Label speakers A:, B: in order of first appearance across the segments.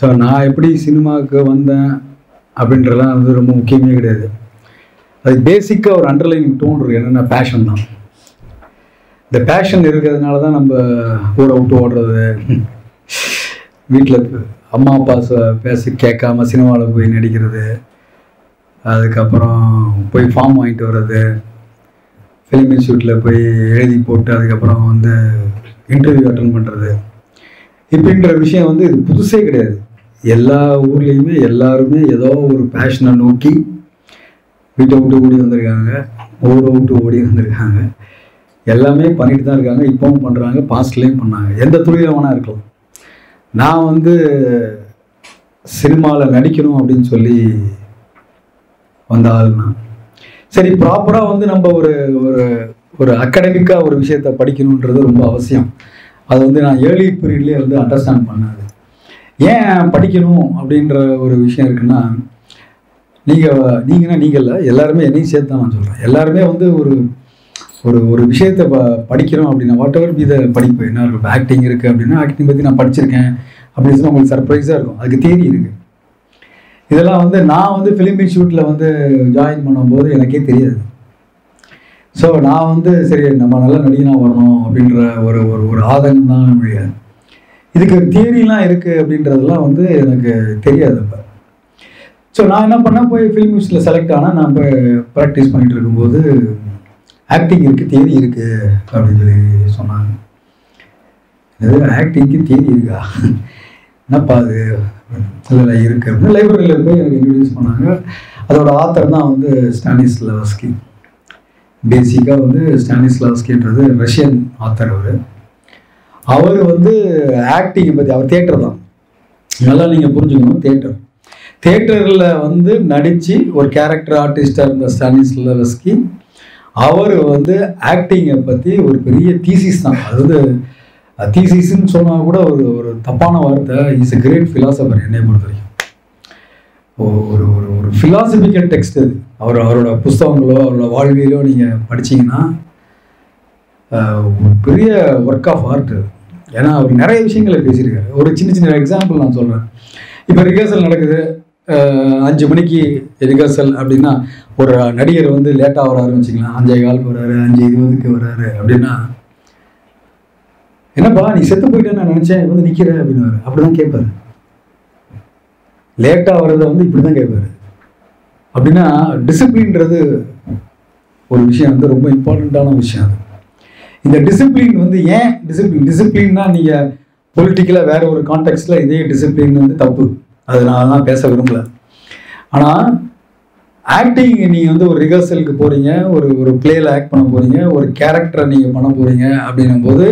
A: So நான் எப்படி சினிமாவுக்கு வந்தேன் அப்படின்றலாம் வந்து ரொம்ப முக்கியமே கிடையாது. அது பேசிக்காக ஒரு அண்டர்லைனிங் டோன் இருக்குது என்னென்னா பேஷன் தான். இந்த பேஷன் இருக்கிறதுனால தான் நம்ம ஊரை விட்டு ஓடுறது. வீட்டில் அம்மா அப்பா ச- பேசி கேட்காம சினிமாவில் போய் நடிக்கிறது. அதுக்கப்புறம் போய் ஃபார்ம் வாங்கிட்டு வர்றது. ஃபிலிம் இன்ஸ்டியூட்டில் போய் எழுதி போட்டு அதுக்கப்புறம் வந்து இன்டர்வியூ அட்டன் பண்ணுறது இப்படின்ற விஷயம் வந்து இது புதுசே கிடையாது. எல்லா ஊர்லேயுமே எல்லாருமே ஏதோ ஒரு பேஷனை நோக்கி வீட்டை விட்டு ஓடி வந்திருக்காங்க ஊரை விட்டு ஓடி வந்திருக்காங்க. எல்லாமே பண்ணிட்டு தான் இருக்காங்க இப்போவும் பண்ணுறாங்க பாஸ்ட்லேயும் பண்ணாங்க. எந்த தொழிலாக வேணால் இருக்கலாம். நான் வந்து சினிமாவில் நடிக்கணும் அப்படின்னு சொல்லி வந்த ஆள் நான் சரி ப்ராப்பராக வந்து நம்ம ஒரு ஒரு ஒரு அகடமிக்காக ஒரு விஷயத்தை படிக்கணுன்றது ரொம்ப அவசியம். அது வந்து நான் ஏர்லி பீரியட்லேயே வந்து அண்டர்ஸ்டாண்ட் பண்ணாது ஏன் படிக்கணும் அப்படின்ற ஒரு விஷயம் இருக்குன்னா நீங்கள் நீங்கன்னா நீங்கள் இல்லை எல்லாருமே என்னையும் சேர்த்து தான் நான் சொல்கிறேன் எல்லாருமே வந்து ஒரு ஒரு ஒரு விஷயத்தை ப படிக்கிறோம் அப்படின்னா வாட் எவர் பி த படிப்பு என்ன இருக்கும் ஆக்டிங் இருக்குது அப்படின்னா ஆக்டிங் பற்றி நான் படிச்சிருக்கேன் அப்படின்னு சொன்னா உங்களுக்கு சர்ப்ரைஸாக இருக்கும். அதுக்கு தேதி இருக்குது இதெல்லாம் வந்து நான் வந்து ஃபிலிம் இன்ஸ்டியூட்டில் வந்து ஜாயின் பண்ணும்போது எனக்கே தெரியாது. ஸோ நான் வந்து சரி நம்ம நல்ல நடிகனாக வரணும் அப்படின்ற ஒரு ஒரு ஒரு ஆதங்கம் தான் முடியாது இதுக்கு தியரிலாம் இருக்குது அப்படின்றதெல்லாம் வந்து எனக்கு தெரியாது அப்போ. ஸோ நான் என்ன பண்ணேன்? போய் ஃபிலிம் இன்ஸ்டியூட்டில் செலக்ட் ஆனால் நான் போய் ப்ராக்டிஸ் பண்ணிகிட்டு இருக்கும்போது ஆக்டிங் இருக்குது தேதி இருக்குது அப்படின்னு சொல்லி சொன்னாங்க. இது ஆக்டிங்க்கு தேதி இருக்கா? என்னப்பா அது? இல்லை இருக்குது அப்படின்னு லைப்ரரியில் போய் எனக்கு இன்ட்ரடியூஸ் பண்ணாங்க. அதோட ஆத்தர் தான் வந்து ஸ்டானிஸ் லவஸ்கி பேசிக்காக வந்து ஸ்டானிஸ் லவஸ்கின்றது ரஷ்யன் ஆத்தர் அவர். அவர் வந்து ஆக்டிங்கை பற்றி அவர் தேட்டர் தான். நல்லா நீங்கள் புரிஞ்சுக்கணும் தேட்டர் தேட்டரில் வந்து நடித்து ஒரு கேரக்டர் ஆர்டிஸ்டாக இருந்த ஸ்டானிஸ்லஸ்கி அவர் வந்து ஆக்டிங்கை பற்றி ஒரு பெரிய தீசிஸ் தான். அதாவது தீசிஸ்ன்னு சொன்னால் கூட ஒரு ஒரு தப்பான வார்த்தை. இஸ் எ கிரேட் ஃபிலாசபர் என்னை பொறுத்த வரைக்கும் ஒரு ஒரு ஒரு ஃபிலாசபிக்கல் டெக்ஸ்ட் அது. அவர் அவரோட புஸ்தகங்களோ அவரோட வாழ்வியலோ நீங்கள் படிச்சீங்கன்னா ஒரு பெரிய ஒர்க் ஆஃப் ஆர்ட் அது. ஏன்னா அவர் நிறைய விஷயங்களை பேசியிருக்காரு. ஒரு சின்ன சின்ன எக்ஸாம்பிள் நான் சொல்கிறேன் இப்போ ரிஹர்சல் நடக்குது. அஞ்சு மணிக்கு ரிஹர்சல் அப்படின்னா ஒரு நடிகர் வந்து லேட்டாக வராருன்னு வச்சுக்கலாம். அஞ்சே காலுக்கு வராரு அஞ்சு இருபதுக்கு வராரு அப்படின்னா என்னப்பா நீ செத்து போயிட்டேன்னு நான் நினச்சேன். வந்து நிற்கிற அப்படின்னு அப்படிதான் கேட்பாரு. லேட்டாக வர்றத வந்து இப்படி தான் கேட்பாரு. அப்படின்னா டிசிப்ளின்றது ஒரு விஷயம் வந்து ரொம்ப இம்பார்ட்டண்ட்டான விஷயம் அது. இந்த டிசிப்ளின் வந்து ஏன் டிசிப்ளின் டிசிப்ளின்னா நீங்கள் பொலிட்டிக்கலாக வேற ஒரு கான்டெக்ட்ல இதே டிசிப்ளின் வந்து தப்பு. அது நான் தான் பேச விரும்பல. ஆனால் ஆக்டிங் நீங்கள் வந்து ஒரு ரிஹர்சலுக்கு போகிறீங்க ஒரு ஒரு பிளேயில் ஆக்ட் பண்ண போகிறீங்க ஒரு கேரக்டரை நீங்கள் பண்ண போகிறீங்க அப்படின்னும் போது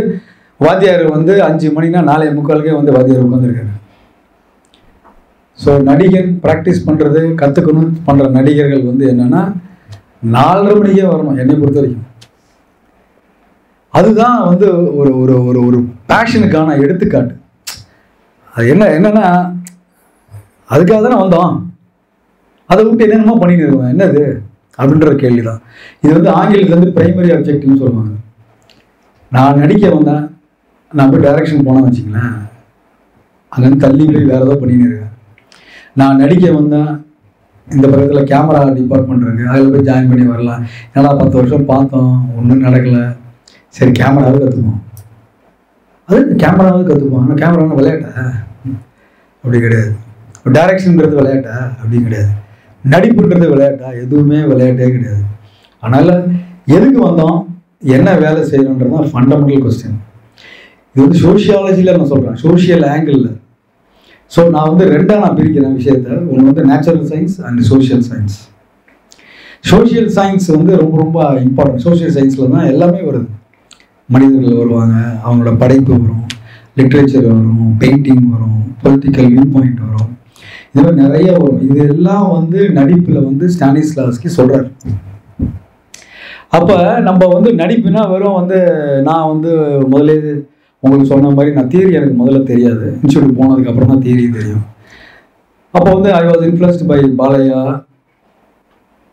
A: வாத்தியார் வந்து அஞ்சு மணினா நாளைய முக்காலுக்கே வந்து வாத்தியார் உட்காந்துருக்காரு ஸோ நடிகன் ப்ராக்டிஸ் பண்ணுறது கற்றுக்கணும் பண்ணுற நடிகர்கள் வந்து என்னென்னா நாலரை மணிக்கே வரணும் என்னை பொறுத்த வரைக்கும். அதுதான் வந்து ஒரு ஒரு ஒரு ஒரு பேஷனுக்கான எடுத்துக்காட்டு. அது என்ன என்னன்னா அதுக்காக தானே வந்தோம். அதை விட்டு என்னென்னமோ பண்ணிட்டு இருக்கோம். என்னது? அப்படின்ற கேள்வி தான் இது வந்து ஆங்கிலத்தில் வந்து பிரைமரி அப்ஜெக்டிவ்னு சொல்லுவாங்க. நான் நடிக்க வந்தேன். நான் போய் டைரக்ஷன் போனேன் வச்சுங்களேன் அங்கேருந்து தள்ளி போய் வேறு ஏதோ பண்ணின்னு இருக்கேன் நான் நடிக்க வந்தேன். இந்த பக்கத்தில் கேமரா டிபார்ட்மெண்ட் இருக்குது அதில் போய் ஜாயின் பண்ணி வரலாம். ஏன்னா பத்து வருஷம் பார்த்தோம். ஒன்றும் நடக்கலை. சரி கேமராவே கற்றுப்போம் அது கேமராவே கற்றுப்போம் ஆனால் கேமரா விளையாட்டா? அப்படி கிடையாது. டைரக்ஷன்ன்றது விளையாட்டா? அப்படின்னு கிடையாது. நடிப்புன்றது விளையாட்டா? எதுவுமே விளையாட்டே கிடையாது. அதனால் எதுக்கு வந்தோம்? என்ன வேலை செய்யணுன்றது தான் ஃபண்டமெண்டல் கொஸ்டின் இது வந்து சோஷியாலஜியில் நான் சொல்கிறேன் சோஷியல் ஆங்கிளில் ஸோ நான் வந்து ரெண்டாக நான் பிரிக்கிறேன் விஷயத்த. ஒன்று வந்து natural science and social science social science வந்து ரொம்ப ரொம்ப இம்பார்ட்டன்ட் சோஷியல் சயின்ஸில் தான் எல்லாமே வருது. மனிதர்கள் வருவாங்க அவங்களோட படைப்பு வரும் லிட்ரேச்சர் வரும் பெயிண்டிங் வரும் பொலிட்டிக்கல் வியூ பாயிண்ட் வரும். இது மாதிரி நிறைய வரும். இது எல்லாம் வந்து நடிப்பில் வந்து ஸ்டானிஸ்லாஸ்கி சொல்கிறார் அப்போ நம்ம வந்து நடிப்புனா வெறும் வந்து நான் வந்து முதலே உங்களுக்கு சொன்ன மாதிரி நான் தியரி எனக்கு முதல்ல தெரியாது. இன்ஸ்டியூட் போனதுக்கு அப்புறம் தான் தியரி தெரியும். அப்போ வந்து I was influenced by Balaiah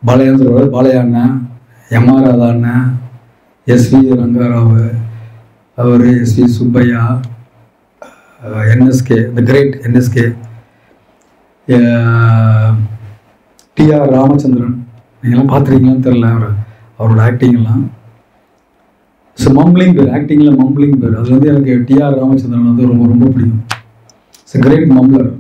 A: பாலையான்னு சொல்லுவார் பாலையா அண்ணன் எம்ஆர் ராதா அண்ணன் SV Ranga Rao our SV Subbaiah NSK the great NSK TR Ramachandran. நீங்களாம் பார்த்துருக்கீங்களான்னு தெரில அவர் அவரோட ஆக்டிங்லாம் ஸோ மம்ப்ளிங் பேர் ஆக்டிங்கில் மம்ப்ளிங் பேர். அது வந்து எனக்கு டிஆர் ராமச்சந்திரன் வந்து ரொம்ப ரொம்ப பிடிக்கும். இட்ஸ் கிரேட் மம்ப்ளர்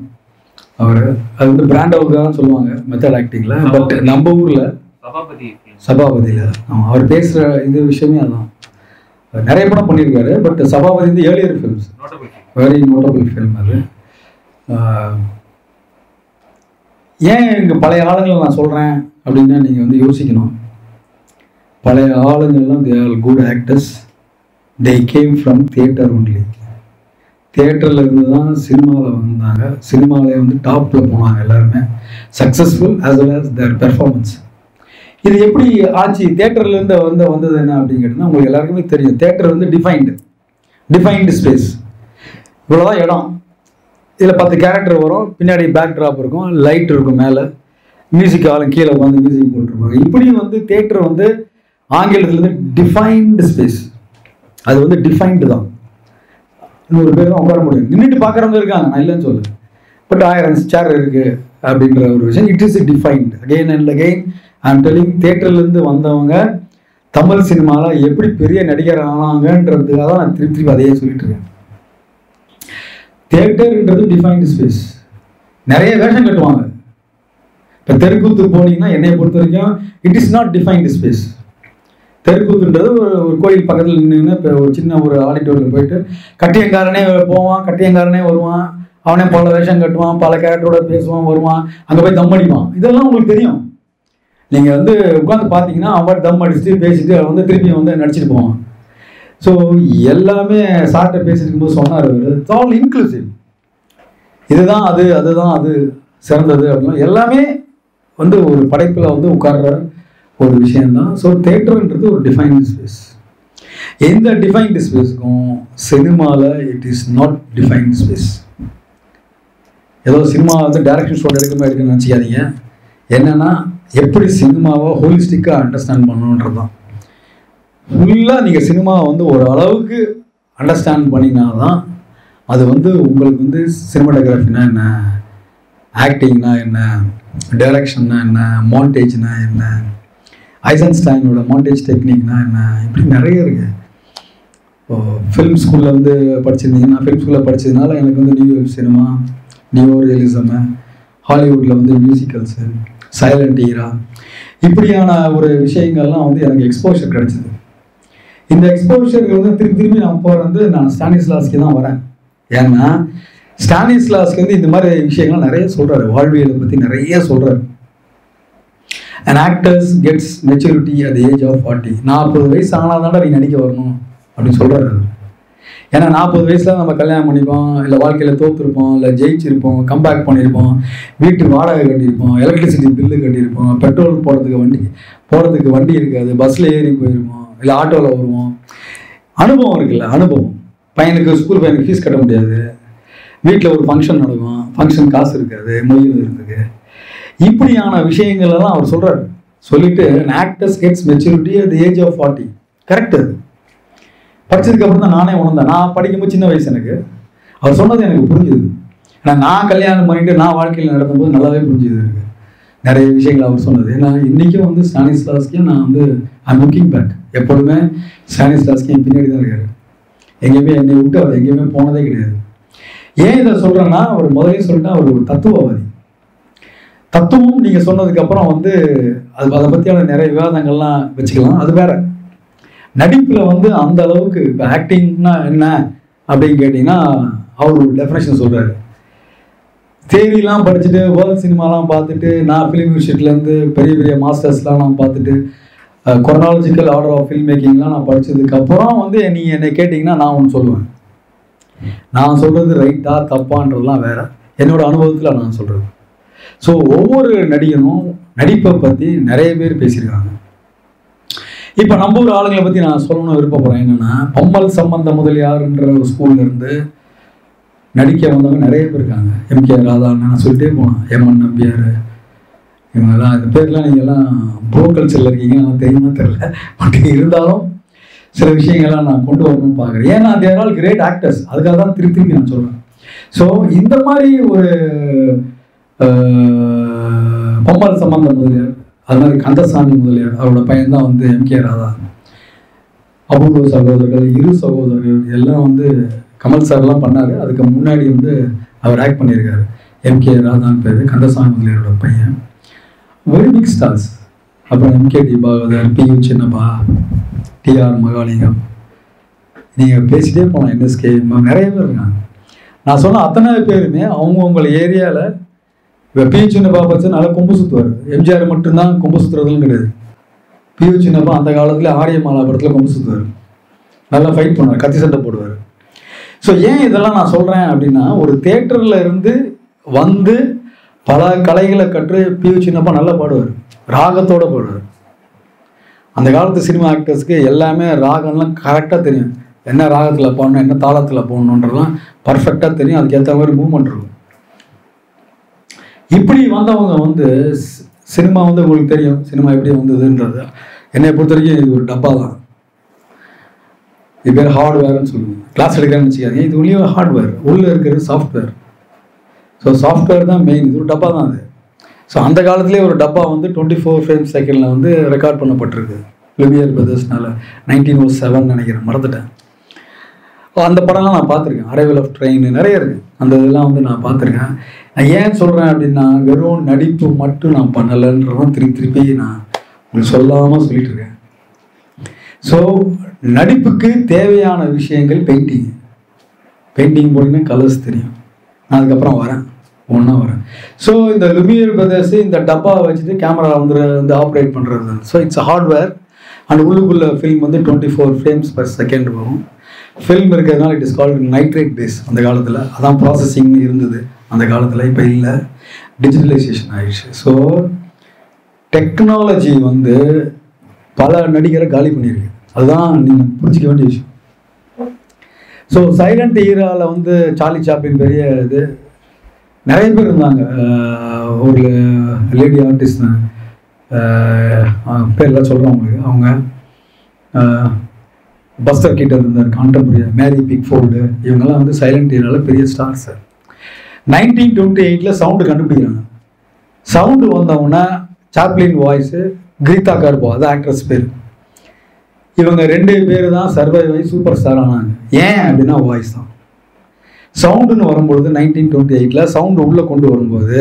A: அவர். அது வந்து பிராண்ட் தான் சொல்லுவாங்க மெத்தட் ஆக்டிங்கில் பட் நம்ம ஊரில்
B: சபாபதி.
A: சபாபதியில் அவன் அவர் பேசுகிற இது விஷயமே அதான். நிறைய படம் பண்ணியிருக்காரு பட் சபாபதி வந்து earlier films very notable film அது. ஏன் இங்கே பழைய ஆளுங்களை நான் சொல்கிறேன் அப்படின்னா நீங்கள் வந்து யோசிக்கணும். பழைய ஆளுங்கள்லாம் they are good actors they came from theatre only தியேட்டரில் இருந்து தான் சினிமாவில் வந்தாங்க. சினிமாவிலே வந்து டாப்பில் போனாங்க எல்லாருமே. Successful as well as their performance இது எப்படி ஆச்சு? தேட்டர்லேருந்து வந்து வந்தது என்ன அப்படின்னு கேட்டிங்கன்னா உங்களுக்கு எல்லாருக்குமே தெரியும். தேட்டர் வந்து டிஃபைன்டு டிஃபைன்டு ஸ்பேஸ் இவ்வளோதான் இடம். இதில் பத்து கேரக்டர் வரும். பின்னாடி பேக் ட்ராப் இருக்கும். லைட் இருக்கும் மேலே. மியூசிக் ஆளும் கீழே உட்காந்து மியூசிக் போட்டுருப்பாங்க. இப்படியும் வந்து தேட்டர் வந்து ஆங்கிலத்துலேருந்து டிஃபைன்டு ஸ்பேஸ் அது வந்து டிஃபைன்டு தான். நூறு பேர் தான் உட்கார முடியும். நின்றுட்டு பார்க்குறவங்க இருக்காங்க. நான் இல்லைன்னு சொல்லு பட் ஆயிரம் சேர் இருக்குது அப்படின்ற ஒரு விஷயம். It is defined again and again I'm telling தேட்டர்லேருந்து வந்தவங்க தமிழ் சினிமாவில் எப்படி பெரிய நடிகர் ஆனாங்கன்றதுக்காக தான் நான் திருப்பி திருப்பி அதையே சொல்லிட்டு இருக்கேன். தேட்டர்ன்றது டிஃபைன்டு ஸ்பேஸ் நிறைய வேஷம் கட்டுவாங்க. இப்போ தெருக்கூத்து போனீங்கன்னா என்னை பொறுத்த வரைக்கும் it is not defined space தெருக்கூத்துன்றது ஒரு ஒரு கோயில் பக்கத்தில் நின்று இப்போ ஒரு சின்ன ஒரு ஆடிட்டோரியில் போயிட்டு கட்டியங்காரனே போவான் கட்டியங்காரனே வருவான் அவனே பல வேஷம் கட்டுவான் பல கேரக்டரோட பேசுவான் வருவான். அங்கே போய் தம் அடிப்பான். இதெல்லாம் உங்களுக்கு தெரியும். நீங்கள் வந்து உட்காந்து பார்த்தீங்கன்னா அவன் தம் அடிச்சுட்டு பேசிட்டு அவன் வந்து திருப்பி வந்து நடிச்சிட்டு போவான். ஸோ எல்லாமே சார்ட்ட பேசிட்டு இருக்கும்போது சொன்னார் அவர். இட்ஸ் ஆல் இன்க்ளூசிவ் இதுதான் அது அதுதான் அது சிறந்தது அப்படின்னா எல்லாமே வந்து ஒரு படைப்பில் வந்து உட்கார்ற ஒரு விஷயந்தான் ஸோ தேட்டருன்றது ஒரு டிஃபைன்டு ஸ்பேஸ் எந்த டிஃபைன்டு ஸ்பேஸ்க்கும் சினிமாவில் it is not defined space ஏதோ சினிமா வந்து டைரக்ஷன் ஷோட் எடுக்கமே எடுக்கணும்னு நினச்சிக்காதீங்க. என்னன்னா எப்படி சினிமாவை ஹோலிஸ்டிக்காக அண்டர்ஸ்டாண்ட் பண்ணணுன்றது தான் ஃபுல்லாக நீங்கள் சினிமாவை வந்து ஒரு அளவுக்கு அண்டர்ஸ்டாண்ட் பண்ணினா தான் அது வந்து உங்களுக்கு வந்து சினிமாட்டோகிராஃபினா என்ன ஆக்டிங்னா என்ன டைரக்ஷன்னா என்ன மாண்டேஜ்னா என்ன ஐசன்ஸ்டைனோட மாண்டேஜ் டெக்னிக்னா என்ன இப்படி நிறைய இருக்குது இப்போது ஃபிலிம் ஸ்கூலில் வந்து படிச்சிருந்தீங்கன்னா ஃபிலிம் ஸ்கூலில் படித்ததுனால எனக்கு வந்து நியூ சினிமா நியூ ரியலிசமு ஹாலிவுட்டில் வந்து மியூசிக்கல்ஸு சைலண்ட் ஈரா இப்படியான ஒரு விஷயங்கள்லாம் வந்து எனக்கு எக்ஸ்போஷர் கிடைச்சிது. இந்த எக்ஸ்போஷருக்கு வந்து திருப்பி திரும்பி நான் போகிற வந்து நான் ஸ்டானிஸ்லாஸ்க்கு தான் வரேன். ஏன்னா ஸ்டானிஸ்லாஸ்க்கு வந்து இந்த மாதிரி விஷயங்கள்லாம் நிறைய சொல்கிறாரு வாழ்வியலை பற்றி நிறைய சொல்கிறாரு and actors gets maturity at age of forty நாற்பது வயசு ஆனால் நீ நடிக்க வரணும் அப்படின்னு சொல்கிறாரு ஏன்னா நாற்பது வயசில் நம்ம கல்யாணம் பண்ணிப்போம் இல்லை வாழ்க்கையில் தோற்றுருப்போம் இல்லை ஜெயிச்சிருப்போம் கம்பேக் பண்ணியிருப்போம் வீட்டு வாடகை கட்டியிருப்போம் எலக்ட்ரிசிட்டி பில்லு கட்டியிருப்போம் பெட்ரோல் போடுறதுக்கு வண்டி போகிறதுக்கு வண்டி இருக்காது பஸ்ஸில் ஏறி போயிருப்போம் இல்லை ஆட்டோவில் வருவோம். அனுபவம் இருக்குல்ல அனுபவம். பையனுக்கு ஸ்கூல் பையனுக்கு ஃபீஸ் கட்ட முடியாது. வீட்டில் ஒரு ஃபங்க்ஷன் நடக்கும் ஃபங்க்ஷன் காசு இருக்காது மொழி எழுதுறதுக்கு இப்படியான விஷயங்களெல்லாம் அவர் சொல்கிறார் சொல்லிட்டு actors gets maturity at age of forty correct அது. படித்ததுக்கு அப்புறம் தான் நானே உணர்ந்தேன். நான் படிக்கும்போது சின்ன வயசு எனக்கு. அவர் சொன்னது எனக்கு புரிஞ்சுது. ஏன்னா நான் கல்யாணம் பண்ணிட்டு நான் வாழ்க்கையில் நடக்கும்போது நல்லாவே புரிஞ்சுது எனக்கு. நிறைய விஷயங்கள் அவர் சொன்னது. ஏன்னா இன்றைக்கும் வந்து ஸ்டானிஸ்லாஸ்க்கே நான் வந்து ஐ லுக்கிங் பேக் எப்பொழுதுமே ஸ்டானிஸ்லாஸ்க்கு என் பின்னாடி தான் இருக்காரு. எங்கேயுமே என்னை விட்டு அவர் எங்கேயுமே போனதே கிடையாது. ஏன் இதை சொல்கிறேன்னா அவர் முதலே சொல்லிட்டா அவர் ஒரு தத்துவவாதி. தத்துவம் நீங்கள் சொன்னதுக்கப்புறம் வந்து அது அதை பற்றியான நிறைய விவாதங்கள்லாம் வச்சுக்கலாம். அது வேறு. நடிப்பில் வந்து அந்த அளவுக்கு இப்போ ஆக்டிங்னா என்ன அப்படின்னு கேட்டிங்கன்னா அவர் ஒரு டெஃபினேஷன் சொல்கிறாரு தேரிலாம் படிச்சுட்டு வேர்ல்ட் சினிமாலாம் பார்த்துட்டு நான் ஃபிலிம் யூனிவர்சிட்டிலேருந்து பெரிய பெரிய மாஸ்டர்ஸ்லாம் நான் பார்த்துட்டு கொரோனாலஜிக்கல் ஆர்டர் ஆஃப் ஃபில்ம் மேக்கிங்லாம் நான் படித்ததுக்கப்புறம் வந்து நீங்கள் என்னை கேட்டிங்கன்னா நான் ஒன்று சொல்லுவேன். நான் சொல்கிறது ரைட்டா தப்பான்றதுலாம் வேற. என்னோட அனுபவத்தில் நான் சொல்கிறது ஸோ ஒவ்வொரு நடிகனும் நடிப்பை பற்றி நிறைய பேர் பேசியிருக்காங்க. இப்போ நம்ம ஊர் ஆளுங்களை பற்றி நான் சொல்லணும்னு விருப்பப்படுறேன் என்னென்னா பம்மல் சம்பந்த முதலியார்ன்ற ஒரு ஸ்கூல்ல இருந்து நடிக்க வந்தவங்க நிறைய பேர் இருக்காங்க. எம்கே ராதா நான் சொல்லிட்டே போனேன். எம்என் நம்பியார் இவங்கெல்லாம் இந்த பேர்லாம் நீங்கள்லாம் ப்ரோ கல்ச்சரில் இருக்கீங்க நான் தெரியுமா தெரில பட் இருந்தாலும் சில விஷயங்கள்லாம் நான் கொண்டு வரணும்னு பார்க்குறேன். ஏன்னா தேர் ஆல் கிரேட் ஆக்டர்ஸ் அதுக்காக தான் திருப்பி திருப்பி நான் சொல்கிறேன் ஸோ இந்த மாதிரி ஒரு ஆஹ், சம்பந்தம் சம்பந்த முதலியார் அது மாதிரி கந்தசாமி முதலியார் அவரோட பையன்தான் வந்து எம்கே ராதா. அபூர்வ சகோதரர்கள் இரு சகோதரர்கள் எல்லாம் வந்து கமல் சார்லாம் பண்ணார். அதுக்கு முன்னாடி வந்து அவர் ஆக்ட் பண்ணியிருக்காரு. எம்கே ராதான் பேர் கந்தசாமி முதலியாரோட பையன். வெரி பிக் ஸ்டார்ஸ் அப்புறம் MK T Bhagavathar P U Chinnappa TR Mahalingam. நீங்கள் பேசிட்டே போகலாம் என்எஸ்கே நிறைய பேர் இருக்காங்க. நான் சொன்ன அத்தனை பேருமே அவங்கவுங்கள ஏரியாவில் இப்போ பி சின்னப்பா பச்சு நல்லா கொம்பு சுற்றுவார் எம்ஜிஆர் மட்டும்தான் கொம்பு சுற்றுறதுலாம் கிடையாது. பி சின்னப்பா அந்த காலத்தில் ஆரியமாலா படத்தில் கொம்பு சுற்றுவார் நல்லா ஃபைட் பண்ணுவார் கத்தி சண்டை போடுவார். ஸோ ஏன் இதெல்லாம் நான் சொல்கிறேன் அப்படின்னா ஒரு தேட்டரில் இருந்து வந்து பல கலைகளை கற்று பி சின்னப்பா நல்லா பாடுவார். ராகத்தோட பாடுவார். அந்த காலத்து சினிமா ஆக்டர்ஸ்க்கு எல்லாமே ராகம்லாம் கரெக்டாக தெரியும். என்ன ராகத்தில் போடணும் என்ன தாளத்தில் போடணுன்றலாம் பர்ஃபெக்டாக தெரியும். அதுக்கேற்ற மாதிரி மூவ்மெண்ட் இருக்கும். இப்படி வந்தவங்க வந்து சினிமா வந்து உங்களுக்கு தெரியும். சினிமா எப்படி வந்ததுன்றது. என்னை பொறுத்த வரைக்கும் இது ஒரு டப்பா தான் இது பேர் ஹார்ட்வேர்னு சொல்லுவாங்க. கிளாஸ் எடுக்கிறேன்னு வச்சுக்காதீங்க. இது உள்ளே ஹார்ட்வேர் உள்ளே இருக்கிறது சாஃப்ட்வேர் ஸோ சாஃப்ட்வேர் தான் மெயின் இது ஒரு டப்பா தான் அது. ஸோ அந்த காலத்துலேயே ஒரு டப்பா வந்து டுவெண்ட்டி ஃபோர் ஃப்ரேம் செகண்டில் வந்து ரெக்கார்ட் பண்ணப்பட்டிருக்கு. லுமியர் பிரதர்ஸ்னால நைன்டீன் ஓ செவன் நினைக்கிறேன். மறந்துட்டேன். அந்த படம்லாம் நான் பார்த்துருக்கேன். அரைவல் ஆஃப் ட்ரெயின் நிறைய இருக்குது அந்த இதெல்லாம் வந்து நான் பார்த்துருக்கேன். நான் ஏன் சொல்கிறேன் அப்படின்னா வெறும் நடிப்பு மட்டும் நான் பண்ணலைன்றதான் திருப்பி திருப்பி நான் உங்களுக்கு சொல்லாமல் சொல்லிட்டு இருக்கேன். ஸோ நடிப்புக்கு தேவையான விஷயங்கள் பெயிண்டிங் பெயிண்டிங் போட்டிங்கன்னா கலர்ஸ் தெரியும். நான் அதுக்கப்புறம் வரேன். ஒன்றா வரேன். ஸோ இந்த லுமியர் பிரதர்ஸ் இந்த டப்பா வச்சுட்டு கேமரா வந்து வந்து ஆப்ரேட் பண்ணுறது ஸோ இட்ஸ் ஹார்ட்வேர் அண்ட் உள்ளுக்குள்ள ஃபில்ம் வந்து twenty four frames per second போகும் ஃபில்ம் இருக்கிறதுனால it is called nitrate base அந்த காலத்தில். அதான் ப்ராசஸிங் இருந்தது. அந்த காலத்தில் இப்போ இல்லை. டிஜிட்டலைசேஷன் ஆயிடுச்சு. ஸோ டெக்னாலஜி வந்து பல நடிகரை காலி பண்ணியிருக்கு. அதுதான் நீங்கள் புரிஞ்சிக்க வேண்டிய விஷயம். ஸோ சைலண்ட் ஈராவில் வந்து சார்லி சாப்ளின் பெரிய இது நிறைய பேர் இருந்தாங்க. ஒரு லேடி ஆர்டிஸ்ட் பேர்லாம் சொல்கிறோம் அவங்களுக்கு அவங்க பஸ்டர் கிட்ட இருந்தார் கான்டெம்பரரி மேரி பிக் ஃபோல்டு இவங்கெல்லாம் வந்து சைலண்ட் ஈராவில் பெரிய ஸ்டார்ஸ் நைன்டீன் டுவெண்ட்டி எயிட்டில் சவுண்டு கண்டுபிடிக்கிறாங்க. சவுண்டு வந்தவுடனே சாப்ளின் வாய்ஸு கிரீதா கார்போ அது ஆக்ட்ரஸ் பேர். இவங்க ரெண்டு பேர் தான் சர்வைவ் ஆகி சூப்பர் ஸ்டார் ஆனாங்க. ஏன் அப்படின்னா வாய்ஸ் தான். சவுண்டுன்னு வரும்பொழுது நைன்டீன் டுவெண்ட்டி எயிட்டில் சவுண்டு உள்ளே கொண்டு வரும்போது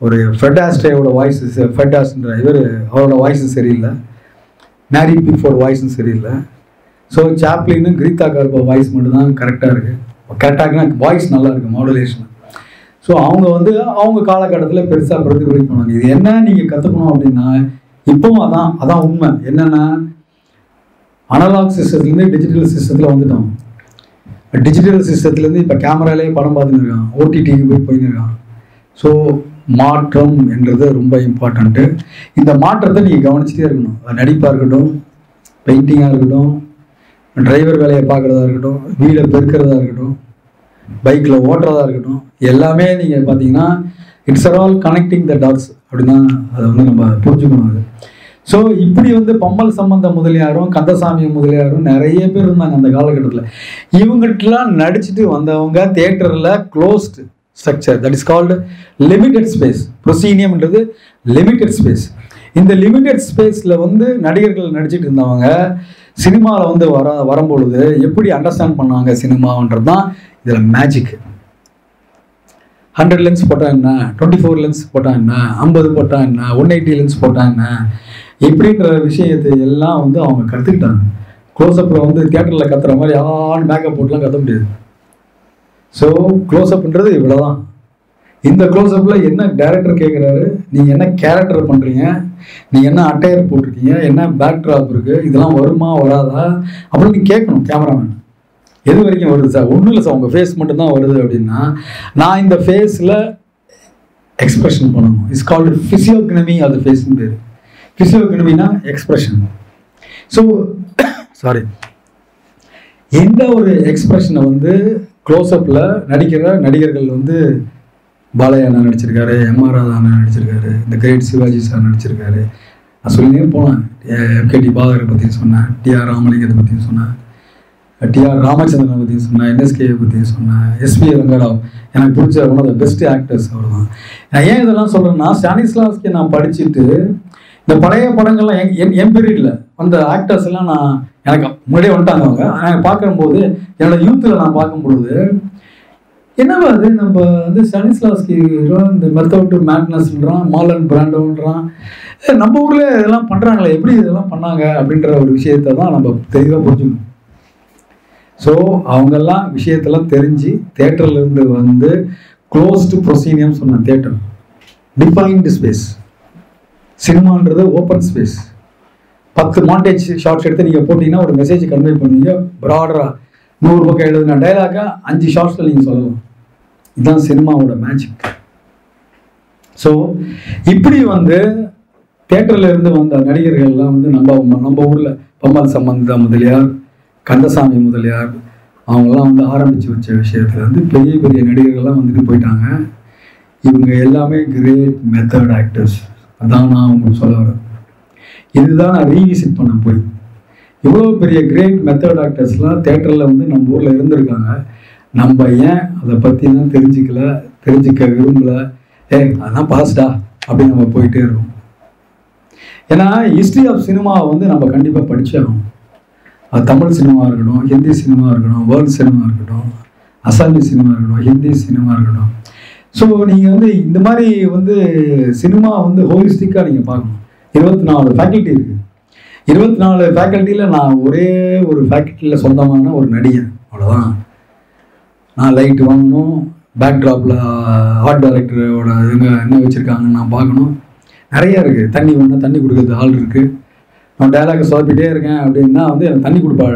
A: ஒரு ஃபெட் ஆஸ்ட்ரேவோட வாய்ஸ் ஃபெட் ஆஸ்ட்ன்ற இவர் அவரோட வாய்ஸும் சரியில்லை. மேரி பிஃபோர் வாய்ஸும் சரியில்லை. ஸோ சாப்ளின்னு கிரீதா கார்போ வாய்ஸ் மட்டும்தான் கரெக்டாக இருக்குது கரெக்டாக வாய்ஸ் நல்லா இருக்குது மாடுலேஷன் ஸோ அவங்க வந்து அவங்க காலகட்டத்தில் பெருசாக பிரதிபலிப்பு பண்ணுவாங்க. இது என்ன நீங்கள் கற்றுக்கணும் அப்படின்னா இப்போவும் அதான் அதான் உண்மை. என்னென்னா அனலாக் சிஸ்டத்துலேருந்து டிஜிட்டல் சிஸ்டத்தில் வந்துட்டோம். டிஜிட்டல் சிஸ்டத்துலேருந்து இப்போ கேமராலே படம் பார்த்துன்னு இருக்கான். ஓடிடிக்கு போய் போயின்னு இருக்கான். ஸோ மாற்றம் என்றது ரொம்ப இம்பார்ட்டண்ட்டு இந்த மாற்றத்தை நீங்கள் கவனிச்சிட்டே இருக்கணும். அது நடிப்பாக இருக்கட்டும் பெயிண்டிங்காக இருக்கட்டும் டிரைவர் வேலையை பார்க்குறதா இருக்கட்டும் வீடை பெருக்கிறதா இருக்கட்டும் பைக்கில் ஓட்டுறதா இருக்கட்டும் எல்லாமே நீங்கள் பார்த்தீங்கன்னா it's are all connecting the dots அப்படின்னா அதை வந்து நம்ம புரிஞ்சுக்கணும் அது. ஸோ இப்படி வந்து பம்மல் சம்பந்த முதலியாரும் கந்தசாமி முதலியாரும் நிறைய பேர் இருந்தாங்க அந்த காலகட்டத்தில். இவங்ககிட்டலாம் நடிச்சுட்டு வந்தவங்க தேட்டரில் closed structure that is called limited space ப்ரொசீனியம்ன்றது limited space இந்த லிமிடெட் ஸ்பேஸில் வந்து நடிகர்கள் நடிச்சிட்டு இருந்தவங்க சினிமாவில் வந்து வர வரும்பொழுது எப்படி அண்டர்ஸ்டாண்ட் பண்ணாங்க சினிமான்றது தான் இதில் மேஜிக் ஹண்ட்ரட் லென்ஸ் போட்டால் என்ன? டுவெண்ட்டி ஃபோர் லென்ஸ் போட்டால் என்ன? ஐம்பது போட்டால் என்ன? ஒன் எயிட்டி லென்ஸ் போட்டால் என்ன? எப்படின்ற விஷயத்தை எல்லாம் வந்து அவங்க கற்றுக்கிட்டாங்க க்ளோஸ்அப்பில் வந்து தியேட்டரில் கத்துற மாதிரி யாரும் மேக்கப் போட்டுலாம் கற்ற முடியாது. ஸோ க்ளோஸ்அப்ன்றது இவ்வளோதான் இந்த க்ளோஸ்அப்பில் என்ன டேரக்டர் கேட்குறாரு நீங்கள் என்ன கேரக்டர் பண்ணுறீங்க நீங்கள் என்ன அட்டையர் போட்டிருக்கீங்க? என்ன பேக் ட்ராப் இருக்குது இதெல்லாம் வருமா வராதா? அப்படின்னு நீ கேட்கணும் கேமராமேன் எது வரைக்கும் வருது சார் ஒன்றும் இல்லை சார் உங்கள் ஃபேஸ் மட்டும்தான் வருது அப்படின்னா நான் இந்த ஃபேஸில் எக்ஸ்பிரஷன் பண்ணணும். இட்ஸ் கால்டு ஃபிசியோகனமி அது ஃபேஸ்னு பேர். ஃபிசியோகனமினா எக்ஸ்பிரஷன் ஸோ சாரி எந்த ஒரு எக்ஸ்பிரஷனை வந்து க்ளோஸ்அப்பில் நடிக்கிற நடிகர்கள் வந்து பாலையா அண்ணா நடிச்சிருக்காரு எம் ஆர் ராதா அண்ணா நடிச்சிருக்காரு இந்த கிரேட் சிவாஜி சார் நடிச்சிருக்காரு. நான் சொல்லியே போனேன் கேடி பாலகரை பற்றி சொன்னேன் டிஆர் ராமலிங்கத்தை பற்றி சொன்னேன் டிஆர் ராமச்சந்திரனை பற்றி சொன்னேன் என்எஸ்கேயை பற்றியும் சொன்னேன் எஸ்பி ரங்கராவ். எனக்கு பிடிச்ச one of the best actors அவர் தான் நான் ஏன் இதெல்லாம் சொல்கிறேன்னா ஸ்டானிஸ்லாஸ்கி நான் படிச்சுட்டு இந்த பழைய படங்கள்லாம் என் என் என் பீரியடில் அந்த ஆக்டர்ஸ் எல்லாம் நான் எனக்கு முன்னாடியே வந்துட்டாங்க அவங்க. நான் பார்க்கும்போது என்னோடய யூத்தில் நான் பார்க்கும்பொழுது என்னவா அது? நம்ம வந்து சனிஸ்லாஸ்கி இந்த மெத்தவுட் மேட்னஸ்ன்றான் மாலன் பிராண்டோன்றான். நம்ம ஊரில் இதெல்லாம் பண்ணுறாங்களே எப்படி இதெல்லாம் பண்ணாங்க அப்படின்ற ஒரு விஷயத்த தான் நம்ம தெளிவாக புரிஞ்சுக்கணும். ஸோ அவங்கெல்லாம் விஷயத்தெல்லாம் தெரிஞ்சு தேட்டர்லேருந்து வந்து க்ளோஸ்டு ப்ரொசீனியம் சொன்ன தேட்டர் டிஃபைன்டு ஸ்பேஸ் சினிமான்றது ஓப்பன் ஸ்பேஸ் பத்து மாண்டேஜ் ஷார்ட்ஸ் எடுத்து நீங்கள் போட்டிங்கன்னா ஒரு மெசேஜ் கன்வே பண்ணுவீங்க ப்ராடராக நூறு பக்கம் எழுதுன டைலாக்காக அஞ்சு ஷார்ட்ஸில் நீங்கள் சொல்லலாம் இதுதான் சினிமாவோட மேஜிக் ஸோ இப்படி வந்து தேட்டரில் இருந்து வந்த நடிகர்கள்லாம் வந்து நம்ம நம்ம ஊரில் பம்மல் சம்பந்த முதலியார் கந்தசாமி முதலியார் அவங்கெல்லாம் வந்து ஆரம்பித்து வச்ச விஷயத்துல வந்து பெரிய பெரிய நடிகர்கள்லாம் வந்துட்டு போயிட்டாங்க. இவங்க எல்லாமே கிரேட் மெத்தட் ஆக்டர்ஸ் அதான் நான் உங்களுக்கு சொல்ல வரேன் இதுதான் நான் ரீவிசிட் பண்ண போய் இவ்வளோ பெரிய கிரேட் மெத்தட் ஆக்டர்ஸ்லாம் தேட்டரில் வந்து நம்ம ஊரில் இருந்திருக்காங்க. நம்ம ஏன் அதை பற்றிலாம் தெரிஞ்சிக்கல தெரிஞ்சுக்க விரும்பலை? ஏ அதான் பாஸ்டா அப்படின்னு நம்ம போயிட்டே இருக்கோம். ஏன்னா ஹிஸ்ட்ரி ஆஃப் சினிமாவை வந்து நம்ம கண்டிப்பாக படிச்சே ஆகணும் அது தமிழ் சினிமா இருக்கட்டும் ஹிந்தி சினிமா இருக்கட்டும் வேர்ல்ட் சினிமா இருக்கட்டும் அசாமி சினிமா இருக்கட்டும் ஹிந்தி சினிமா இருக்கட்டும். ஸோ நீங்கள் வந்து இந்த மாதிரி வந்து சினிமா வந்து ஹோலிஸ்டிக்காக நீங்கள் பார்க்கணும். இருபத்தி நாலு ஃபேக்கல்ட்டி இருக்குது இருபத்தி நாலு ஃபேக்கல்ட்டியில் நான் ஒரே ஒரு ஃபேக்கல்ட்டியில் சொந்தமான ஒரு நடிகர் அவ்வளோதான் நான் லைட் வாங்கணும் பேக்ட்ராப்பில் ஆர்ட் டைரக்டரோட எங்க என்ன வச்சுருக்காங்கன்னு நான் பார்க்கணும். நிறைய இருக்குது தண்ணி வேணும் தண்ணி கொடுக்குறது ஆள் இருக்குது நான் டயலாக சொதப்பிட்டே இருக்கேன் அப்படின்னா வந்து எனக்கு தண்ணி கொடுப்பா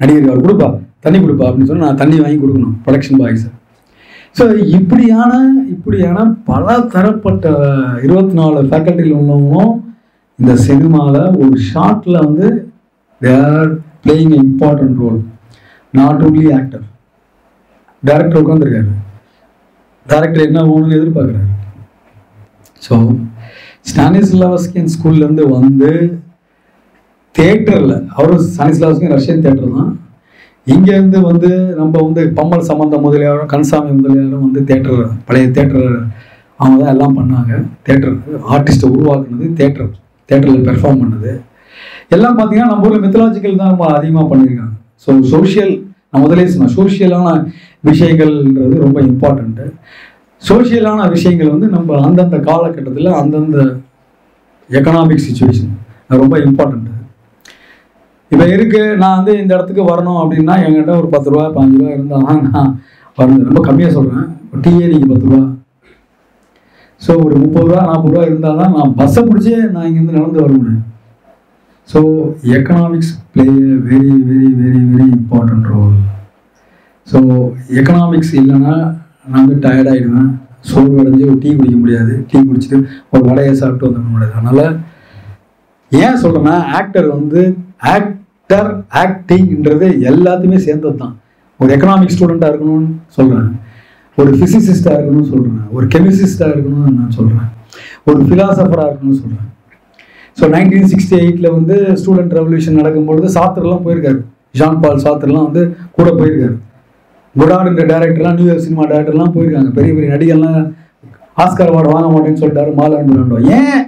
A: நடிகர் அவர் கொடுப்பா தண்ணி கொடுப்பா அப்படின்னு சொல்லி நான் தண்ணி வாங்கி கொடுக்கணும் ப்ரொடக்ஷன் பாய்ஸ் ஸோ இப்படியான இப்படியான பல தரப்பட்ட இருபத்தி நாலு ஃபேக்கல்ட்டியில் உள்ளவங்களும் இந்த சினிமாவில் ஒரு ஷார்ட்டில் வந்து they are playing important role not only actor director உட்காந்துருக்காரு டேரக்டர் என்ன வேணும்னு எதிர்பார்க்குறாரு. ஸோ ஸ்டானிஸ்லாவஸ்கின் ஸ்கூல்லேருந்து வந்து தேட்டரில் அவரும் ஸ்டானிஸ்லாவஸ்கின் ரஷ்யன் தேட்டர் தான். இங்கேருந்து வந்து நம்ம வந்து பம்மல் சம்பந்த முதலியாரும் கன்சாமி முதலியாரும் வந்து தேட்டர் பழைய தேட்டர் அவங்க தான் எல்லாம் பண்ணாங்க. தேட்டர் ஆர்டிஸ்ட்டை உருவாக்குனது தேட்டர் தேட்டரில் பெர்ஃபார்ம் பண்ணது. எல்லாம் பார்த்தீங்கன்னா நம்ம ஊரில் மெத்தலாஜிக்கல் தான் நம்ம அதிகமாக பண்ணியிருக்காங்க. ஸோ சோஷியல் நான் முதலே சொன்னேன் சோஷியலான விஷயங்கள்ன்றது ரொம்ப இம்பார்ட்டண்ட்டு சோஷியலான விஷயங்கள் வந்து நம்ம அந்தந்த காலகட்டத்தில் அந்தந்த எக்கனாமிக் சுச்சுவேஷன் ரொம்ப இம்பார்ட்டண்ட்டு இப்போ இருக்குது நான் வந்து இந்த இடத்துக்கு வரணும் அப்படின்னா என்கிட்ட ஒரு பத்து ரூபா பதினஞ்சு ரூபா இருந்தால் நான் வரணும். ரொம்ப கம்மியாக சொல்கிறேன் டீயே நீங்கள் பத்து ரூபா. ஸோ ஒரு முப்பது ரூபா நாற்பது ரூபா இருந்தால் தான் நான் பஸ்ஸை பிடிச்சே நான் இங்கேருந்து நடந்து வர முடியும். So economics play very very very very important role so economics இல்லைன்னா நான் வந்து டயர்டாகிடுவேன் சோறு அடைஞ்சு ஒரு டீ குடிக்க முடியாது. டீ குடிச்சிட்டு ஒரு வடையை சாப்பிட்டு வந்துட முடியாது. அதனால் ஏன் சொல்கிறேன்னா ஆக்டர் வந்து ஆக்டர் ஆக்டிங்ன்றது எல்லாத்தையுமே சேர்ந்தது தான் ஒரு எக்கனாமிக் ஸ்டூடெண்ட்டாக இருக்கணும்னு சொல்கிறேன் ஒரு ஃபிசிசிஸ்டாக இருக்கணும்னு சொல்கிறேன் ஒரு கெமிசிஸ்டாக இருக்கணும்னு நான் சொல்கிறேன் ஒரு ஃபிலாசபராக இருக்கணும்னு சொல்கிறேன் ஸோ நைன்டீன் சிக்ஸ்டி எயிட்டில் வந்து ஸ்டூடெண்ட் ரெவல்யூஷன் நடக்கும்பொழுது சாத்திரலாம் போயிருக்காரு. ஜான் பால் சாத்திரலாம் வந்து கூட போயிருக்காரு. குடாடுன்ற டேரக்டர்லாம் நியூ இயர் சினிமா டேரக்டர்லாம் போயிருக்காங்க. பெரிய பெரிய நடிகர்லாம் ஆஸ்கார் அவார்டு வாங்க மாட்டேன்னு சொல்லிட்டாரு மாலன் பிராண்டோ. ஏன்?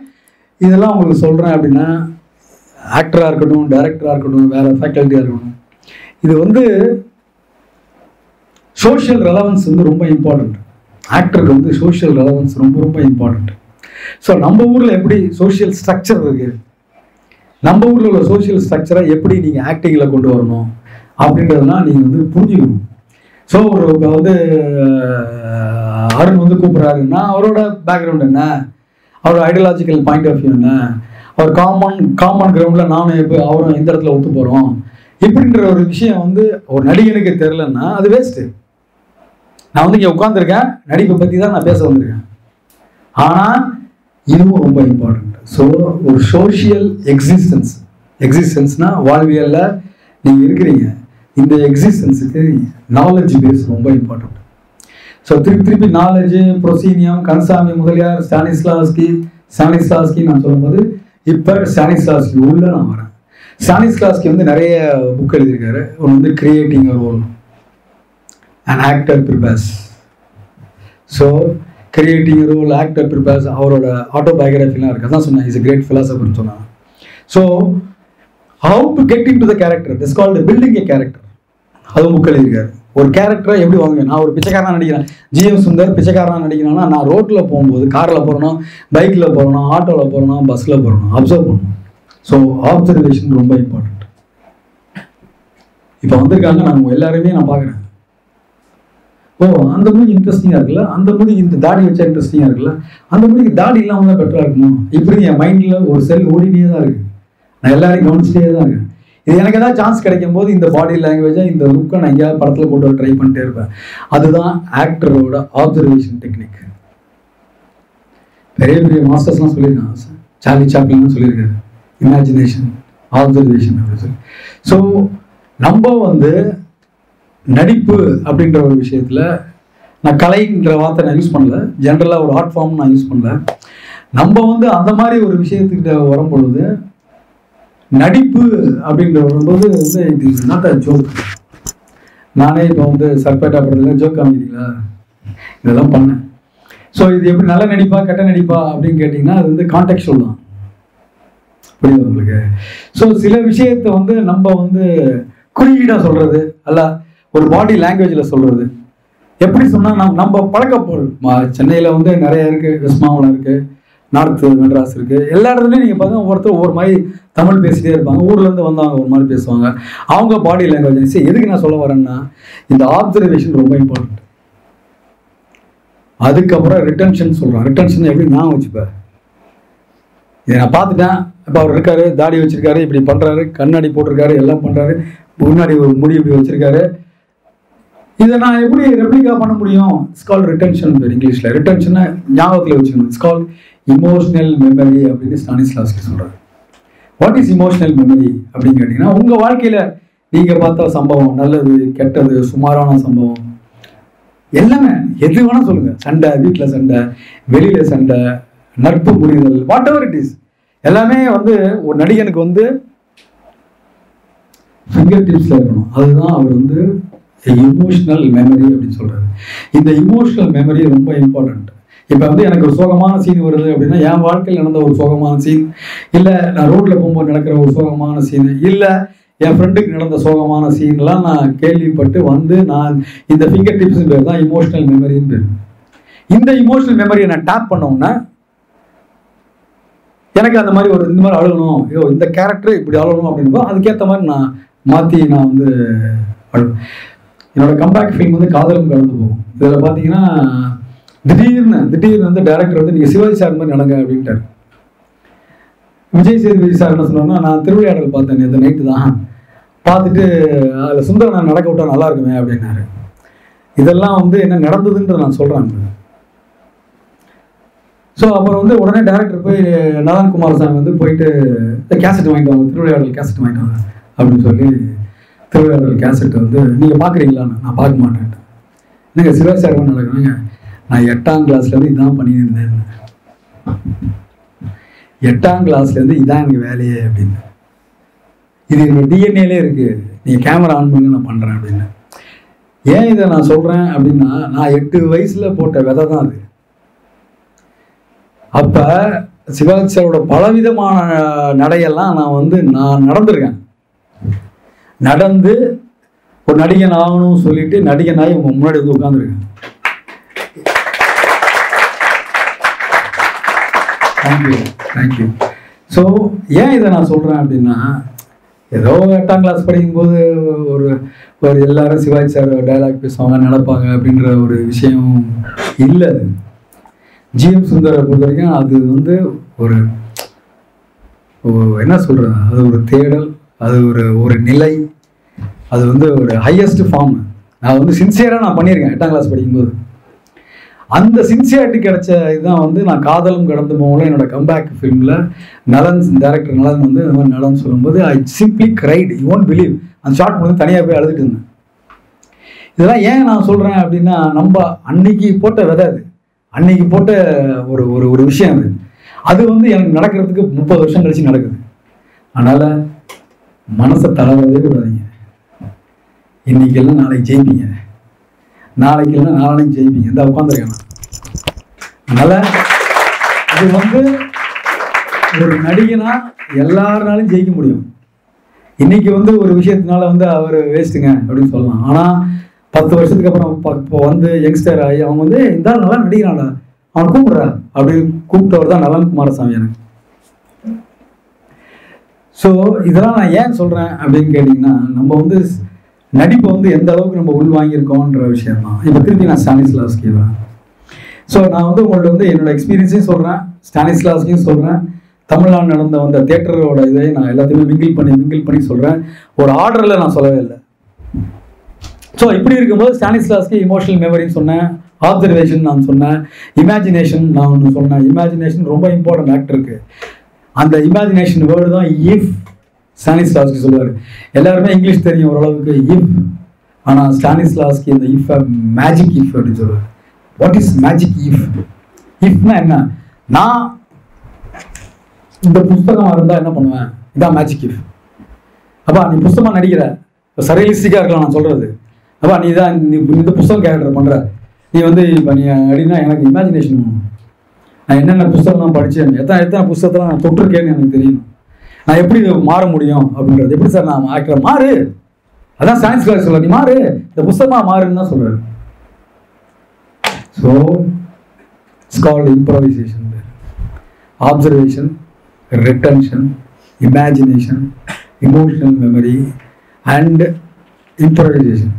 A: இதெல்லாம் உங்களுக்கு சொல்கிறேன் அப்படின்னா ஆக்டராக இருக்கட்டும் டேரக்டராக இருக்கட்டும் வேறு ஃபேக்கல்ட்டியாக இருக்கட்டும். இது வந்து சோஷியல் ரெலவன்ஸ் வந்து ரொம்ப இம்பார்ட்டண்ட் ஆக்டருக்கு வந்து சோஷியல் ரெலவன்ஸ் ரொம்ப ரொம்ப இம்பார்ட்டண்ட் ஸோ நம்ம ஊரில் எப்படி சோஷியல் ஸ்ட்ரக்சர் இருக்குது நம்ம ஊரில் உள்ள சோஷியல் ஸ்ட்ரக்சரை எப்படி நீங்கள் ஆக்டிங்கில் கொண்டு வரணும்? அப்படின்றதெல்லாம் நீங்கள் வந்து புரிஞ்சுக்கணும். ஸோ ஒரு இப்போ வந்து அருண் வந்து கூப்பிட்றாருன்னா அவரோட பேக்ரவுண்ட் என்ன? அவரோட ஐடியாலஜிக்கல் பாயிண்ட் ஆஃப் வியூ என்ன? அவர் காமன் காமன் கிரவுண்டில் நானும் இப்போ அவரும் எந்த இடத்துல ஒத்து போகிறோம் இப்படின்ற ஒரு விஷயம் வந்து ஒரு நடிகனுக்கு தெரிலன்னா அது வேஸ்ட்டு நான் வந்து இங்கே உட்காந்துருக்கேன் நடிப்பை பற்றி தான் நான் பேச வந்திருக்கேன். ஆனால் இதுவும் ரொம்ப இம்பார்ட்டண்ட் ஸோ ஒரு சோஷியல் எக்ஸிஸ்டன்ஸ் எக்ஸிஸ்டன்ஸ்னால் வாழ்வியலில் நீங்கள் இருக்கிறீங்க. இந்த எக்ஸிஸ்டன்ஸுக்கு நாலேஜ் பேஸ் ரொம்ப இம்பார்ட்டண்ட் ஸோ திருப்பி திருப்பி knowledge proscenium Kandasamy Mudaliar Stanislavski Stanislavski நான் சொல்லும்போது இப்போ ஸ்டானிஸ்லாஸ்கி உள்ளே நான் வரேன். ஸ்டானிஸ்லாஸ்கி வந்து நிறைய புக் எழுதியிருக்காரு. ஒன்று வந்து creating role and actor prepares so creating role actor prepares அவரோட ஆட்டோபயோகிராஃபிலாம் இருக்குது அதான் சொன்னேன் இஸ் a கிரேட் ஃபிலாசபர்னு சொன்னாங்க. So how to get into the character this called building a character அது புக் எழுதியிருக்காரு ஒரு கேரக்டரை எப்படி வாங்குவேன்? நான் ஒரு பிச்சைக்காரனாக நடிக்கிறேன். ஜிஎம் சுந்தர் பிச்சைக்காரனாக நடிக்கிறான்னா நான் ரோட்டில் போகும்போது காரில் போகிறோம் பைக்கில் போகிறோம் ஆட்டோவில் போகிறோம் பஸ்ஸில் போகிறேன்னா அப்சர்வ் பண்ணணும் ஸோ ஆப்சர்வேஷன் ரொம்ப இம்பார்ட்டன்ட் இப்போ வந்திருக்காங்க நான் எல்லாருமே நான் பார்க்குறேன். ஓ அந்த மூடி இன்ட்ரெஸ்டிங்காக இருக்குல்ல? அந்த மூடி இந்த தாடி வச்சா இன்ட்ரெஸ்டிங்காக இருக்குல்ல? அந்த மூடிக்கு தாடி இல்லாமல் தான் பெட்டராக இருக்கணும் இப்படி என் மைண்டில் ஒரு செல் ஓடினே தான் இருக்கு. நான் எல்லாரையும் கவனிச்சிட்டே தான் இருக்கேன். இது எனக்கு ஏதாவது சான்ஸ் கிடைக்கும் போது இந்த பாடி லாங்குவேஜாக இந்த லுக்கை நான் எங்கேயாவது படத்தில் போட்டு ட்ரை பண்ணிட்டே இருப்பேன். அதுதான் ஆக்டரோட ஆப்சர்வேஷன் டெக்னிக் பெரிய பெரிய மாஸ்டர்ஸ்லாம் சொல்லியிருக்காங்க சார்லி சாப்ளின்னு சொல்லியிருக்காரு. இமேஜினேஷன் ஆப்சர்வேஷன் அப்படின்னு சொல்லி. ஸோ நம்ம வந்து நடிப்பு அப்படின்ற ஒரு விஷயத்தில் நான் கலைன்ற வார்த்தை நான் யூஸ் பண்ணல. ஜென்ரலாக ஒரு ஆர்ட் ஃபார்ம் நான் யூஸ் பண்ணல. நம்ம வந்து அந்த மாதிரி ஒரு விஷயத்துக்கிட்ட வரும் பொழுது நடிப்பு அப்படின்ற வரும்போது வந்து it is not a joke நானே இப்போ வந்து சர்பேட்டா படத்துல ஜோக் காமிக்கிறீங்களா? இதெல்லாம் பண்ணேன். ஸோ இது எப்படி நல்ல நடிப்பா கெட்ட நடிப்பா அப்படின்னு கேட்டிங்கன்னா அது வந்து கான்டெக்சுவல் சொல்லலாம் புரியுது உங்களுக்கு? ஸோ சில விஷயத்தை வந்து நம்ம வந்து குறியீடாக சொல்கிறது அல்ல ஒரு பாடி லாங்குவேஜில் சொல்கிறது எப்படி சொன்னால் நம் நம்ம பழக்க போகிறோம் சென்னையில் வந்து நிறைய இருக்குது வெஸ்ட் இருக்குது நார்த்து மெட்ராஸ் இருக்குது எல்லா இடத்துலையும் நீங்கள் பார்த்தா ஒவ்வொருத்தர் ஒவ்வொரு மாதிரி தமிழ் பேசிட்டே இருப்பாங்க. ஊர்லேருந்து வந்தவங்க ஒரு மாதிரி பேசுவாங்க. அவங்க பாடி லாங்குவேஜ் சரி எதுக்கு நான் சொல்ல வரேன்னா இந்த ஆப்சர்வேஷன் ரொம்ப இம்பார்ட்டன்ட் அதுக்கப்புறம் ரிட்டன்ஷன் சொல்கிறோம் ரிட்டன்ஷன் எப்படி நான் வச்சுப்பேன்? இதை நான் பார்த்துட்டேன். இப்போ அவர் இருக்காரு தாடி வச்சிருக்காரு இப்படி பண்ணுறாரு கண்ணாடி போட்டிருக்காரு எல்லாம் பண்ணுறாரு முன்னாடி ஒரு முடி இப்படி வச்சிருக்காரு. இதை நான் எப்படி ரெப்ளிகா பண்ண முடியும்? இட்ஸ் கால் ரிட்டன்ஷன் இங்கிலீஷில். ரிட்டன்ஷனை ஞாபகத்தில் வச்சுக்கணும். இட்ஸ் கால் இமோஷனல் மெமரி அப்படின்னு ஸ்டானிஸ்லாஸ்க்கு சொல்கிறார் வாட் இஸ் இமோஷனல் மெமரி அப்படின்னு கேட்டிங்கன்னா உங்கள் வாழ்க்கையில் நீங்கள் பார்த்த சம்பவம் நல்லது கெட்டது சுமாரான சம்பவம் எல்லாமே எது வேணால் சொல்லுங்கள் சண்டை வீட்டில் சண்டை வெளியில் சண்டை நட்பு புரிதல் வாட் எவர் இட் இஸ் எல்லாமே வந்து ஒரு நடிகனுக்கு வந்து ஃபிங்கர் டிப்ஸில் இருக்கணும். அதுதான் அவர் வந்து இமோஷ்னல் மெமரி அப்படின்னு சொல்கிறாரு இந்த இமோஷ்னல் மெமரி ரொம்ப இம்பார்ட்டண்ட் இப்போ வந்து எனக்கு ஒரு சோகமான சீன் வருது அப்படின்னா என் வாழ்க்கையில் நடந்த ஒரு சோகமான சீன் இல்லை நான் ரோட்டில் போகும்போது நடக்கிற ஒரு சோகமான சீன் இல்லை என் ஃப்ரெண்டுக்கு நடந்த சோகமான சீன்லாம் நான் கேள்விப்பட்டு வந்து நான் இந்த ஃபிங்கர் டிப்ஸ் பேர் தான் இமோஷனல் மெமரின்னு பேர். இந்த இமோஷனல் மெமரியை நான் டேப் பண்ணோம்னா எனக்கு அந்த மாதிரி ஒரு இந்த மாதிரி அழுகணும் ஐயோ இந்த கேரக்டர் இப்படி அழுகணும் அப்படின்போ அதுக்கேற்ற மாதிரி நான் மாற்றி நான் வந்து அழுவேன். என்னோட கம்பேக் ஃபிலிம் வந்து காதலும் கலந்து போகும். இதில் பார்த்தீங்கன்னா திடீர்னு திடீர்னு வந்து டேரக்டர் வந்து நீங்கள் சிவாஜி சார் மாதிரி நடங்க அப்படின்ட்டார். விஜய் சேதுபதி சார் என்ன சொன்னார்னா நான் திருவிளையாடல் பார்த்தேன் நேற்று நைட்டு தான். பார்த்துட்டு அதில் சுந்தர நான் நடக்க விட்டா நல்லா இருக்குமே அப்படின்னாரு. இதெல்லாம் வந்து என்ன நடந்ததுன்ற நான் சொல்கிறேன் ஸோ அப்புறம் வந்து உடனே டேரக்டர் போய் நலன் குமாரசாமி வந்து போயிட்டு கேசட் வாங்கிட்டு வாங்க திருவிளையாடல் கேசட் வாங்கிட்டு வாங்க அப்படின்னு சொல்லி திருவிழாவில் கேசட் வந்து நீங்கள் பார்க்குறீங்களான்னு நான் பார்க்க மாட்டேன். என்னங்க சிவா சார் நடக்குறாங்க நான் எட்டாம் கிளாஸ்லேருந்து இதான் பண்ணிட்டு இருந்தேன் எட்டாம் கிளாஸ்லேருந்து இதான் எனக்கு வேலையே அப்படின்னு. இது என்னோட டிஎன்ஏலே இருக்குது நீங்கள் கேமரா ஆன் பண்ணி நான் பண்ணுறேன் அப்படின்னு. ஏன் இதை நான் சொல்கிறேன் அப்படின்னா நான் எட்டு வயசில் போட்ட விதை தான் அது. அப்போ சிவாஜி சாரோட பலவிதமான நடையெல்லாம் நான் வந்து நான் நடந்திருக்கேன். நடந்து ஒரு நடிகன் ஆகணும்னு சொல்லிட்டு நடிகன் ஆகி உங்க முன்னாடி வந்து உட்காந்துருக்கேன் தேங்க்யூ தேங்க்யூ ஸோ ஏன் இதை நான் சொல்கிறேன் அப்படின்னா ஏதோ எட்டாம் கிளாஸ் படிக்கும்போது ஒரு ஒரு எல்லாரும் சிவாஜி சார் டைலாக் பேசுவாங்க நடப்பாங்க அப்படின்ற ஒரு விஷயம் இல்லை அது. ஜிஎம் சுந்தரை பொறுத்த வரைக்கும் அது வந்து ஒரு ஒரு- என்ன சொல்கிறது அது ஒரு தேடல் அது ஒரு ஒரு நிலை. அது வந்து ஒரு ஹையஸ்ட் ஃபார்ம் நான் வந்து சின்சியராக நான் பண்ணியிருக்கேன் எட்டாம் கிளாஸ் படிக்கும்போது. அந்த சின்சியாரிட்டி கிடைச்ச இதுதான் வந்து நான் காதலும் கடந்து போகல என்னோட கம்பேக் ஃபிலிமில் நலன் டேரக்டர் நலன் வந்து இந்த மாதிரி நலன் சொல்லும்போது I simply cried you won't believe அந்த ஷார்ட் முடிஞ்சு தனியாக போய் அழுதுட்டு இருந்தேன். இதெல்லாம் ஏன் நான் சொல்கிறேன் அப்படின்னா நம்ம அன்னைக்கு போட்ட விதை அது. அன்னைக்கு போட்ட ஒரு ஒரு ஒரு விஷயம் அது. அது வந்து எனக்கு நடக்கிறதுக்கு முப்பது வருஷம் கழிச்சு நடக்குது. அதனால் மனசை தளர்வதே விடாதீங்க. இன்னைக்கு இல்லை நாளைக்கு ஜெயிப்பீங்க. நாளைக்கு இல்லை நாளைக்கு ஜெயிப்பீங்க. இந்த உட்காந்துருக்கேன் அதனால இது வந்து ஒரு நடிகனா எல்லாருனாலும் ஜெயிக்க முடியும். இன்னைக்கு வந்து ஒரு விஷயத்தினால வந்து அவர் வேஸ்ட்டுங்க அப்படின்னு சொல்லலாம். ஆனால் பத்து வருஷத்துக்கு அப்புறம் இப்போ வந்து யங்ஸ்டர் ஆகி அவங்க வந்து இந்த நல்லா நடிக்கிறான்டா அவன் கூப்பிடுறா அப்படின்னு கூப்பிட்டவர் தான் நலன் குமாரசாமி எனக்கு. ஸோ இதெல்லாம் நான் ஏன் சொல்கிறேன் அப்படின்னு கேட்டிங்கன்னா நம்ம வந்து நடிப்பை வந்து எந்த அளவுக்கு நம்ம உள் வாங்கியிருக்கோன்ற விஷயம் தான் இப்போ திருப்பி நான் ஸ்டானிஸ்லாஸ்கி வரேன். ஸோ நான் வந்து உங்கள்ட்ட வந்து என்னோட எக்ஸ்பீரியன்ஸையும் சொல்கிறேன் ஸ்டானிஸ்லாஸ்கையும் சொல்கிறேன் தமிழ்நாடு நடந்த அந்த தேட்டரோட இதை நான் எல்லாத்தையுமே மிங்கிள் பண்ணி மிங்கிள் பண்ணி சொல்கிறேன் ஒரு ஆர்டரில் நான் சொல்லவே இல்லை. ஸோ இப்படி இருக்கும்போது ஸ்டானிஸ்லாஸ்க்கு இமோஷனல் மெமரின்னு சொன்னேன் ஆப்சர்வேஷன் நான் சொன்னேன் இமேஜினேஷன் நான் ஒன்று சொன்னேன். இமேஜினேஷன் ரொம்ப இம்பார்ட்டன்ட் ஆக்டருக்கு அந்த இமேஜினேஷன் வேர்டு தான் இஃப் ஸ்டானிஸ்லாஸ்கி சொல்லுவார். எல்லாருமே இங்கிலீஷ் தெரியும் ஓரளவுக்கு இஃப் ஆனால் ஸ்டானிஸ்லாஸ்கி இந்த இஃப் மேஜிக் இஃப் அப்படின்னு சொல்லுவார். வாட் இஸ் மேஜிக் இஃப் இஃப்னா என்ன? நான் இந்த புஸ்தகமா இருந்தால் என்ன பண்ணுவேன்? இதான் மேஜிக் இஃப் அப்பா நீ புஸ்தகமாக நடிக்கிற? சரியலிஸ்டிக்காக இருக்கலாம் நான் சொல்கிறது அப்பா நீ தான் நீ இந்த புஸ்தகம் கேரக்டர் பண்ணுற நீ வந்து இப்போ நீ அப்படின்னா எனக்கு இமேஜினேஷன் வேணும். நான் என்னென்ன புஸ்தகம்லாம் படித்தேன் எத்தனை எத்தனை புஸ்தகத்தெல்லாம் நான் தொட்டிருக்கேன்னு எனக்கு தெரியும் நான் எப்படி மாற முடியும் அப்படின்றது? எப்படி சார் நான் ஆக்கிற? மாறு. அதான் சயின்ஸ் கிளாஸ் சொல்ல நீ மாறு. இந்த புஸ்தகமாக மாறுன்னு தான் சொல்கிறாரு so it's called improvisation observation retention imagination emotional memory and improvisation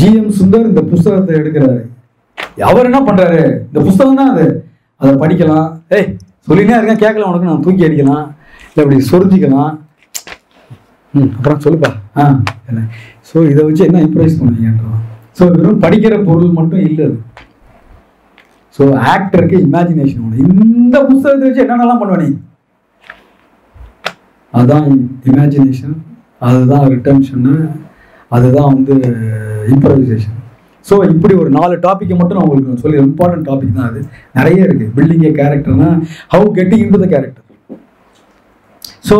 A: GM Sundar இந்த புஸ்தகத்தை எடுக்கிறாரு. அவர் என்ன பண்ணுறாரு இந்த புஸ்தகம் தான் அது. அதை படிக்கலாம். ஏய் சொல்லினே இருக்கேன் கேட்கலாம் உனக்கு நான் தூக்கி அடிக்கலாம். இப்படி சொரிஞ்சிக்கலாம் ம் அப்புறம் சொல்லுப்பா. ஆ என்ன? ஸோ இதை வச்சு என்ன இம்ப்ரைஸ் பண்ணுவீங்கன்றோம் ஸோ வெறும் படிக்கிற பொருள் மட்டும் இல்லை அது. ஸோ ஆக்டருக்கு இமேஜினேஷன் ஒன்று இந்த புத்தகத்தை வச்சு என்னென்னலாம் பண்ணுவ நீ? அதுதான் இமேஜினேஷன் அதுதான் ரிட்டன்ஷனு அதுதான் வந்து இம்ப்ரவைசேஷன் ஸோ இப்படி ஒரு நாலு டாப்பிக்கை மட்டும் நான் உங்களுக்கு சொல்லி இம்பார்ட்டன்ட் டாபிக் தான் அது. நிறைய இருக்குது building a கேரக்டர்னா how getting in the character so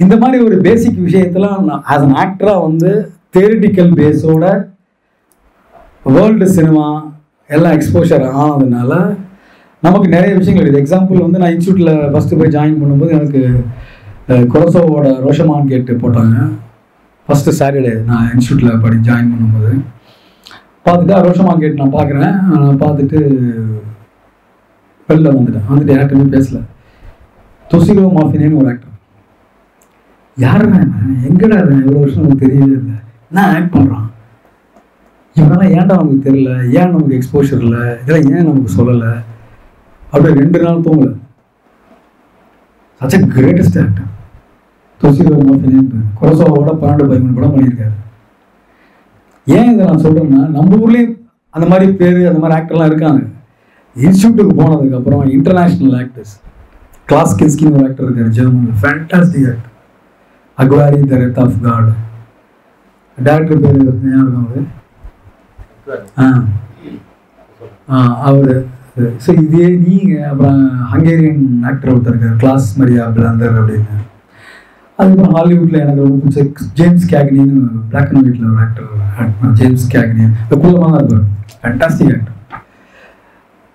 A: இந்த மாதிரி ஒரு பேசிக் விஷயத்தெல்லாம் நான் ஆஸ் அன் ஆக்டராக வந்து தேரிட்டிக்கல் பேஸோட வேர்ல்டு சினிமா எல்லாம் எக்ஸ்போஷர் ஆனதுனால நமக்கு நிறைய விஷயங்கள் இருக்குது. எக்ஸாம்பிள் வந்து நான் இன்ஸ்டியூட்டில் ஃபஸ்ட்டு போய் ஜாயின் பண்ணும்போது எனக்கு அஹ், ரோஷமான் கேட்டு போட்டாங்க. ஃபஸ்ட்டு சாட்டர்டே நான் இன்ஸ்டியூட்டில் படி ஜாயின் பண்ணும்போது. பார்த்துட்டு ரோஷமான் கேட் நான் பார்க்குறேன். பார்த்துட்டு வெளில வந்துட்டேன். வந்துட்டு யார்கிட்டயுமே பேசலை. தொசிலோ மாஃபினேன்னு ஒரு ஆக்டர் யாருமே எங்கடா இருந்தேன் இவ்வளோ வருஷம் நமக்கு தெரியவே இல்லை. நான் ஆக்ட் பண்ணுறான் இவனெல்லாம் ஏன்டா நமக்கு தெரியல? ஏன் நமக்கு எக்ஸ்போஷர் இல்லை? இதெல்லாம் ஏன் நமக்கு சொல்லலை? அப்படியே ரெண்டு நாள் தூங்கல. Such a greatest actor Toshiro Mifune கொரசோவோட பன்னெண்டு பதிமூணு படம் பண்ணியிருக்காரு. ஏன் இதை நான் சொல்கிறேன்னா நம்ம ஊர்லேயும் அந்த மாதிரி பேர் அந்த மாதிரி ஆக்டர்லாம் இருக்காங்க. இன்ஸ்டியூட்டுக்கு போனதுக்கப்புறம் இன்டர்நேஷ்னல் ஆக்டர்ஸ் கிளாஸ் கின்ஸ்கின்னு ஒரு ஆக்டர் இருக்கார் ஜெர்மனில் fantastic actor Aguirre the wrath of God. Director பேர் ஞாபகம் அவரு? ஆ. ஆ அவர். ஸோ இதே நீங்கள் அப்புறம் ஹங்கேரியன் ஆக்டர் ஒருத்தர் இருக்கார் கிளாஸ் மரியா பிளாந்தர் அப்படின்னு. அதுக்கப்புறம் ஹாலிவுட்டில் எனக்கு ரொம்ப பிடிச்ச ஜேம்ஸ் கேக்னின்னு பிளாக் அண்ட் ஒயிட்டில் ஒரு ஆக்டர் ஜேம்ஸ் கேக்னி. குள்ளமாக தான் இருப்பார். ஃபேண்டாஸ்டிக் ஆக்டர்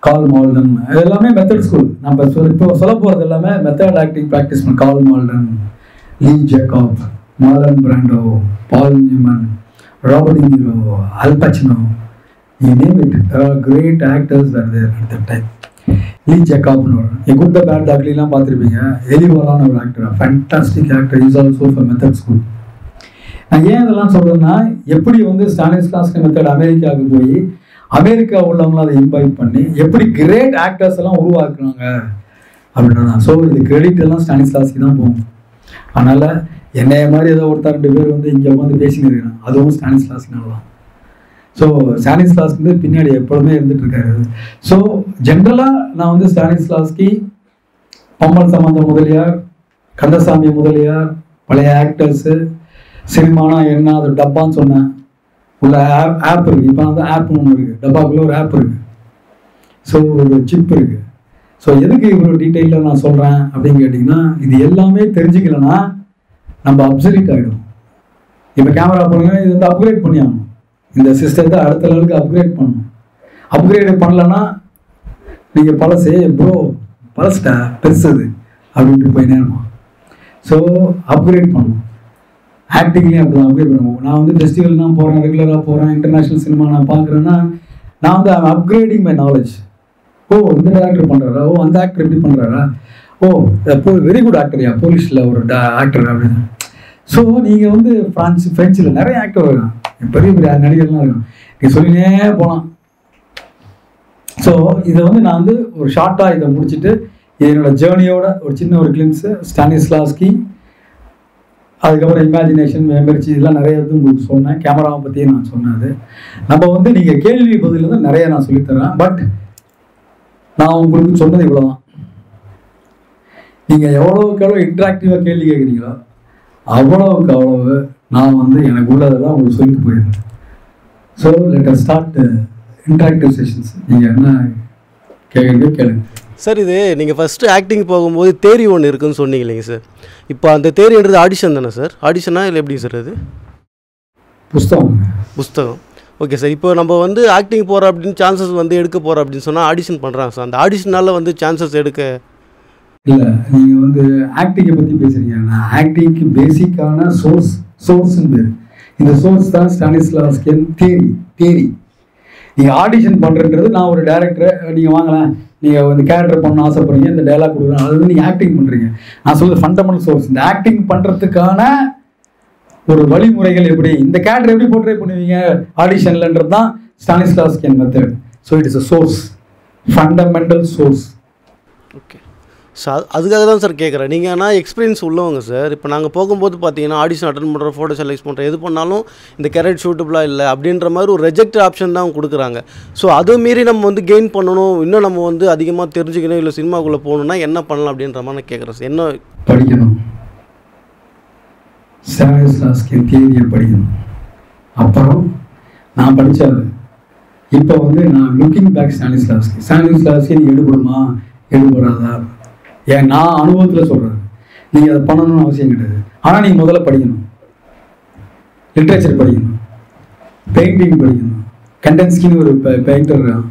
A: கால் மால்டன் எல்லாமே மெத்தட் ஸ்கூல் நம்ம சொல் இப்போ சொல்ல போகிறது எல்லாமே மெத்தட் ஆக்டிங் ப்ராக்டிஸ் பண்ண Karl Malden Lee J Cobb Marlon Brando Paul Newman Robert hero Al Pacino you name it. There are great actors were at that time. Lee ஜெக்காப்னு ஒரு good the bad டாக்லிலாம் பார்த்துருப்பீங்க. எலிவாலான ஒரு actor fantastic actor is also for method school நான் ஏன் இதெல்லாம் சொல்கிறேன்னா எப்படி வந்து ஸ்டானிஸ்லாஸ்கி மெத்தட் அமெரிக்காவுக்கு போய் அமெரிக்கா உள்ளவங்களும் அதை இன்வைட் பண்ணி எப்படி கிரேட் ஆக்டர்ஸ் எல்லாம் உருவாக்குறாங்க அப்படின்றதான் ஸோ இது கிரெடிட் எல்லாம் ஸ்டானிஸ்லாஸ்கி தான் போகும். அதனால் என்னைய மாதிரி ஏதோ ஒருத்தர் ரெண்டு பேர் வந்து இங்கே உட்காந்து பேசின்னு இருக்கிறாங்க அதுவும் ஸ்டானிஸ்லாஸ்கினால தான் ஸோ ஸ்டானிஸ்லாஸ்க்கு வந்து பின்னாடி எப்பொழுதுமே இருந்துட்டு இருக்காரு. ஸோ ஜென்ரலாக நான் வந்து ஸ்டானிஸ்லாஸ்கி பம்மல் சம்பந்த முதலியார் கந்தசாமி முதலியார் பழைய ஆக்டர்ஸு சினிமானா என்ன அது டப்பான்னு சொன்னேன். உள்ள ஆப் ஆப் இருக்குது இப்போ வந்து ஆப்னு ஒன்று இருக்குது டப்பாக்குள்ளே ஒரு ஆப் இருக்குது ஸோ ஒரு சிப் இருக்குது ஸோ எதுக்கு இவ்வளோ டீட்டெயிலில் நான் சொல்கிறேன் அப்படின்னு கேட்டிங்கன்னா இது எல்லாமே தெரிஞ்சுக்கலன்னா நம்ம அப்சலிட் ஆகிடும் இப்போ கேமரா போனீங்கன்னா இது வந்து அப்கிரேட் பண்ணியாகணும். இந்த சிஸ்டத்தை அடுத்த லெவலுக்கு அப்கிரேட் பண்ணணும். அப்கிரேட் பண்ணலன்னா நீங்கள் பழசே ப்ரோ பழசிட்டா பெருசு அது அப்படின்ட்டு போய் நேரமா ஸோ அப்கிரேட் பண்ணணும். ஆக்டிங்லேயும் அப்படி தான் அப்கிரேட் பண்ணுவோம் நான் வந்து ஃபெஸ்டிவல் நான் போகிறேன் ரெகுலராக போகிறேன் இன்டர்நேஷ்னல் சினிமா நான் பார்க்குறேன்னா நான் வந்து அப்கிரேடிங் மை நாலேஜ் ஓ இந்த டேரக்டர் பண்ணுறாரா ஓ அந்த ஆக்டர் இப்படி பண்ணுறாரா ஓ போ வெரி குட் ஆக்டர்யா போலீஸில் ஒரு ஆக்டர் அப்படின்னு. ஸோ நீங்கள் வந்து ஃப்ரான்ஸ் ஃப்ரெஞ்சில் நிறைய ஆக்டர் இருக்காங்க பெரிய பெரிய நடிகர்லாம் இருக்கும் நீங்கள் சொல்லினே போகலாம் ஸோ இதை வந்து நான் வந்து ஒரு ஷார்ட்டாக இதை முடிச்சுட்டு என்னோட ஜேர்னியோட ஒரு சின்ன ஒரு கிளிம்ஸு ஸ்டானிஸ்லாஸ்கி அதுக்கப்புறம் இமேஜினேஷன் மெமரிச்சி இதெல்லாம் நிறைய வந்து உங்களுக்கு சொன்னேன். கேமராவை பற்றியும் நான் சொன்னது நம்ம வந்து நீங்கள் கேள்வி பதில் வந்து நிறைய நான் சொல்லித்தரேன். பட் நான் உங்களுக்கு சொன்னது இவ்வளோதான் நீங்கள் எவ்வளோவுக்கு எவ்வளோ இன்ட்ராக்டிவாக கேள்வி கேட்குறீங்களோ அவ்வளவுக்கு அவ்வளவு நான் வந்து எனக்கு உள்ளதெல்லாம் உங்களுக்கு சொல்லிட்டு போயிருந்தேன் so let start interactive sessions நீங்கள் என்ன கேட்குறீங்க கேளுங்க.
B: சார் இது நீங்கள் ஃபஸ்ட்டு ஆக்டிங் போகும்போது தேரி ஒன்று இருக்குன்னு சொன்னீங்க இல்லைங்க சார் இப்போ அந்த தேரின்றது ஆடிஷன் தானே சார் ஆடிஷனா இல்லை எப்படி சார் அது?
A: புஸ்தகம்.
B: புஸ்தகம். ஓகே சார் இப்போ நம்ம வந்து ஆக்டிங் போகிறோம் அப்படின்னு சான்சஸ் வந்து எடுக்க போகிறோம் அப்படின்னு சொன்னால் ஆடிஷன் பண்ணுறாங்க சார் அந்த ஆடிஷனால் வந்து சான்சஸ் எடுக்க
A: இல்லை நீங்கள் வந்து ஆக்டிங்கை பற்றி பேசுறீங்க. நான் ஆக்டிங்க்கு பேசிக்கான சோர்ஸ் சோர்ஸ்னு பேர். இந்த சோர்ஸ் தான் ஸ்டானிஸ்லாஸ்கியன் தேரி தேரி நீங்கள் ஆடிஷன் பண்ணுறன்றது நான் ஒரு டேரக்டரை நீங்கள் வாங்கலாம். நீங்கள் வந்து கேரக்டர் பண்ண ஆசைப்படுறீங்க இந்த டைலாக் கொடுக்குறேன் அது வந்து நீங்கள் ஆக்டிங் பண்ணுறீங்க நான் சொல்லுறது ஃபண்டமெண்டல் சோர்ஸ் இந்த ஆக்டிங் பண்ணுறதுக்கான ஒரு வழிமுறைகள் எப்படி? இந்த கேரக்டர் எப்படி போர்ட்ரே பண்ணுவீங்க? ஆடிஷன்லன்றது தான் Stanislavskian method so it is a source fundamental source
B: okay sir அதுக்காக தான் சார் கேட்குறேன் நீங்கள் ஆனால் எக்ஸ்பீரியன்ஸ் உள்ளவங்க சார் இப்போ நாங்கள் போகும்போது பார்த்தீங்கன்னா ஆடிஷன் அட்டன் பண்ணுறோம் ஃபோட்டோ செலக்ட் பண்ணுறோம் எது பண்ணாலும் இந்த கேரட் ஷூட்டபுளாக இல்லை அப்படின்ற மாதிரி ஒரு ரெஜெக்ட் ஆப்ஷன் தான் கொடுக்குறாங்க. ஸோ அதை மீறி நம்ம வந்து கெயின் பண்ணணும். இன்னும் நம்ம வந்து அதிகமாக தெரிஞ்சுக்கணும். இல்லை சினிமாக்குள்ளே போகணுன்னா என்ன பண்ணலாம் அப்படின்ற மாதிரி நான் கேட்குறேன் சார் என்ன?
A: படிக்கணும். ஸ்டானிஸ்லாஸ்கின் தேதியை படிக்கணும். அப்புறம் நான் படித்தாது இப்போ வந்து நான் லுக்கிங் பேக் ஸ்டானிஸ்லாஸ்கி ஸ்டானிஸ்லாஸ்கி நீ எடுபடுமா? எடுபடாதா? ஏன் நான் அனுபவத்தில் சொல்கிறேன் நீங்கள் அதை பண்ணணும்னு அவசியம் கிடையாது. ஆனால் நீங்கள் முதல்ல படிக்கணும். லிட்ரேச்சர் படிக்கணும். பெயிண்டிங் படிக்கணும். கண்டென்ஸ்கின்னு ஒரு பெயிண்டர் இருக்கான்.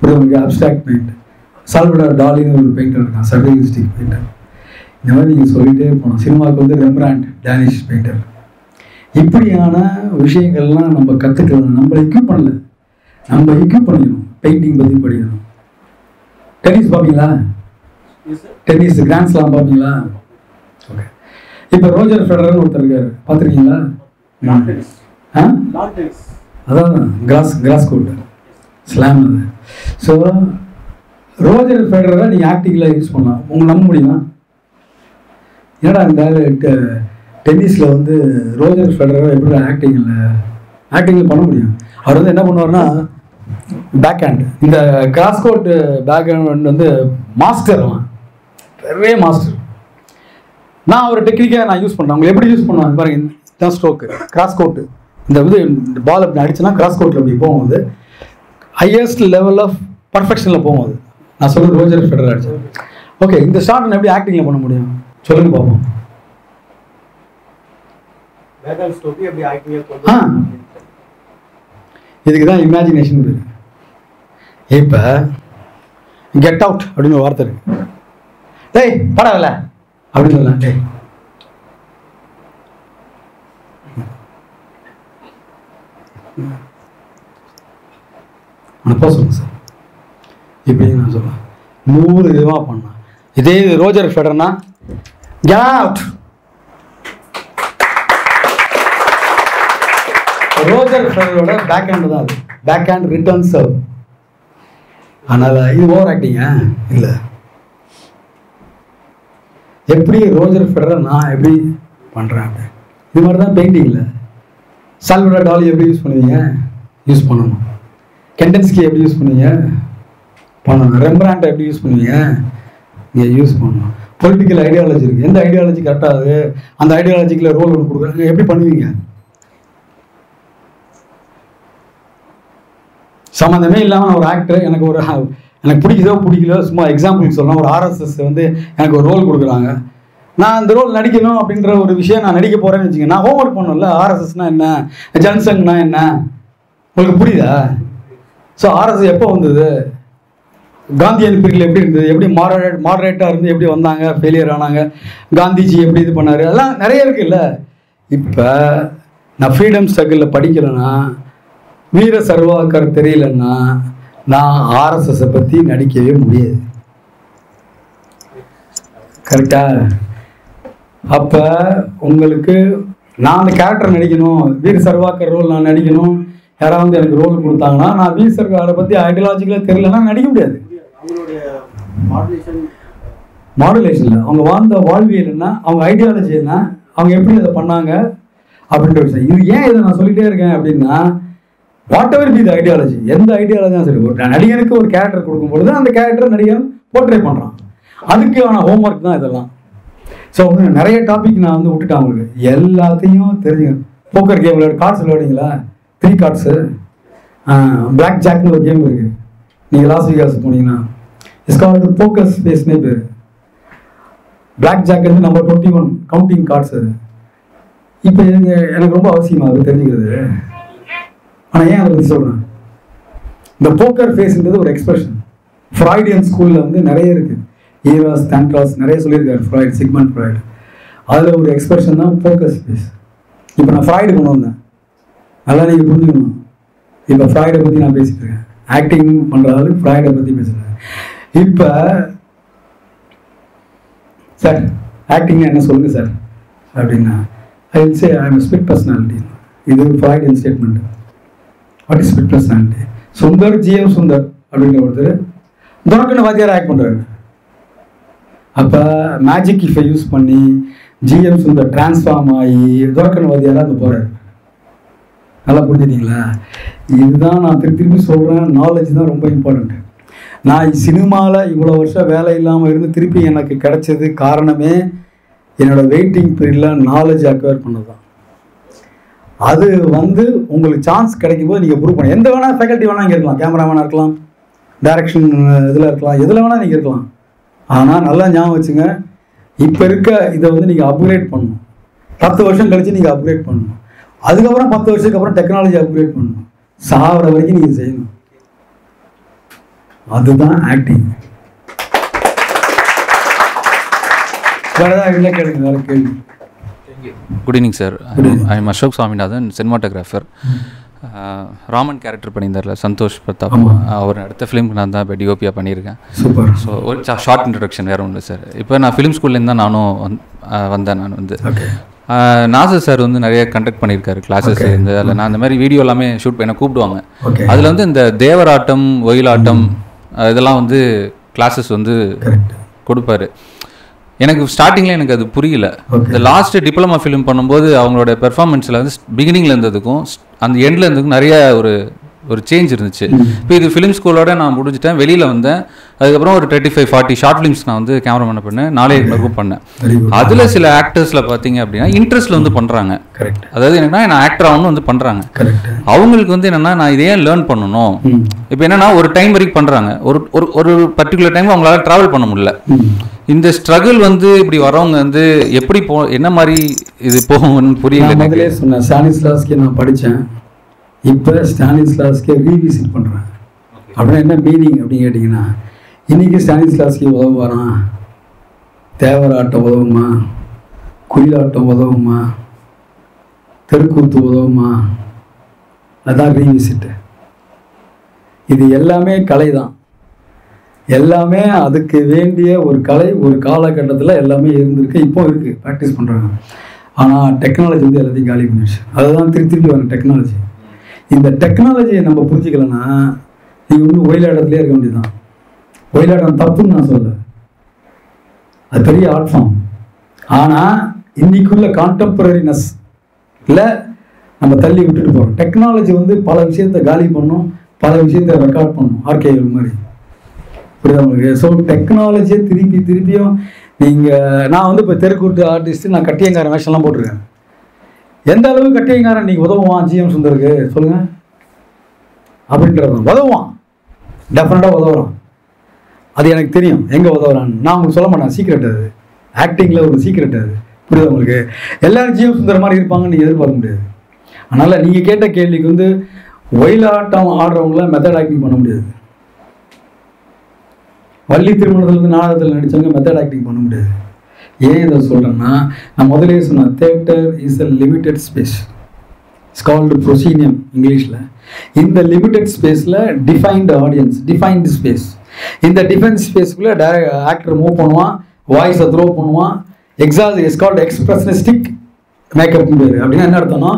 A: புரியுது அப்டாக்ட் பெயிண்ட் சால்வடார் டாலின்னு ஒரு பெயிண்டர் இருக்கான். சர்வலிஸ்டிக் பெயிண்டர் இந்த மாதிரி நீங்கள் சொல்லிகிட்டே போகணும். சினிமாவுக்கு வந்து ரெம்பராண்ட் டேனிஷ் பெயிண்டர் இப்படியான விஷயங்கள்லாம் நம்ம கற்றுக்கலாம் நம்மளை எக்யூப் பண்ணல. நம்ம எக்யூப் பண்ணிக்கணும் பெயிண்டிங் பற்றி படிக்கணும். டென்னிஸ் பார்ப்பீங்களா? டென்னிஸ் கிராண்ட் ஸ்லாம் பார்ப்பீங்களா? ஓகே இப்போ ரோஜர் ஃபெடரர்னு ஒருத்தர் இருக்காரு. பார்த்துருக்கீங்களா? ஆ? அதான் கிராஸ் கிராஸ் கோட் ஸ்லாம் அது. ஸோ ரோஜர் ஃபெடரரை நீங்கள் ஆக்டிங்கில் யூஸ் பண்ணலாம். உங்களை நம்ப முடியுமா? ஏன்னா இந்த டென்னிஸில் வந்து ரோஜர் ஃபெடரர் எப்படி ஆக்டிங்கில் ஆக்டிங்கில் பண்ண முடியும்? அவர் வந்து என்ன பண்ணுவார்னா பேக் ஹேண்ட் இந்த கிராஸ்கோட் பேக் ஹேண்ட் வந்து மாஸ்டர் அவன். பெரிய மாஸ்டர் நான் ஒரு டெக்னிக்காக நான் யூஸ் பண்ணுறேன் அவங்க எப்படி யூஸ் பண்ணுவாங்க பாருங்க இதுதான் ஸ்ட்ரோக்கு கிராஸ் கோட்டு இந்த இது பால் அப்படி அடிச்சுன்னா கிராஸ் கோட்டில் அப்படி போகும்போது ஹையஸ்ட் லெவல் ஆஃப் பர்ஃபெக்ஷனில் போகும்போது. நான் சொல்கிறது ரோஜர் ஃபெடரர் அடிச்சேன் ஓகே இந்த ஷார்ட் நான் எப்படி ஆக்டிங்கில் பண்ண முடியும்? சொல்லுங்க பார்ப்போம் ஆ. இதுக்கு தான் இமேஜினேஷன் பேர். இப்போ கெட் அவுட் அப்படின்னு ஒரு வார்த்தை இருக்கு. டேய் படவில்ல அப்படின்னு சொல்லலாம். டேய். அப்போ சொல்லுங்க சார். இப்படி நான் சொல்லுவேன் நூறு விதமாக பண்ணலாம். இதே இது ரோஜர் ஃபெடர்னா Get out! ரோஜர் ஃபெரரோட பேக் ஹேண்ட் தான். அது பேக் ஹேண்ட் ரிட்டர்ன் சர்வ் அதனால் இது ஓவர் ஆக்டிங்க இல்லை. எப்படி ரோஜர் ஃபெரர் நான் எப்படி பண்ணுறேன் அப்படி? இது மாதிரி தான் பெயிண்டிங்கில் சால்வடா டாலி எப்படி யூஸ் பண்ணுவீங்க? யூஸ் பண்ணணும். கெண்டன்ஸ்கி எப்படி யூஸ் பண்ணுவீங்க? பண்ணணும். ரெம்பராண்டை எப்படி யூஸ் பண்ணுவீங்க? நீங்கள் யூஸ் பண்ணணும். பொலிட்டிக்கல் ஐடியாலஜி இருக்குது எந்த ஐடியாலஜி கரெக்டாகுது அந்த ஐடியாலஜிக்கில் ரோல் ஒன்று கொடுக்குறாங்க எப்படி பண்ணுவீங்க? சம்மந்தமே இல்லாமல் ஒரு ஆக்டர் எனக்கு ஒரு எனக்கு பிடிக்குதோ பிடிக்கலையோ சும்மா எக்ஸாம்பிளுக்கு சொல்லலாம் ஒரு ஆர்எஸ்எஸ் வந்து எனக்கு ஒரு ரோல் கொடுக்குறாங்க. நான் அந்த ரோல் நடிக்கணும் அப்படின்ற ஒரு விஷயம் நான் நடிக்க போகிறேன்னு வச்சுங்க நான் ஹோம்ஒர்க் பண்ணணும்ல? ஆர்எஸ்எஸ்னா என்ன? ஜன்சங்னா என்ன? உங்களுக்கு புரியுதா? ஸோ ஆர்எஸ் எப்போ வந்தது? காந்தியன் பீரியட்ல எப்படி இருந்தது? எப்படி மாடரேட் மாடரேட்டாக இருந்து எப்படி வந்தாங்க? ஃபெயிலியர் ஆனாங்க. காந்திஜி எப்படி இது பண்ணாரு? அதெல்லாம் நிறைய இருக்குல்ல. இப்போ நான் ஃப்ரீடம் ஸ்ட்ரகிளில் படிக்கலைன்னா வீர சர்வாக்கர் தெரியலன்னா நான் ஆர்எஸ்எஸை பற்றி நடிக்கவே முடியாது. கரெக்டாக அப்போ உங்களுக்கு நான் அந்த கேரக்டர் நடிக்கணும் வீர சர்வாக்கர் ரோல் நான் நடிக்கணும் யாராவது எனக்கு ரோல் கொடுத்தாங்கன்னா நான் வீர் சர்வாக்கரை பற்றி ஐடியாலஜிக்கலாக தெரியலன்னா நடிக்க முடியாது.
B: மாடுலேஷன்
A: அவங்க வாழ்ந்த வாழ்வியல் என்ன? அவங்க ஐடியாலஜி என்ன? அவங்க எப்படி அதை பண்ணாங்க? அப்படின்ற விஷயம். இது ஏன் இதை நான் சொல்லிட்டே இருக்கேன் அப்படின்னா whatever be the ideology எந்த ஐடியாலஜியும் சரி. ஒரு நடிகனுக்கு ஒரு கேரக்டர் கொடுக்கும் பொழுது அந்த கேரக்டர் நடிகன் போர்ட்ரே பண்ணுறான் அதுக்கான ஹோம்ஒர்க் தான் இதெல்லாம். ஸோ வந்து நிறைய டாபிக் நான் வந்து விட்டுட்டேன் உங்களுக்கு எல்லாத்தையும் தெரிஞ்சுங்க போக்கர் கேம் விளையாடு கார்ட்ஸ் விளையாடுங்களா த்ரீ கார்ட்ஸு பிளாக் ஜாக்னு ஒரு கேம் இருக்குது நீங்கள் லாஸ் விகாஸ் போனீங்கன்னா இட்ஸ் கால்டு ஃபோக்கஸ் ஸ்பேஸ்னே பேர். பிளாக் ஜாக் வந்து number twenty one counting cards அது இப்போ எனக்கு எனக்கு ரொம்ப அவசியமாக அது தெரிஞ்சுக்கிறது. ஆனால் ஏன் அதை பற்றி சொல்கிறேன் இந்த போக்கர் ஃபேஸ்ன்றது ஒரு எக்ஸ்பிரஷன் ஃப்ராய்டியன் ஸ்கூலில் வந்து நிறைய இருக்குது ஈராஸ் தேன்ட்ராஸ் நிறைய சொல்லியிருக்காரு ஃப்ராய்ட் சிக்மெண்ட் ஃப்ராய்டு அதில் ஒரு எக்ஸ்பிரஷன் தான் ஃபோக்கஸ் ஸ்பேஸ் இப்போ நான் ஃப்ராய்டு கொண்டு வந்தேன். நல்லா நீங்கள் புரிஞ்சுக்கணும். இப்போ ஃப்ராய்டை பற்றி நான் பேசிட்டு இருக்கேன். ஆக்டிங் பண்ணுற ஃப்ராய்டை பற்றி பேசுகிறேன் இப்போ சார் ஆக்டிங்னா என்ன சொல்லுங்க சார் அப்படின்னா I will say I am split personality இது Freudian statement what is split personality Sundar GM Sundar அப்படின்ற ஒருத்தர் துரக்கண்ண வாத்தியார் ஆக்ட் பண்ணுறாரு அப்போ மேஜிக் இஃபை யூஸ் பண்ணி ஜிஎம் சுந்தர் டிரான்ஸ்ஃபார்ம் ஆகி துரக்கண்ண வாத்தியாராக அங்கே போகிறாரு நல்லா புரிஞ்சுட்டீங்களா இதுதான் நான் திருப்பி திருப்பி சொல்கிறேன் நாலேஜ் தான் ரொம்ப இம்பார்ட்டண்ட்டு நான் சினிமாவில் இவ்வளோ வருஷம் வேலை இல்லாமல் இருந்து திருப்பி எனக்கு கிடைச்சது காரணமே என்னோடய வெயிட்டிங் பீரியடில் நாலேஜ் அக்வயர் பண்ணது தான் அது வந்து உங்களுக்கு சான்ஸ் கிடைக்கும் போது நீங்கள் ப்ரூவ் பண்ண எந்த வேணால் ஃபேக்கல்ட்டி வேணால் இங்கே இருக்கலாம் கேமராமேனாக இருக்கலாம் டைரக்ஷன் இதில் இருக்கலாம் எதில் வேணால் நீங்கள் இருக்கலாம். ஆனால் நல்லா ஞாபகம் வச்சுங்க இப்போ இருக்க இதை வந்து நீங்கள் அப்கிரேட் பண்ணணும். பத்து வருஷம் கழித்து நீங்கள் அப்கிரேட் பண்ணணும். அதுக்கப்புறம் பத்து வருஷத்துக்கு அப்புறம் டெக்னாலஜி அப்கிரேட் பண்ணணும். சாகிற வரைக்கும் நீங்கள் செய்யணும். அதுதான் ஆக்டிங் வேற கேள்வி.
C: Good evening sir. I am Ashok Saminathan cinematographer Raman character பண்ணியிருந்தார்ல Santhosh Prathap. அவர் அடுத்த ஃபிலிம்க்கு நான் தான் இப்போ டிஓபியாக பண்ணியிருக்கேன்.
A: சூப்பர்.
C: ஸோ ஒரு ஷார்ட் இன்ட்ரடக்ஷன் வேறு ஒன்று சார் இப்போ நான் ஃபிலிம் ஸ்கூல்லேருந்து தான் நானும் வந்தேன் நான் வந்து. நாசர் சார் வந்து நிறைய கண்டக்ட் பண்ணியிருக்காரு கிளாஸஸ் இருந்து. அதில் நான் அந்த மாதிரி வீடியோ எல்லாமே ஷூட் பண்ண கூப்பிடுவாங்க. அதில் வந்து இந்த தேவராட்டம் ஒயிலாட்டம் இதெல்லாம் வந்து கிளாஸஸ் வந்து கொடுப்பாரு. எனக்கு ஸ்டார்டிங்கில் எனக்கு அது புரியல. இந்த லாஸ்ட் டிப்ளமா ஃபிலிம் பண்ணும்போது அவங்களோட பெர்ஃபார்மன்ஸில் வந்து பிகினிங்ல இருந்ததுக்கும் அந்த எண்டில் இருந்ததுக்கும் நிறைய ஒரு ஒரு சேஞ்ச் இருந்துச்சு. இப்போ இது ஃபிலிம் ஸ்கூலோட நான் முடிஞ்சிட்டேன். வெளியில் வந்தேன். அதுக்கப்புறம் ஒரு thirty five forty short films நான் வந்து கேமராமேன் பண்ணேன். நாளே வரைக்கும் பண்ணேன். அதில் சில ஆக்டர்ஸில் பார்த்தீங்க அப்படின்னா இன்ட்ரெஸ்ட்ல வந்து பண்ணுறாங்க
A: கரெக்ட்
C: அதாவது என்னன்னா நான் ஆக்டர் ஆகணும் வந்து பண்ணுறாங்க அவங்களுக்கு வந்து என்னன்னா நான் இதையே லேர்ன் பண்ணணும். இப்போ என்னன்னா ஒரு டைம் வரைக்கும் பண்ணுறாங்க ஒரு ஒரு ஒரு பர்டிகுலர் டைம் அவங்களால ட்ராவல் பண்ண முடியல. இந்த ஸ்ட்ரகிள் வந்து இப்படி வரவங்க வந்து எப்படி போ என்ன மாதிரி இது போகும்னு புரியல
A: முதலே சொன்னேன் ஸ்டானிஸ்லாஸ்கே நான் படித்தேன் இப்போ ஸ்டானிஸ்லாஸ்கே ரீவிசிட் பண்ணுறேன் அப்படின்னா என்ன மீனிங் அப்படின்னு கேட்டிங்கன்னா இன்றைக்கி ஸ்டானிஸ்லாஸ்கே உதவுவாரான் தேவராட்டம் உதவுமா? குயிலாட்டம் உதவுமா? தெருக்கூத்து உதவுமா? அதான் ரீவிசிட்டு இது எல்லாமே கலை தான் எல்லாமே அதுக்கு வேண்டிய ஒரு கலை ஒரு காலகட்டத்தில் எல்லாமே இருந்திருக்கு இப்போ இருக்குது ப்ராக்டிஸ் பண்ணுறாங்க ஆனால் டெக்னாலஜி வந்து எல்லாத்தையும் காலி பண்ணிடுச்சு. அதுதான் திருப்பி திருப்பி வர டெக்னாலஜி இந்த டெக்னாலஜியை நம்ம புரிஞ்சுக்கலன்னா நீங்கள் வந்து ஒயிலாடத்துலேயே இருக்க வேண்டியதுதான். ஒயிலாடம் தப்புன்னு நான் சொல்ல அது பெரிய ஆர்ட் ஃபார்ம் ஆனால் இன்னைக்குள்ள கான்டெம்பரரினஸ் இல்லை நம்ம தள்ளி விட்டுட்டு போகிறோம் டெக்னாலஜி வந்து பல விஷயத்தை காலி பண்ணும் பல விஷயத்தை ரெக்கார்ட் பண்ணும். ஆர்கேவல் மாதிரி. புரியுதா உங்களுக்கு? ஸோ டெக்னாலஜியை திருப்பி திருப்பியும் நீங்கள் நான் வந்து இப்போ தெருக்கூட்டு ஆர்டிஸ்ட்டு நான் கட்டியங்கார வேஷம்லாம் போட்டிருக்கேன். எந்த அளவு கட்டியங்காரன் நீங்கள் உதவுவான் ஜிஎம் சுந்தருக்கு? சொல்லுங்கள் அப்படின்றது உதவுவான். டெஃபினட்டாக உதவுறான். அது எனக்கு தெரியும். எங்கே உதவுறான்? நான் உங்களுக்கு சொல்ல மாட்டேன். சீக்ரெட் அது. ஆக்டிங்கில் ஒரு சீக்ரெட் அது. புரியுது உங்களுக்கு? எல்லாரும் ஜிஎம் சுந்தர மாதிரி இருப்பாங்கன்னு நீங்கள் எதிர்பார்க்க முடியாது. அதனால் நீங்கள் கேட்ட கேள்விக்கு வந்து ஒயிலாட்டம் ஆடுறவங்கள மெத்தட் ஆக்டிங் பண்ண முடியாது. வள்ளி திருமணத்துலேருந்து நாடகத்தில் நடித்தவங்க மெத்தட் ஆக்டிங் பண்ண முடியாது. ஏன் இதை சொல்கிறேன்னா நான் முதலே சொன்னேன் theatre is a limited space called proscenium இங்கிலீஷில் இந்த லிமிட்டெட் ஸ்பேஸில் டிஃபைன்டு ஆடியன்ஸ் டிஃபைன்டு ஸ்பேஸ் இந்த டிஃபைன் ஸ்பேஸ்க்குள்ளே டேர ஆக்டர் மூவ் பண்ணுவான் வாய்ஸை த்ரோ பண்ணுவான். எக்ஸாஸ் இஸ் கால்டு எக்ஸ்பிரஷனிஸ்டிக் மேக்கப் பேர். அப்படின்னா என்ன அர்த்தம்னா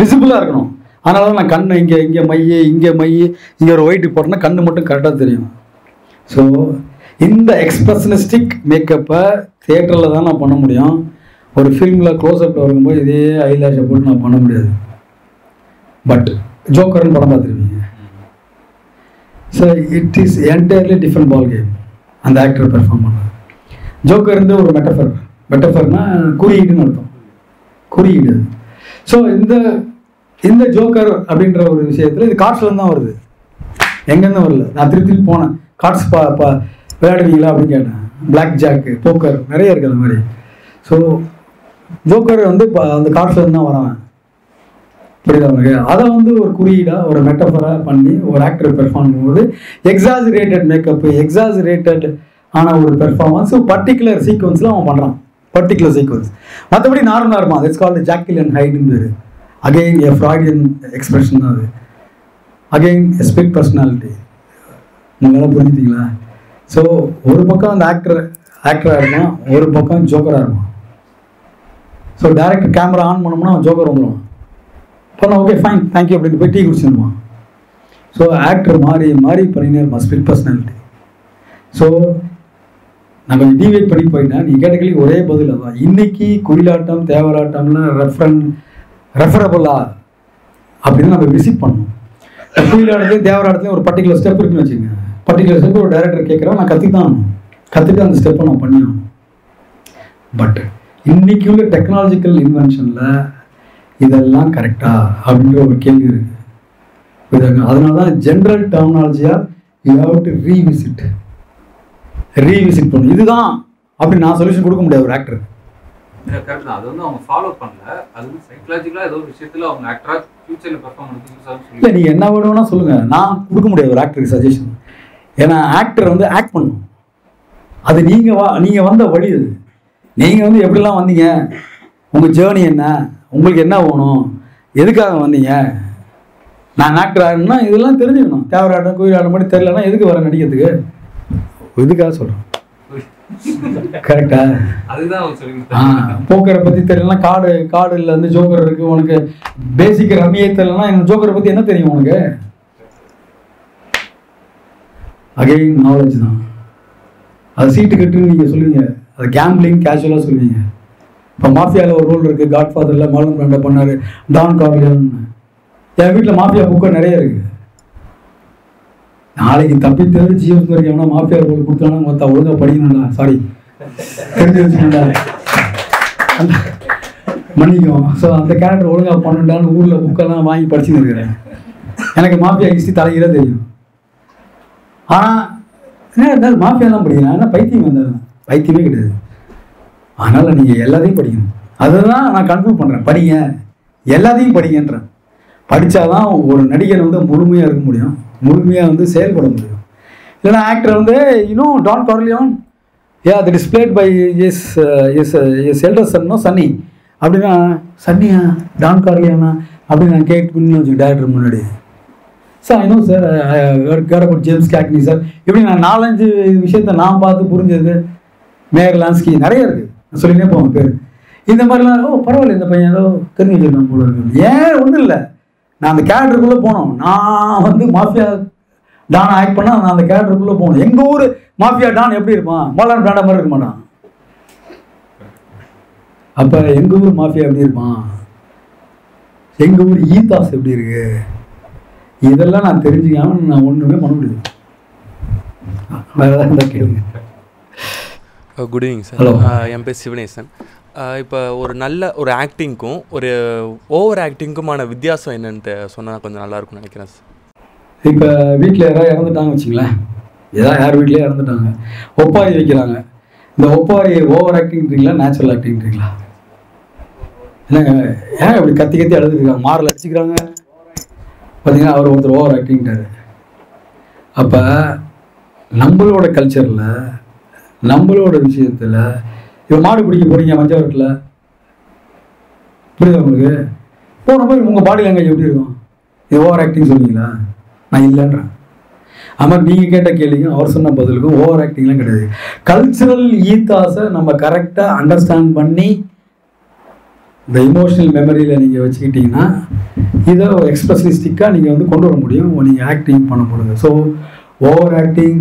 A: விசிபிளாக இருக்கணும். அதனால தான் நான் கண்ணு இங்கே இங்கே மைய இங்கே மைய இங்கே ஒரு ஒயிட்டு போட்டேன்னா கண்ணு மட்டும் கரெக்டாக தெரியும். ஸோ இந்த எக்ஸ்பிரஷனிஸ்டிக் மேக்கப்பை தியேட்டரில் தான் நான் பண்ண முடியும். ஒரு ஃபிலிமில் க்ளோஸ்அப்பில் வரும்போது இதே ஐலாஷை போட்டு நான் பண்ண முடியாது. பட் ஜோக்கர்னு படம் பார்த்துருப்பீங்க. So it is entirely different ball game அந்த ஆக்டர் பெர்ஃபார்ம் பண்ணது. ஜோக்கர் இருந்து ஒரு மெட்டஃபர் மெட்டஃபர்னா குறியீடுன்னு அர்த்தம். குறியீடு. ஸோ இந்த இந்த ஜோக்கர் அப்படின்ற ஒரு விஷயத்தில் இது காட்ஸ்லேருந்து தான் வருது. எங்கேருந்து வரல? நான் திருப்பி திருப்பி போனேன். கார்ட்ஸ் பா பா விளையாடுவீங்களா அப்படின்னு கேட்டேன். பிளாக் ஜாக்கு போக்கர் நிறைய இருக்குது அந்த மாதிரி. ஸோ ஜோக்கர் வந்து இப்போ அந்த கார்ட்ஸ்லேருந்து தான் வரவன் புரியுதா உங்களுக்கு? அதை வந்து ஒரு குறியீடாக ஒரு மெட்டஃபராக பண்ணி ஒரு ஆக்டர் பெர்ஃபார்ம் பண்ணும்போது எக்ஸாஜிரேட்டட் மேக்கப்பு எக்ஸாஜிரேட்டட் ஆன ஒரு பெர்ஃபார்மன்ஸ் பர்டிகுலர் சீக்வன்ஸில் அவன் பண்ணுறான் பர்டிகுலர் சீக்வன்ஸ் மற்றபடி நார்மலாக இருப்பான். இட்ஸ் கால்டு ஜாக்கில் அண்ட் ஹைடுன்னு பேர். அகெயின் எ ஃப்ராய்டியன் எக்ஸ்பிரஷன் தான் அது. அகெயின் எ ஸ்பிட் பர்சனாலிட்டி உங்களால் புரிஞ்சுட்டீங்களா? ஸோ ஒரு பக்கம் அந்த ஆக்டர் ஆக்டராக இருப்பான் ஒரு பக்கம் ஜோக்கராக இருப்பான் ஸோ டேரக்ட் கேமரா ஆன் பண்ணோம்னா அவன் ஜோக்கர் வந்துடுவான் இப்போ ஓகே ஃபைன் தேங்க்யூ அப்படின்னு போய் டீ குடிச்சிருவான் ஸோ ஆக்டர் மாறி மாறி பண்ணினே இருப்பான் ஸ்பிட் பர்சனாலிட்டி ஸோ நான் கொஞ்சம் டிவைட் பண்ணி போயிட்டேன். நீ கேட்ட ஒரே பதில் தான் இன்னைக்கு குயிலாட்டம் தேவராட்டம்லாம் ரெஃபரன் ரெஃபரபுளா அப்படின்னு நம்ம விசிட் பண்ணணும் குயிலாட்டத்தையும் தேவராட்டத்தையும் ஒரு பர்டிகுலர் ஸ்டெப் இருக்குன்னு வச்சுக்கோங்க. பர்டிகுலர் ஸ்டெப் ஒரு டைரக்டர் கேட்குறோம் நான் கற்றுக்கு தான் ஆகணும் கற்றுட்டு அந்த ஸ்டெப்பை நான் பண்ணி ஆகணும் பட் இன்னைக்கு உள்ள டெக்னாலஜிக்கல் இன்வென்ஷனில் இதெல்லாம் கரெக்டா அப்படின்ற ஒரு கேள்வி இருக்கு. புரியுதாங்க அதனால தான் general டெர்மினாலஜியாக you have to revisit revisit பண்ணணும். இதுதான் அப்படி நான் சொல்யூஷன் கொடுக்க முடியாது ஒரு ஆக்டர்
C: அது வந்து அவங்க ஃபாலோ பண்ணல. அது வந்து சைக்கலாஜிக்கலாக ஏதோ ஒரு விஷயத்துல அவங்க ஆக்டரா ஃபியூச்சர்ல பெர்ஃபார்ம் பண்ணுறது யூஸ் ஆகும்
A: இல்லை நீங்கள் என்ன வேணும்னா சொல்லுங்கள் நான் கொடுக்க முடியாது ஒரு ஆக்டருக்கு சஜஷன் ஏன்னா ஆக்டர் வந்து ஆக்ட் பண்ணணும் அது நீங்கள் வா நீங்கள் வந்த வழி அது. நீங்கள் வந்து எப்படிலாம் வந்தீங்க? உங்கள் ஜேர்னி என்ன? உங்களுக்கு என்ன வேணும்? எதுக்காக வந்தீங்க? நான் ஆக்டர் ஆகணும்னா இதெல்லாம் தெரிஞ்சுக்கணும். தேவராட்டம் கோயிலாட்டம் மட்டும் தெரியலன்னா எதுக்கு வர நடிக்கிறதுக்கு? இதுக்காக சொல்கிறேன் கரெக்டா
C: அதுதான்
A: போக்கரை பத்தி தெரியலனா காடு காடுல வந்து ஜோக்கர் இருக்கு உனக்கு பேசிக் ரம்மியே தெரியலனா ஜோக்கரை பத்தி என்ன தெரியும் உனக்கு? அகைன் நாலேஜ் தான். அது சீட்டு கட்டுன்னு நீங்கள் சொல்லுவீங்க. அது கேம்பிளிங் கேஷுவலாக சொல்லுவீங்க. இப்போ மாஃபியாவில் ஒரு ரோல் இருக்குது காட் ஃபாதரில் மாலன் பிராண்டா பண்ணாரு. டான் கார்லியன் என் வீட்டில் மாஃபியா புக்கை நிறைய இருக்குது நாளைக்கு தப்பி தெரிஞ்சு ஜீவன் எவனா மாஃபியா ரோல் கொடுத்தானா? மொத்தம் ஒழுங்காக படிக்கணும்டா. சாரி தெரிஞ்சு வச்சுக்கணும்டா மன்னிக்கும் ஸோ அந்த கேரக்டர் ஒழுங்காக பண்ணண்டான்னு ஊரில் புக்கெல்லாம் வாங்கி படிச்சுன்னு இருக்கிறேன். எனக்கு மாஃபியா ஹிஸ்ட்ரி தலைகீழ தெரியும். ஆனால் என்ன இருந்தாலும் மாஃபியா தான் படிக்கிறேன் ஆனால் பைத்தியம் வந்தது பைத்தியமே கிடையாது. அதனால் நீங்கள் எல்லாத்தையும் படிக்கணும். அதுதான் நான் கன்க்ளூட் பண்ணுறேன் படிங்க. எல்லாத்தையும் படிங்கன்றேன். படித்தாதான் ஒரு நடிகர் வந்து முழுமையாக இருக்க முடியும். முழுமையாக வந்து செயல்பட முடியும். இல்லைன்னா ஆக்டர் வந்து இன்னும் டான் கார்லியோன் ஏ அது displayed by S S S elder son Sonny அப்படின்னா சன்னியா டான் கார்லியானா அப்படின்னு நான் கேட்கணும்னு வச்சுக்கேன் டேரக்டர் முன்னாடி. Sir I know sir care about James Cagney sir இப்படி நான் நாலஞ்சு விஷயத்த நான் பார்த்து புரிஞ்சது? மேயர் லான்ஸ்கி நிறைய இருக்குது நான் சொல்லினே போவேன் பேர் இந்த மாதிரிலாம் ஓ பரவாயில்ல இந்த பையன் ஏதோ தெரிஞ்சு வச்சிருக்கான் போல இருக்கு ஏன் ஒன்றும் இல்லை. நான் அந்த கேரக்டருக்குள்ளே போனோம். நான் வந்து மாஃபியா டான் ஆக்ட் பண்ணால் நான் அந்த கேரக்டருக்குள்ளே போகணும் எங்கள் ஊர் மாஃபியா டான் எப்படி இருப்பான்? மோலான் பிராண்டா மாதிரி இருக்க மாட்டான். அப்போ எங்கள் ஊர் மாஃபியா எப்படி இருப்பான்? எங்கள் ஊர் ஈதாஸ் எப்படி இருக்குது இதெல்லாம் நான் தெரிஞ்சுக்காம நான் ஒன்றுமே பண்ண முடியாது. வேறு ஏதாவது இருந்தால் கேளுங்க
D: குட் ஈவினிங் சார்
A: Hello.
D: என் பேர் சிவனேசன். இப்போ ஒரு நல்ல ஒரு ஆக்டிங்க்கும் ஒரு ஓவர் ஆக்டிங்க்குமான வித்தியாசம் என்னன்ட்டு சொன்னால் கொஞ்சம் நல்லா இருக்கும்னு நினைக்கிறேன் சார்
A: இப்போ வீட்டில் யாராவது இறந்துட்டாங்க வச்சுங்களேன் ஏதாவது யார் வீட்லேயே இறந்துட்டாங்க. ஒப்பாரி வைக்கிறாங்க. இந்த ஒப்பாரி ஓவர் ஆக்டிங்ன்றீங்களா நேச்சுரல் ஆக்டிங்ன்றீங்களா என்னங்க ஏன் இப்படி கத்தி கத்தி அழுதுருக்காங்க மாரில் அடிச்சுக்கிறாங்க. பார்த்தீங்கன்னா அவர் ஒருத்தர் ஓவர் ஆக்டிங்ட்டாரு அப்போ நம்மளோட கல்ச்சரில் நம்மளோட விஷயத்தில் இப்போ மாடு பிடிக்க போறீங்க மஞ்சவரத்தில் புரியுதா உங்களுக்கு? போன போய் உங்கள் பாடி லாங்குவேஜ் எப்படி இருக்கும்? இது ஓவர் ஆக்டிங் சொன்னீங்களா? நான் இல்லைன்றேன். ஆமாம் நீங்கள் கேட்ட கேள்விக்கும் அவர் சொன்ன பதிலுக்கும் ஓவர் ஆக்டிங்லாம் கிடையாது. கல்ச்சுரல் ஈத்தாஸை நம்ம கரெக்டாக அண்டர்ஸ்டாண்ட் பண்ணி இந்த இமோஷனல் மெமரியில் நீங்கள் வச்சுக்கிட்டீங்கன்னா இதை ஒரு எக்ஸ்பிரஷனிஸ்டிக்காக நீங்கள் வந்து கொண்டு வர முடியும். நீங்கள் ஆக்டிங் பண்ண முடியுது so over acting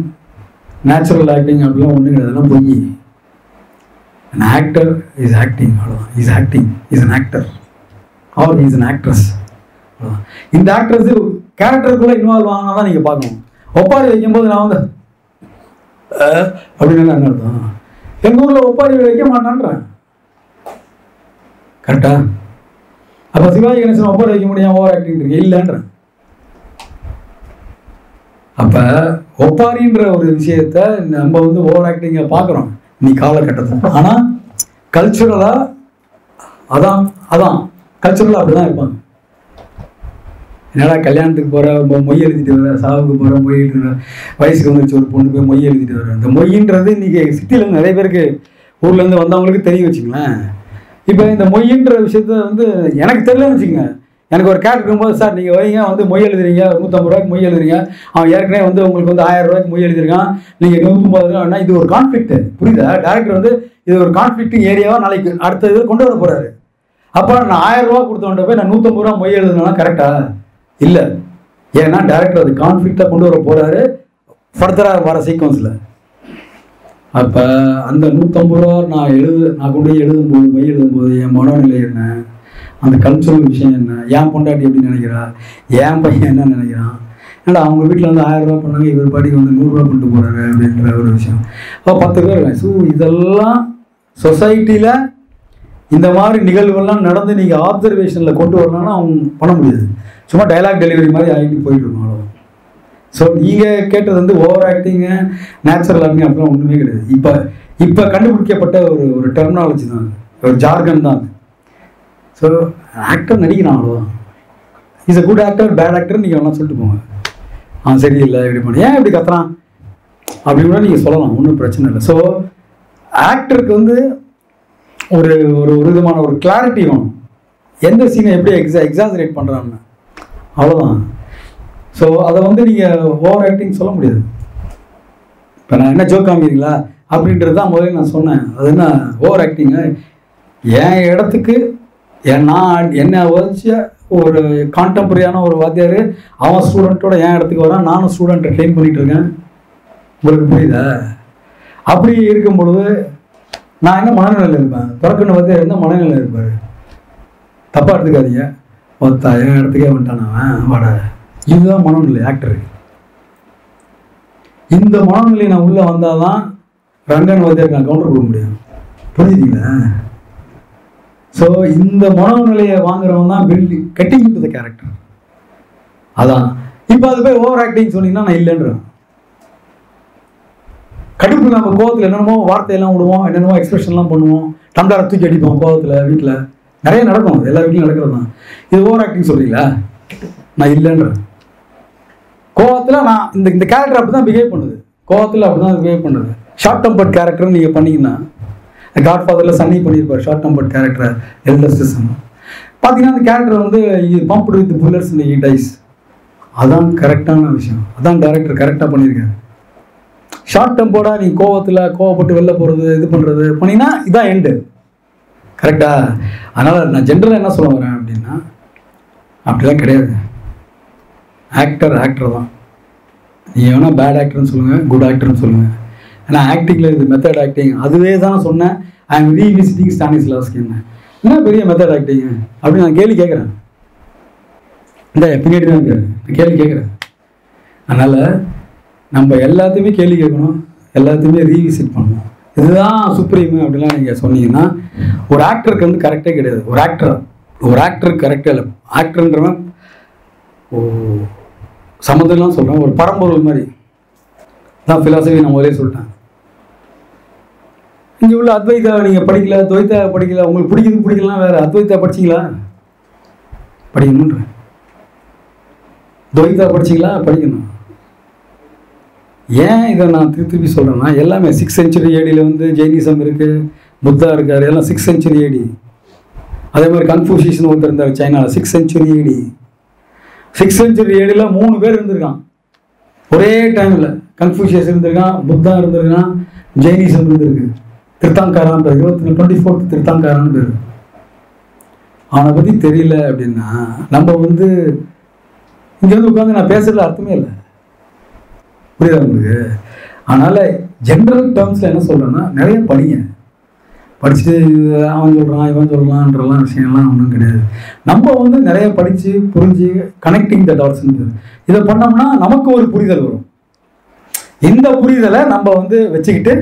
A: natural acting அப்படிலாம் ஒன்றும் கிடையாது பொய். அன் ஆக்டர் இஸ் ஆக்டிங் அவ்வளோதான் is acting is an actor are is an actress அவ்வளோதான் இந்த ஆக்ட்ரஸ் கேரக்டருக்குள்ளே இன்வால்வ் ஆனால் தான் நீங்கள் பார்க்கணும். ஒப்பாரி வைக்கும்போது நான் வந்து அஹ், அப்படின்னு என்ன அர்த்தம்? எங்கள் ஊரில் ஒப்பாரி வைக்க மாட்டான்றேன். கரெக்டா? அப்போ சிவாஜி கணேசன் ஒப்பாரி வைக்க முடியும் ஓவர் ஆக்டிங் இருக்கு? இல்லைன்றேன் அப்போ ஒப்பாரின்ற ஒரு விஷயத்த நம்ம வந்து ஓவர் ஆக்டிங்கை பார்க்குறோம். நீ காலகட்டத்தில். ஆனால் கல்ச்சுரலாக அதான் அதான். கல்ச்சுரலாக அப்படி தான் இருப்பாங்க. என்னடா கல்யாணத்துக்கு போகிற மொய் எழுதிட்டு வர சாவுக்கு போகிற மொய் எழுதிட்டு வர வயசுக்கு வந்துருச்சு ஒரு பொண்ணு போய் மொய் எழுதிட்டு வர. இந்த மொய்ன்றது இன்றைக்கி சிட்டியில் நிறைய பேருக்கு ஊர்லேருந்து வந்தவங்களுக்கு தெரிய வச்சுங்களேன் இப்போ இந்த மொய்ன்ற விஷயத்த வந்து எனக்கு தெரியலன்னு வச்சுக்கோங்க. எனக்கு ஒரு கேட் இருக்கும்போது சார் நீங்கள் வைங்க வந்து மொய் எழுதுறீங்க நூற்றம்பது ரூபாய்க்கு மொய் எழுதுறீங்க. அவன் ஏற்கனவே வந்து உங்களுக்கு வந்து ஆயிரம் ரூபாய்க்கு மொய் எழுதிருக்கான் நீங்கள் நூற்றம்பது ரூபாய்னா இது ஒரு கான்ஃப்ளிக்ட் புரியுதா? டேரக்டர் வந்து இது ஒரு கான்ஃப்ளிக்டிங் ஏரியாவாக நாளைக்கு அடுத்த இது கொண்டு வர போகிறாரு அப்போ நான் ஆயிரம் ரூபா கொடுத்தவன்ட்ட போய் நான் நூற்றம்பது ரூபா மொய் எழுதுனா கரெக்டா இல்லை. ஏன்னா டேரக்டர் அது கான்ஃப்ளிக்டாக கொண்டு வர போகிறாரு ஃபர்தராக வர சீக்வன்ஸில் அப்போ அந்த நூற்றம்பது ரூபா நான் எழுது நான் கொண்டு போய் எழுதும்போது மை எழுதும்போது என் மனநிலை என்ன? அந்த கல்ச்சுரல் விஷயம் என்ன? என் பொண்டாட்டி எப்படி நினைக்கிறா? என் பையன் என்ன நினைக்கிறான்? ஏன்னா அவங்க வீட்டில் வந்து ஆயிரம் ரூபா பண்ணாங்க இவர் பாட்டிக்கு வந்து நூறுரூவா பண்ணிட்டு போகிறாரு அப்படின்ற ஒரு விஷயம். அப்போ பத்து பேர் ஸோ இதெல்லாம் சொசைட்டியில் இந்த மாதிரி நிகழ்வுகள்லாம் நடந்து நீங்கள் ஆப்சர்வேஷனில் கொண்டு வரலாம்னா அவங்க பண்ண முடியாது. சும்மா டைலாக் டெலிவரி மாதிரி ஆகிட்டு போயிட்டு இருக்கும் அவ்வளோ ஸோ நீங்கள் கேட்டது வந்து ஓவர் ஆக்டிங்கு நேச்சுரல் ஆக்டிங் அப்படிலாம் ஒன்றுமே கிடையாது. இப்போ இப்போ கண்டுபிடிக்கப்பட்ட ஒரு ஒரு டெர்மினாலஜி தான் ஒரு ஜார்கன் தான் ஸோ ஆக்டர் நடிக்கிறான் அவ்வளோதான் is a good actor bad actor நீங்கள் வேணால் சொல்லிட்டு போங்க. ஆ சரியில்லை இப்படி பண்ண. ஏன் இப்படி கத்துறான்? அப்படி கூட நீங்கள் சொல்லலாம் ஒன்றும் பிரச்சனை இல்லை. ஸோ ஆக்டருக்கு வந்து ஒரு ஒரு ஒரு விதமான ஒரு கிளாரிட்டி வேணும். எந்த சீனை எப்படி எக்ஸா எக்ஸாசரேட் பண்ணுறான்னு அவ்வளோதான் ஸோ அதை வந்து நீங்கள் ஓவர் ஆக்டிங் சொல்ல முடியாது. இப்போ நான் என்ன ஜோக் காமிக்கிறீங்களா? அப்படின்றது தான் முதல்ல நான் சொன்னேன். அது என்ன ஓவர் ஆக்டிங்கு என் இடத்துக்கு என் நான் என்னை வச்சு ஒரு கான்டெம்பரரியான ஒரு வாத்தியார் அவன் ஸ்டூடெண்ட்டோட என் இடத்துக்கு வரான். நானும் ஸ்டூடெண்ட்டை ட்ரெயின் பண்ணிட்டு இருக்கேன். உங்களுக்கு புரியுதா? அப்படி இருக்கும் பொழுது நான் என்ன மனநிலையில் இருப்பேன்? துறக்கணும் வந்து என்ன மனநிலையில் இருப்பார். தப்பாக எடுத்துக்காதீங்க. ஒத்தா என் இடத்துக்கே வந்துட்டான் அவன். வாட. இதுதான் மனநிலை ஆக்டருக்கு இந்த மனநிலை நான் உள்ளே வந்தால் தான் ரங்கன் வாத்தியாருக்கு நான் கவுண்டர் கொடுக்க முடியும். புரியுதுங்களா? ஸோ இந்த மனநிலையை வாங்குறவன் தான் பில்டி கட்டிங் த கேரக்டர் அதான். இப்போ அது போய் ஓவர் ஆக்டிங் சொன்னீங்கன்னா நான் இல்லைன்றேன். கடுப்பு நம்ம கோவத்தில் என்னென்னமோ வார்த்தையெல்லாம் விடுவோம் என்னென்னமோ எக்ஸ்பிரஷன்லாம் பண்ணுவோம் டம்ளரை தூக்கி அடிப்போம் கோவத்தில் வீட்டில். நிறைய நடக்கும் எல்லா வீட்லையும் நடக்கிறது தான் இது ஓவர் ஆக்டிங் சொல்றீங்களா? நான் இல்லைன்றேன். கோவத்தில் நான் இந்த இந்த கேரக்டர் அப்படி தான் பிஹேவ் பண்ணுது. கோவத்தில் அப்படி தான் பிஹேவ் பண்ணுது. ஷார்ட் டெம்பர்ட் கேரக்டர் நீங்கள் பண்ணீங்கன்னா காட் ஃபாதரில் சன்னி பண்ணியிருப்பார் ஷார்ட் டெம்பர்ட் கேரக்டர் எல்டஸ்ட் பார்த்தீங்கன்னா அந்த கேரக்டர் வந்து பம்ப்டு வித் புல்லர்ஸ் இந்த டைஸ் அதான் கரெக்டான விஷயம். அதான் டேரக்டர் கரெக்டாக பண்ணியிருக்காரு. ஷார்ட் டெம்போர்டாக நீ கோவத்தில் கோவப்பட்டு வெளில போகிறது இது பண்ணுறது பண்ணினா இதான் எண்டு கரெக்டாக அதனால் நான் ஜென்ரலாக என்ன சொல்ல வரேன் அப்படின்னா அப்படிலாம் கிடையாது. ஆக்டர் ஆக்டர் தான். நீங்கள் வேணால் பேட் ஆக்டர்னு சொல்லுங்கள் குட் ஆக்டர்னு சொல்லுங்கள் ஏன்னா ஆக்டிங்கில் இது மெத்தட் ஆக்டிங் அதுவே தான் சொன்னேன். ஐ எம் ரீவிசிட்டிங் ஸ்டானிஸ்லாஸ்கின்னு என்ன. பெரிய மெத்தட் ஆக்டிங் அப்படின்னு நான் கேள்வி கேட்குறேன். இந்த பின்னாடி தான் இருக்காரு கேள்வி கேட்குறேன். அதனால் நம்ம எல்லாத்தையுமே கேள்வி கேட்கணும். எல்லாத்தையுமே ரீவிசிட் பண்ணணும். இதுதான் சுப்ரீம் அப்படிலாம் நீங்கள் சொன்னீங்கன்னா ஒரு ஆக்டருக்கு வந்து கரெக்டே கிடையாது. ஒரு ஆக்டர் ஒரு ஆக்டருக்கு கரெக்டாக இல்லை. ஆக்டர்ன்றவன் ஓ சம்மந்தம்லாம் சொல்கிறேன் ஒரு பரம்பொருள் மாதிரி. தான் ஃபிலாசபி நான் முதலே சொல்லிட்டேன். இங்கே உள்ள அத்வைதா நீங்கள் படிக்கல துவைத்தா படிக்கல உங்களுக்கு பிடிக்குது பிடிக்கலாம் வேறு. அத்வைத்தா படிச்சீங்களா? படிக்கணுன்றேன் துவைத்தா படிச்சீங்களா? படிக்கணும். ஏன் இதை நான் திருப்பி திருப்பி சொல்கிறேன்னா எல்லாமே சிக்ஸ் செஞ்சுரி ஏடியில் வந்து ஜெயினிசம் இருக்குது புத்தா இருக்கார் எல்லாம் சிக்ஸ் செஞ்சுரி ஏடி அதே மாதிரி கன்ஃபூஷியஸ்னு ஒருத்தர் இருந்தார் சைனாவில் six century AD six century ஏடியில் மூணு பேர் இருந்திருக்கான் ஒரே டைமில் கன்ஃபூஷியஸ் இருந்திருக்கான் புத்தா இருந்திருக்கான் ஜெயினிசம் இருந்திருக்கு. திருத்தாங்காரான் பேர். இருபத்தி டுவெண்ட்டி ஃபோர்த் திருத்தாங்காரான்னு பேர். அவனை பற்றி தெரியல அப்படின்னா நம்ம வந்து இங்கேருந்து உட்காந்து நான் பேசுறதுல அர்த்தமே இல்லை. புரியுதா உங்களுக்கு? அதனால் ஜென்ரல் டேர்ம்ஸில் என்ன சொல்கிறேன்னா நிறைய படிங்க. படிச்சுட்டு அவன் சொல்கிறான் இவன் சொல்கிறான்றலாம் விஷயம்லாம் ஒன்றும் கிடையாது. நம்ம வந்து நிறைய படித்து புரிஞ்சு கனெக்டிங் த டாட்ஸ்ன்றது இதை பண்ணோம்னா நமக்கு ஒரு புரிதல் வரும். இந்த புரிதலை நம்ம வந்து வச்சுக்கிட்டு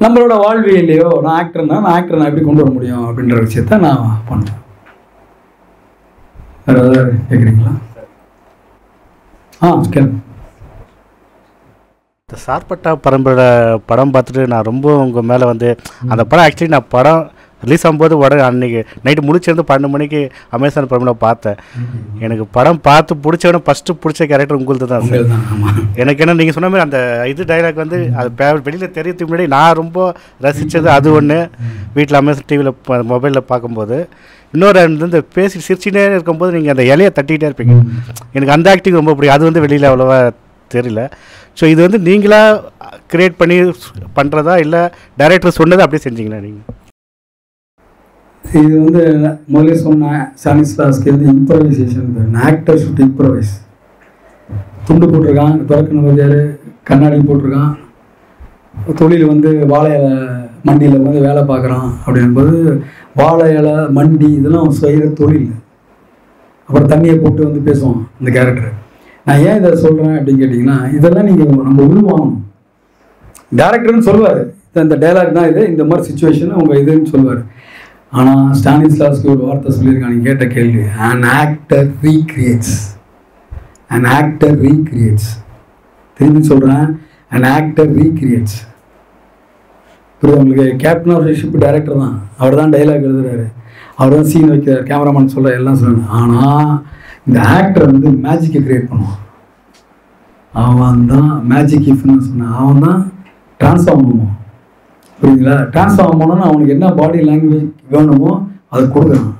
A: நம்மளோட வாழ்வியல்லையோ நான் ஆக்டர்னா நான் ஆக்டர் நான் எப்படி கொண்டு வர முடியும் அப்படின்ற விஷயத்த நான் பண்ணுறேன் வேறு ஏதாவது கேட்குறீங்களா? ஆ கேள்வி
E: இந்த சார்பட்டா பரம்பரை படம் பார்த்துட்டு நான் ரொம்ப உங்கள் மேலே வந்து அந்த படம் ஆக்சுவலி நான் படம் ரிலீஸ் ஆகும்போது உடனே அன்னைக்கு நைட்டு முடிச்சிருந்து பன்னெண்டு மணிக்கு அமேசான் படம்ல பார்த்தேன். எனக்கு படம் பார்த்து பிடிச்சவன ஃபஸ்ட்டு பிடிச்ச கேரக்டர் உங்களுது தான் சார் எனக்கு என்ன நீங்கள் சொன்ன மாதிரி அந்த இது டைலாக் வந்து அது வெளியில் தெரியறதுக்கு முன்னாடி நான் ரொம்ப ரசித்தது அது ஒன்று வீட்டில் அமேசான் டிவியில் மொபைலில் பார்க்கும்போது. இன்னொரு இந்த பேசி சிரிச்சுட்டே இருக்கும்போது நீங்கள் அந்த இலையை தட்டிக்கிட்டே இருப்பீங்க. எனக்கு அந்த ஆக்டிங் ரொம்ப பிடிக்கும். அது வந்து வெளியில் அவ்வளோவா தெரியல. ஸோ இது வந்து நீங்களாக க்ரியேட் பண்ணி பண்ணுறதா இல்லை டைரக்டர் சொன்னதை அப்படியே செஞ்சீங்களா நீங்கள்
A: இது வந்து முதல்ல சொன்னேன் சானிஸ்லாஸ்க்கு வந்து இம்ப்ரவைசேஷன் ஆக்டர் ஷுட் இம்ப்ரவைஸ் துண்டு போட்டிருக்கான் பிறக்கணும் வந்தார் கண்ணாடி போட்டிருக்கான். தொழில் வந்து வாழை இலை மண்டியில் வந்து வேலை பார்க்குறான் அப்படின்போது வாழை இலை மண்டி இதெல்லாம் அவன் செய்கிற தொழில். அப்புறம் தண்ணியை போட்டு வந்து பேசுவான் இந்த கேரக்டர் நான் ஏன் இதை சொல்கிறேன் அப்படின்னு கேட்டிங்கன்னா இதெல்லாம் நீங்கள் நம்ம உள்வாங்கணும். டேரக்டர்னு சொல்லுவார். இந்த டைலாக் தான் இது. இந்த மாதிரி சுச்சுவேஷன் உங்கள் இதுன்னு சொல்லுவார். ஆனால் ஸ்டானிஸ்லாஸ்க்கு ஒரு வார்த்தை சொல்லியிருக்காங்க கேட்ட கேள்வி an actor recreates an actor recreates திரும்பி சொல்கிறேன் அன் ஆக்டர் ரீக்ரியேட்ஸ் இப்போ உங்களுக்கு? கேப்டன் ஆஃப் ஷிப் டைரக்டர் தான். அவர் தான் டைலாக் எழுதுறாரு. அவர் தான் சீன் வைக்கிறார். கேமராமேன் சொல்கிற எல்லாம் சொல்லணும் ஆனால் இந்த ஆக்டர் வந்து மேஜிக்கை கிரியேட் பண்ணுவான். அவன் தான் மேஜிக் இஃப்னு சொன்னான் அவன் தான் ட்ரான்ஸ்ஃபார்ம் பண்ணுவான். புரியுங்களா ட்ரான்ஸ்ஃபார்ம் பண்ணணும்னா அவனுக்கு என்ன பாடி லாங்குவேஜ் வேணுமோ அதை கொடுக்குறான்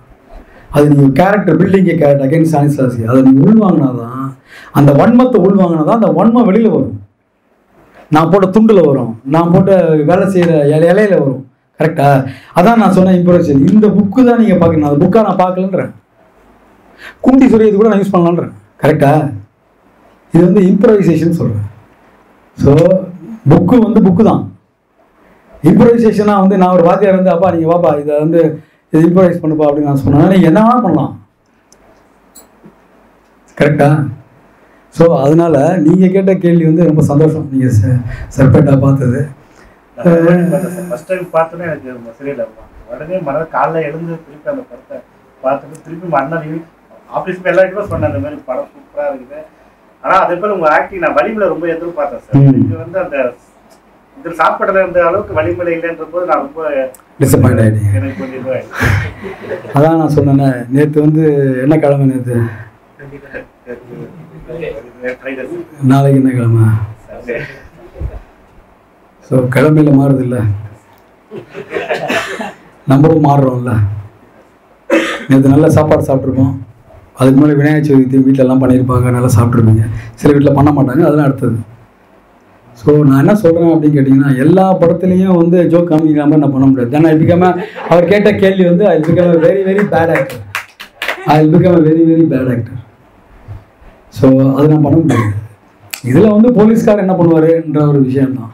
A: அது நீங்கள் கேரக்டர் பில்டிங்கே கேரக்டர் அகைன் சானிஸ்லாசி அதை நீங்கள் உள்வாங்கினா தான் அந்த வன்மத்தை உள்வாங்கினா தான் அந்த வன்மம் வெளியில் வரும். நான் போட்ட துண்டில் வரும். நான் போட்ட வேலை செய்கிற இலை இலையில வரும். கரெக்டாக அதான் நான் சொன்ன இம்ப்ரூவேஷன் இந்த புக்கு தான் நீங்கள் பார்க்கணும். அந்த புக்காக நான் பார்க்கலன்றேன். குண்டி சுரியது கூட நான் யூஸ் பண்ணலான்றேன் கரெக்டா இது வந்து இம்ப்ரவைசேஷன் சொல்கிறேன் ஸோ புக்கு வந்து புக்கு தான். இம்ப்ரவைசேஷனாக வந்து நான் ஒரு வாத்தியார் வந்து அப்பா நீங்கள் வாப்பா இதை வந்து இது இம்ப்ரவைஸ் பண்ணுப்பா அப்படின்னு நான் சொன்னேன். நீங்கள் என்ன வேணால் பண்ணலாம். கரெக்டா ஸோ அதனால நீங்கள் கேட்ட கேள்வி வந்து ரொம்ப சந்தோஷம். நீங்கள் சர்பேட்டா பார்த்தது.
E: ஃபர்ஸ்ட் டைம் பார்த்தோன்னே எனக்கு சரியில்லை உடனே மன காலைல எழுந்து திருப்பி அந்த படத்தை பார்த்துட்டு திருப்பி மறுநாள் ஆஃபீஸ்க்கு எல்லாருக்குமே சொன்னேன் அந்த மாதிரி படம் சூப்பராக இருக்குது. ஆனால் அதே போல் உங்கள் ஆக்டிங் நான் வலிமையில ரொம்ப எதிர்பார்த்தேன் சார். இது வந்து அந்த இதில் சாப்பாடுல இருந்த அளவுக்கு வலிமையில இல்லைன்ற போது நான் ரொம்ப
A: டிசப்பாயிண்ட் ஆகிட்டீங்க
E: எனக்கு கொஞ்சம் இதுவாகிடுச்சு
A: அதான் நான் சொன்னேனே நேற்று வந்து என்ன கிழமை நேற்று நாளைக்கு என்ன கிழமை? ஸோ கிழமையில் மாறுது இல்லை நம்மளும் மாறுறோம்ல. நேற்று நல்ல சாப்பாடு சாப்பிட்ருப்போம் அதுக்கு முன்னாடி விநாயகர் சதுர்த்தி வீட்டிலலாம் பண்ணியிருப்பாங்க நல்லா சாப்பிட்ருப்பீங்க சில வீட்டில் பண்ண மாட்டாங்க அதெல்லாம் அடுத்தது. ஸோ நான் என்ன சொல்கிறேன் அப்படின்னு கேட்டிங்கன்னா எல்லா படத்துலையும் வந்து ஜோக் காமிக்கிற மாதிரி நான் பண்ண முடியாது. ஏன்னா பிகாம அவர் கேட்ட கேள்வி வந்து I become very very bad actor I become very very bad actor so அது நான் பண்ண முடியாது. இதில் வந்து போலீஸ்கார் என்ன பண்ணுவாருன்ற ஒரு விஷயம்தான்.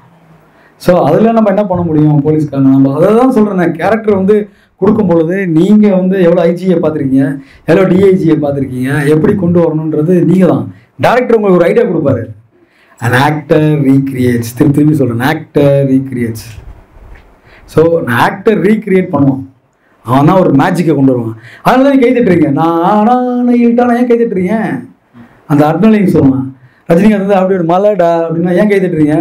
A: ஸோ அதில் நம்ம என்ன பண்ண முடியும் போலீஸ்காரங்க நம்ம அதை தான் சொல்கிறேன் கேரக்டர் வந்து கொடுக்கும் பொழுது நீங்கள் வந்து எவ்வளோ ஐஜியை பார்த்துருக்கீங்க? எவ்வளோ டிஐஜியை பார்த்துருக்கீங்க? எப்படி கொண்டு வரணுன்றது நீங்கள் தான் டேரக்டர் உங்களுக்கு ஒரு ஐடியா கொடுப்பாரு. An ஆக்டர் ரீக்ரியேட்ஸ் திருப்பி திரும்பி சொல்கிறேன் ஆக்டர் ரீக்ரியேட்ஸ் ஸோ நான் ஆக்டர் ரீக்ரியேட் பண்ணுவான். அவன் தான் ஒரு மேஜிக்கை கொண்டு வருவான். அதனால தான் கை தட்டுறீங்க நான் ஆனால் ஏன் கை தட்டுறீங்க அந்த அட்னலையும் சொல்லுவான். ரஜினிகாந்த் வந்து அப்படி ஒரு மலடா அப்படின்னா ஏன் கை தட்டுறீங்க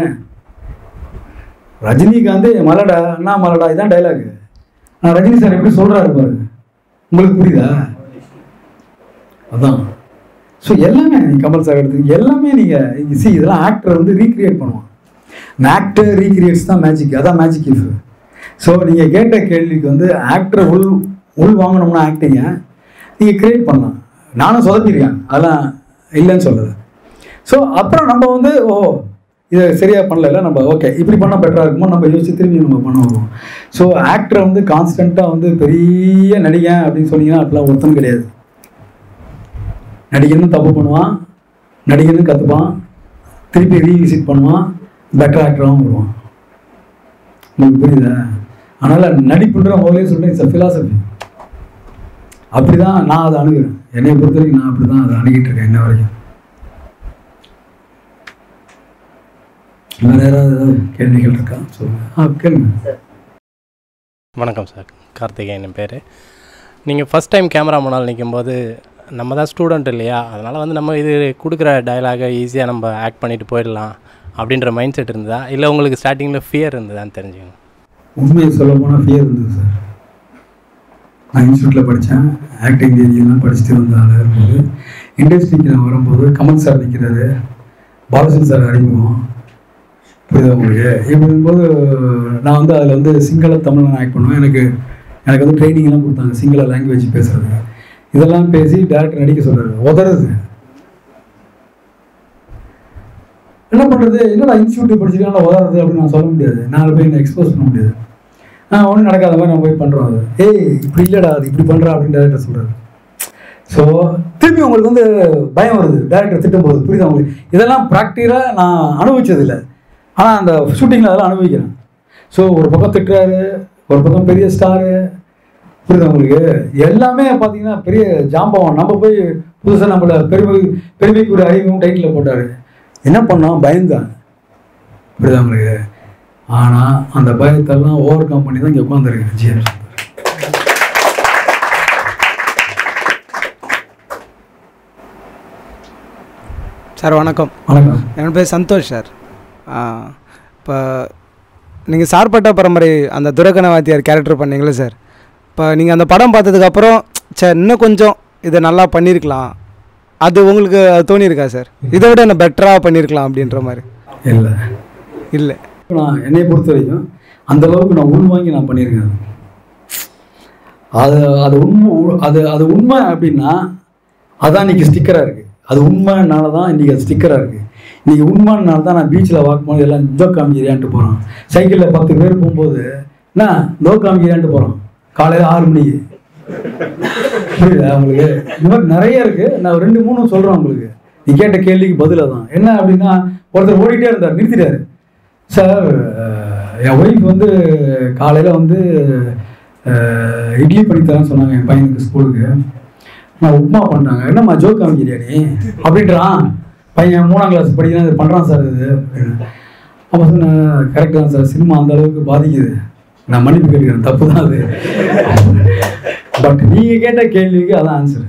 A: ரஜினிகாந்த் மலடா அண்ணா மலடா இதுதான் டைலாகு நான் ரஜினி சார் எப்படி சொல்றாரு பாருங்க. உங்களுக்கு புரியுதா? அதான். ஸோ எல்லாமே கமல் சார் எடுத்து எல்லாமே நீங்கள் சி இதெல்லாம் ஆக்டர் வந்து ரீக்ரியேட் பண்ணுவான். ஆக்டர் ரீக்ரியேட்ஸ் தான் மேஜிக் அதான் மேஜிக் இஃப் ஸோ நீங்கள் கேட்ட கேள்விக்கு வந்து ஆக்டர் உள் உள் வாங்கணும்னா ஆக்டிங்க நீங்கள் கிரியேட் பண்ணலாம். நானும் சொதப்பிருக்கேன் அதெல்லாம் இல்லைன்னு சொல்லலை. ஸோ அப்புறம் நம்ம வந்து ஓ இதை சரியாக பண்ணல நம்ம ஓகே இப்படி பண்ணால் பெட்டராக இருக்குமோ நம்ம யோசிச்சு திரும்பி நம்ம பண்ண வருவோம். ஸோ ஆக்டரை வந்து கான்ஸ்டண்ட்டாக வந்து பெரிய நடிகன் அப்படின்னு சொன்னீங்கன்னா அப்படிலாம் ஒருத்தன் கிடையாது. நடிகனும் தப்பு பண்ணுவான் நடிகனும் கற்றுப்பான் திருப்பி ரீவிசிட் பண்ணுவான் பெட்டர் ஆக்டராகவும் வருவான். உங்களுக்கு புரியுதா? அதனால் நடிப்புன்ற முதலே சொல்லிட்டு இட்ஸ் ஃபிலாசபி அப்படி தான் நான் அதை அணுகிறேன். என்னை பொறுத்த வரைக்கும் நான் அப்படி தான் அதை அணுகிட்டு இருக்கேன் இன்ன வரைக்கும். வேறு யாராவது ஏதாவது கேள்விகள் இருக்கா? சொல்லுங்க. ஆ கேளுங்க.
F: வணக்கம் சார். கார்த்திகேயன் என் பேர். நீங்கள் ஃபஸ்ட் டைம் கேமரா முன்னால் நிற்கும்போது நம்ம தான் ஸ்டூடெண்ட் இல்லையா? அதனால் வந்து நம்ம இது கொடுக்குற டயலாகை ஈஸியாக நம்ம ஆக்ட் பண்ணிட்டு போயிடலாம் அப்படின்ற மைண்ட் செட் இருந்ததா? இல்லை உங்களுக்கு ஸ்டார்டிங்கில் ஃபியர் இருந்ததான்னு தெரிஞ்சுக்கணும்
A: உண்மையை சொல்ல போனால் ஃபியர் இருந்தது சார். நான் இன்ஸ்டியூட்டில் படித்தேன். ஆக்டிங் டிகிரிலாம் படிச்சுட்டு வந்த இருக்கும்போது இண்டஸ்ட்ரிக்கு நான் வரும்போது கமல் சார் நிற்கிறாரு பாலசன் சார் அறிமுகம். புரியுதா உங்களுக்கு இப்படி நான் வந்து அதில் வந்து சிங்கள தமிழ் ஆக்ட் பண்ணுவேன். எனக்கு எனக்கு வந்து ட்ரைனிங்லாம் கொடுத்தாங்க சிங்கள லாங்குவேஜ் பேசுறது இதெல்லாம் பேசி டேரக்டர் நடிக்க சொல்கிறாரு உதறது. என்ன பண்ணுறது என்னடா இன்ஸ்டியூட் படிச்சிருக்காங்க உதறது அப்படின்னு நான் சொல்ல முடியாது. நாலு போய் என்ன எக்ஸ்போஸ் பண்ண முடியாது. ஆ ஒன்றும் நடக்காத மாதிரி நான் போய் பண்ணுறோம் அது. ஏய் இப்படி இல்லைடா அது இப்படி பண்ணுறா அப்படின்னு டேரக்டர் சொல்கிறாரு ஸோ திரும்பி உங்களுக்கு வந்து பயம் வருது. டேரக்டர் திட்டும்போது புரியுதா உங்களுக்கு? இதெல்லாம் ப்ராக்டிக்கலாக நான் அனுபவிச்சதில்லை. ஆனால் அந்த ஷூட்டிங்கில் அதெல்லாம் அனுபவிக்கிறேன் ஸோ ஒரு பக்கம் திட்டுறாரு ஒரு பக்கம் பெரிய ஸ்டாரு புரியுதா உங்களுக்கு? எல்லாமே பார்த்தீங்கன்னா பெரிய ஜாம்பவம் நம்ம போய் புதுசாக நம்மளை பெருமை பெருமைக்குரிய அறிவும் டைட்டில் போட்டார். என்ன பண்ணோம் பயந்தான் புரியுதா உங்களுக்கு? ஆனால் அந்த பயத்தெல்லாம் ஓவர் கம் பண்ணி தான் இங்கே உட்காந்துருக்கேன் ஜிஎம்
G: சார். வணக்கம்.
A: வணக்கம்.
G: என் பேர் சந்தோஷ் சார். இப்போ நீங்கள் சார்பட்ட பரம்பரை அந்த துரக்கண வாத்தியார் கேரக்டர் பண்ணீங்களே சார் இப்போ நீங்கள் அந்த படம் பார்த்ததுக்கப்புறம் சே இன்னும் கொஞ்சம் இதை நல்லா பண்ணியிருக்கலாம் அது உங்களுக்கு அது தோணியிருக்கா சார் இதை விட என்ன பெட்டராக பண்ணியிருக்கலாம் அப்படின்ற மாதிரி.
A: இல்லை.
G: இல்லை.
A: நான் என்னை பொறுத்த வரைக்கும் அந்த அளவுக்கு நான் உள்வாங்கி நான் பண்ணியிருக்கேன். அது அது உண்மை அது அது உண்மை அப்படின்னா அதான் இன்னைக்கு ஸ்டிக்கராக இருக்குது அது உண்மைனால தான் இன்றைக்கி அது ஸ்டிக்கராக இருக்குது இன்றைக்கி உண்மைனால தான் நான் பீச்சில் வாக் பண்ணி எல்லாம் இதோ காமிக்கிறியான்ட்டு போகிறோம் சைக்கிளில் பத்து பேர் போகும்போது என்ன இதோ காமிக்கிறியான்ட்டு போகிறோம் காலையில் ஆறு மணிக்கு. புரியுதா உங்களுக்கு? இந்த மாதிரி நிறைய இருக்குது நான் ரெண்டு மூணு சொல்கிறேன் உங்களுக்கு. நீ கேட்ட கேள்விக்கு பதிலாக தான். என்ன அப்படின்னா ஒருத்தர் ஓடிட்டே இருந்தார் நிறுத்திட்டாரு. சார் என் ஒய்ஃப் வந்து காலையில் வந்து இட்லி பண்ணி தரேன்னு சொன்னாங்க என் பையனுக்கு ஸ்கூலுக்கு நான் உப்மா பண்ணுறாங்க என்னம்மா ஜோக் காமிக்கிறியா நீ? அப்படின்றான். பையன் மூணாம் கிளாஸ் படிக்கிறான் இது பண்ணுறான் சார் இது. அப்போ சொன்னேன் கரெக்ட் தான் சார் சினிமா அந்த அளவுக்கு பாதிக்குது. நான் மன்னிப்பு கேட்கிறேன் தப்பு தான் அது. பட் நீங்கள் கேட்ட கேள்விக்கு அதான் ஆன்சர்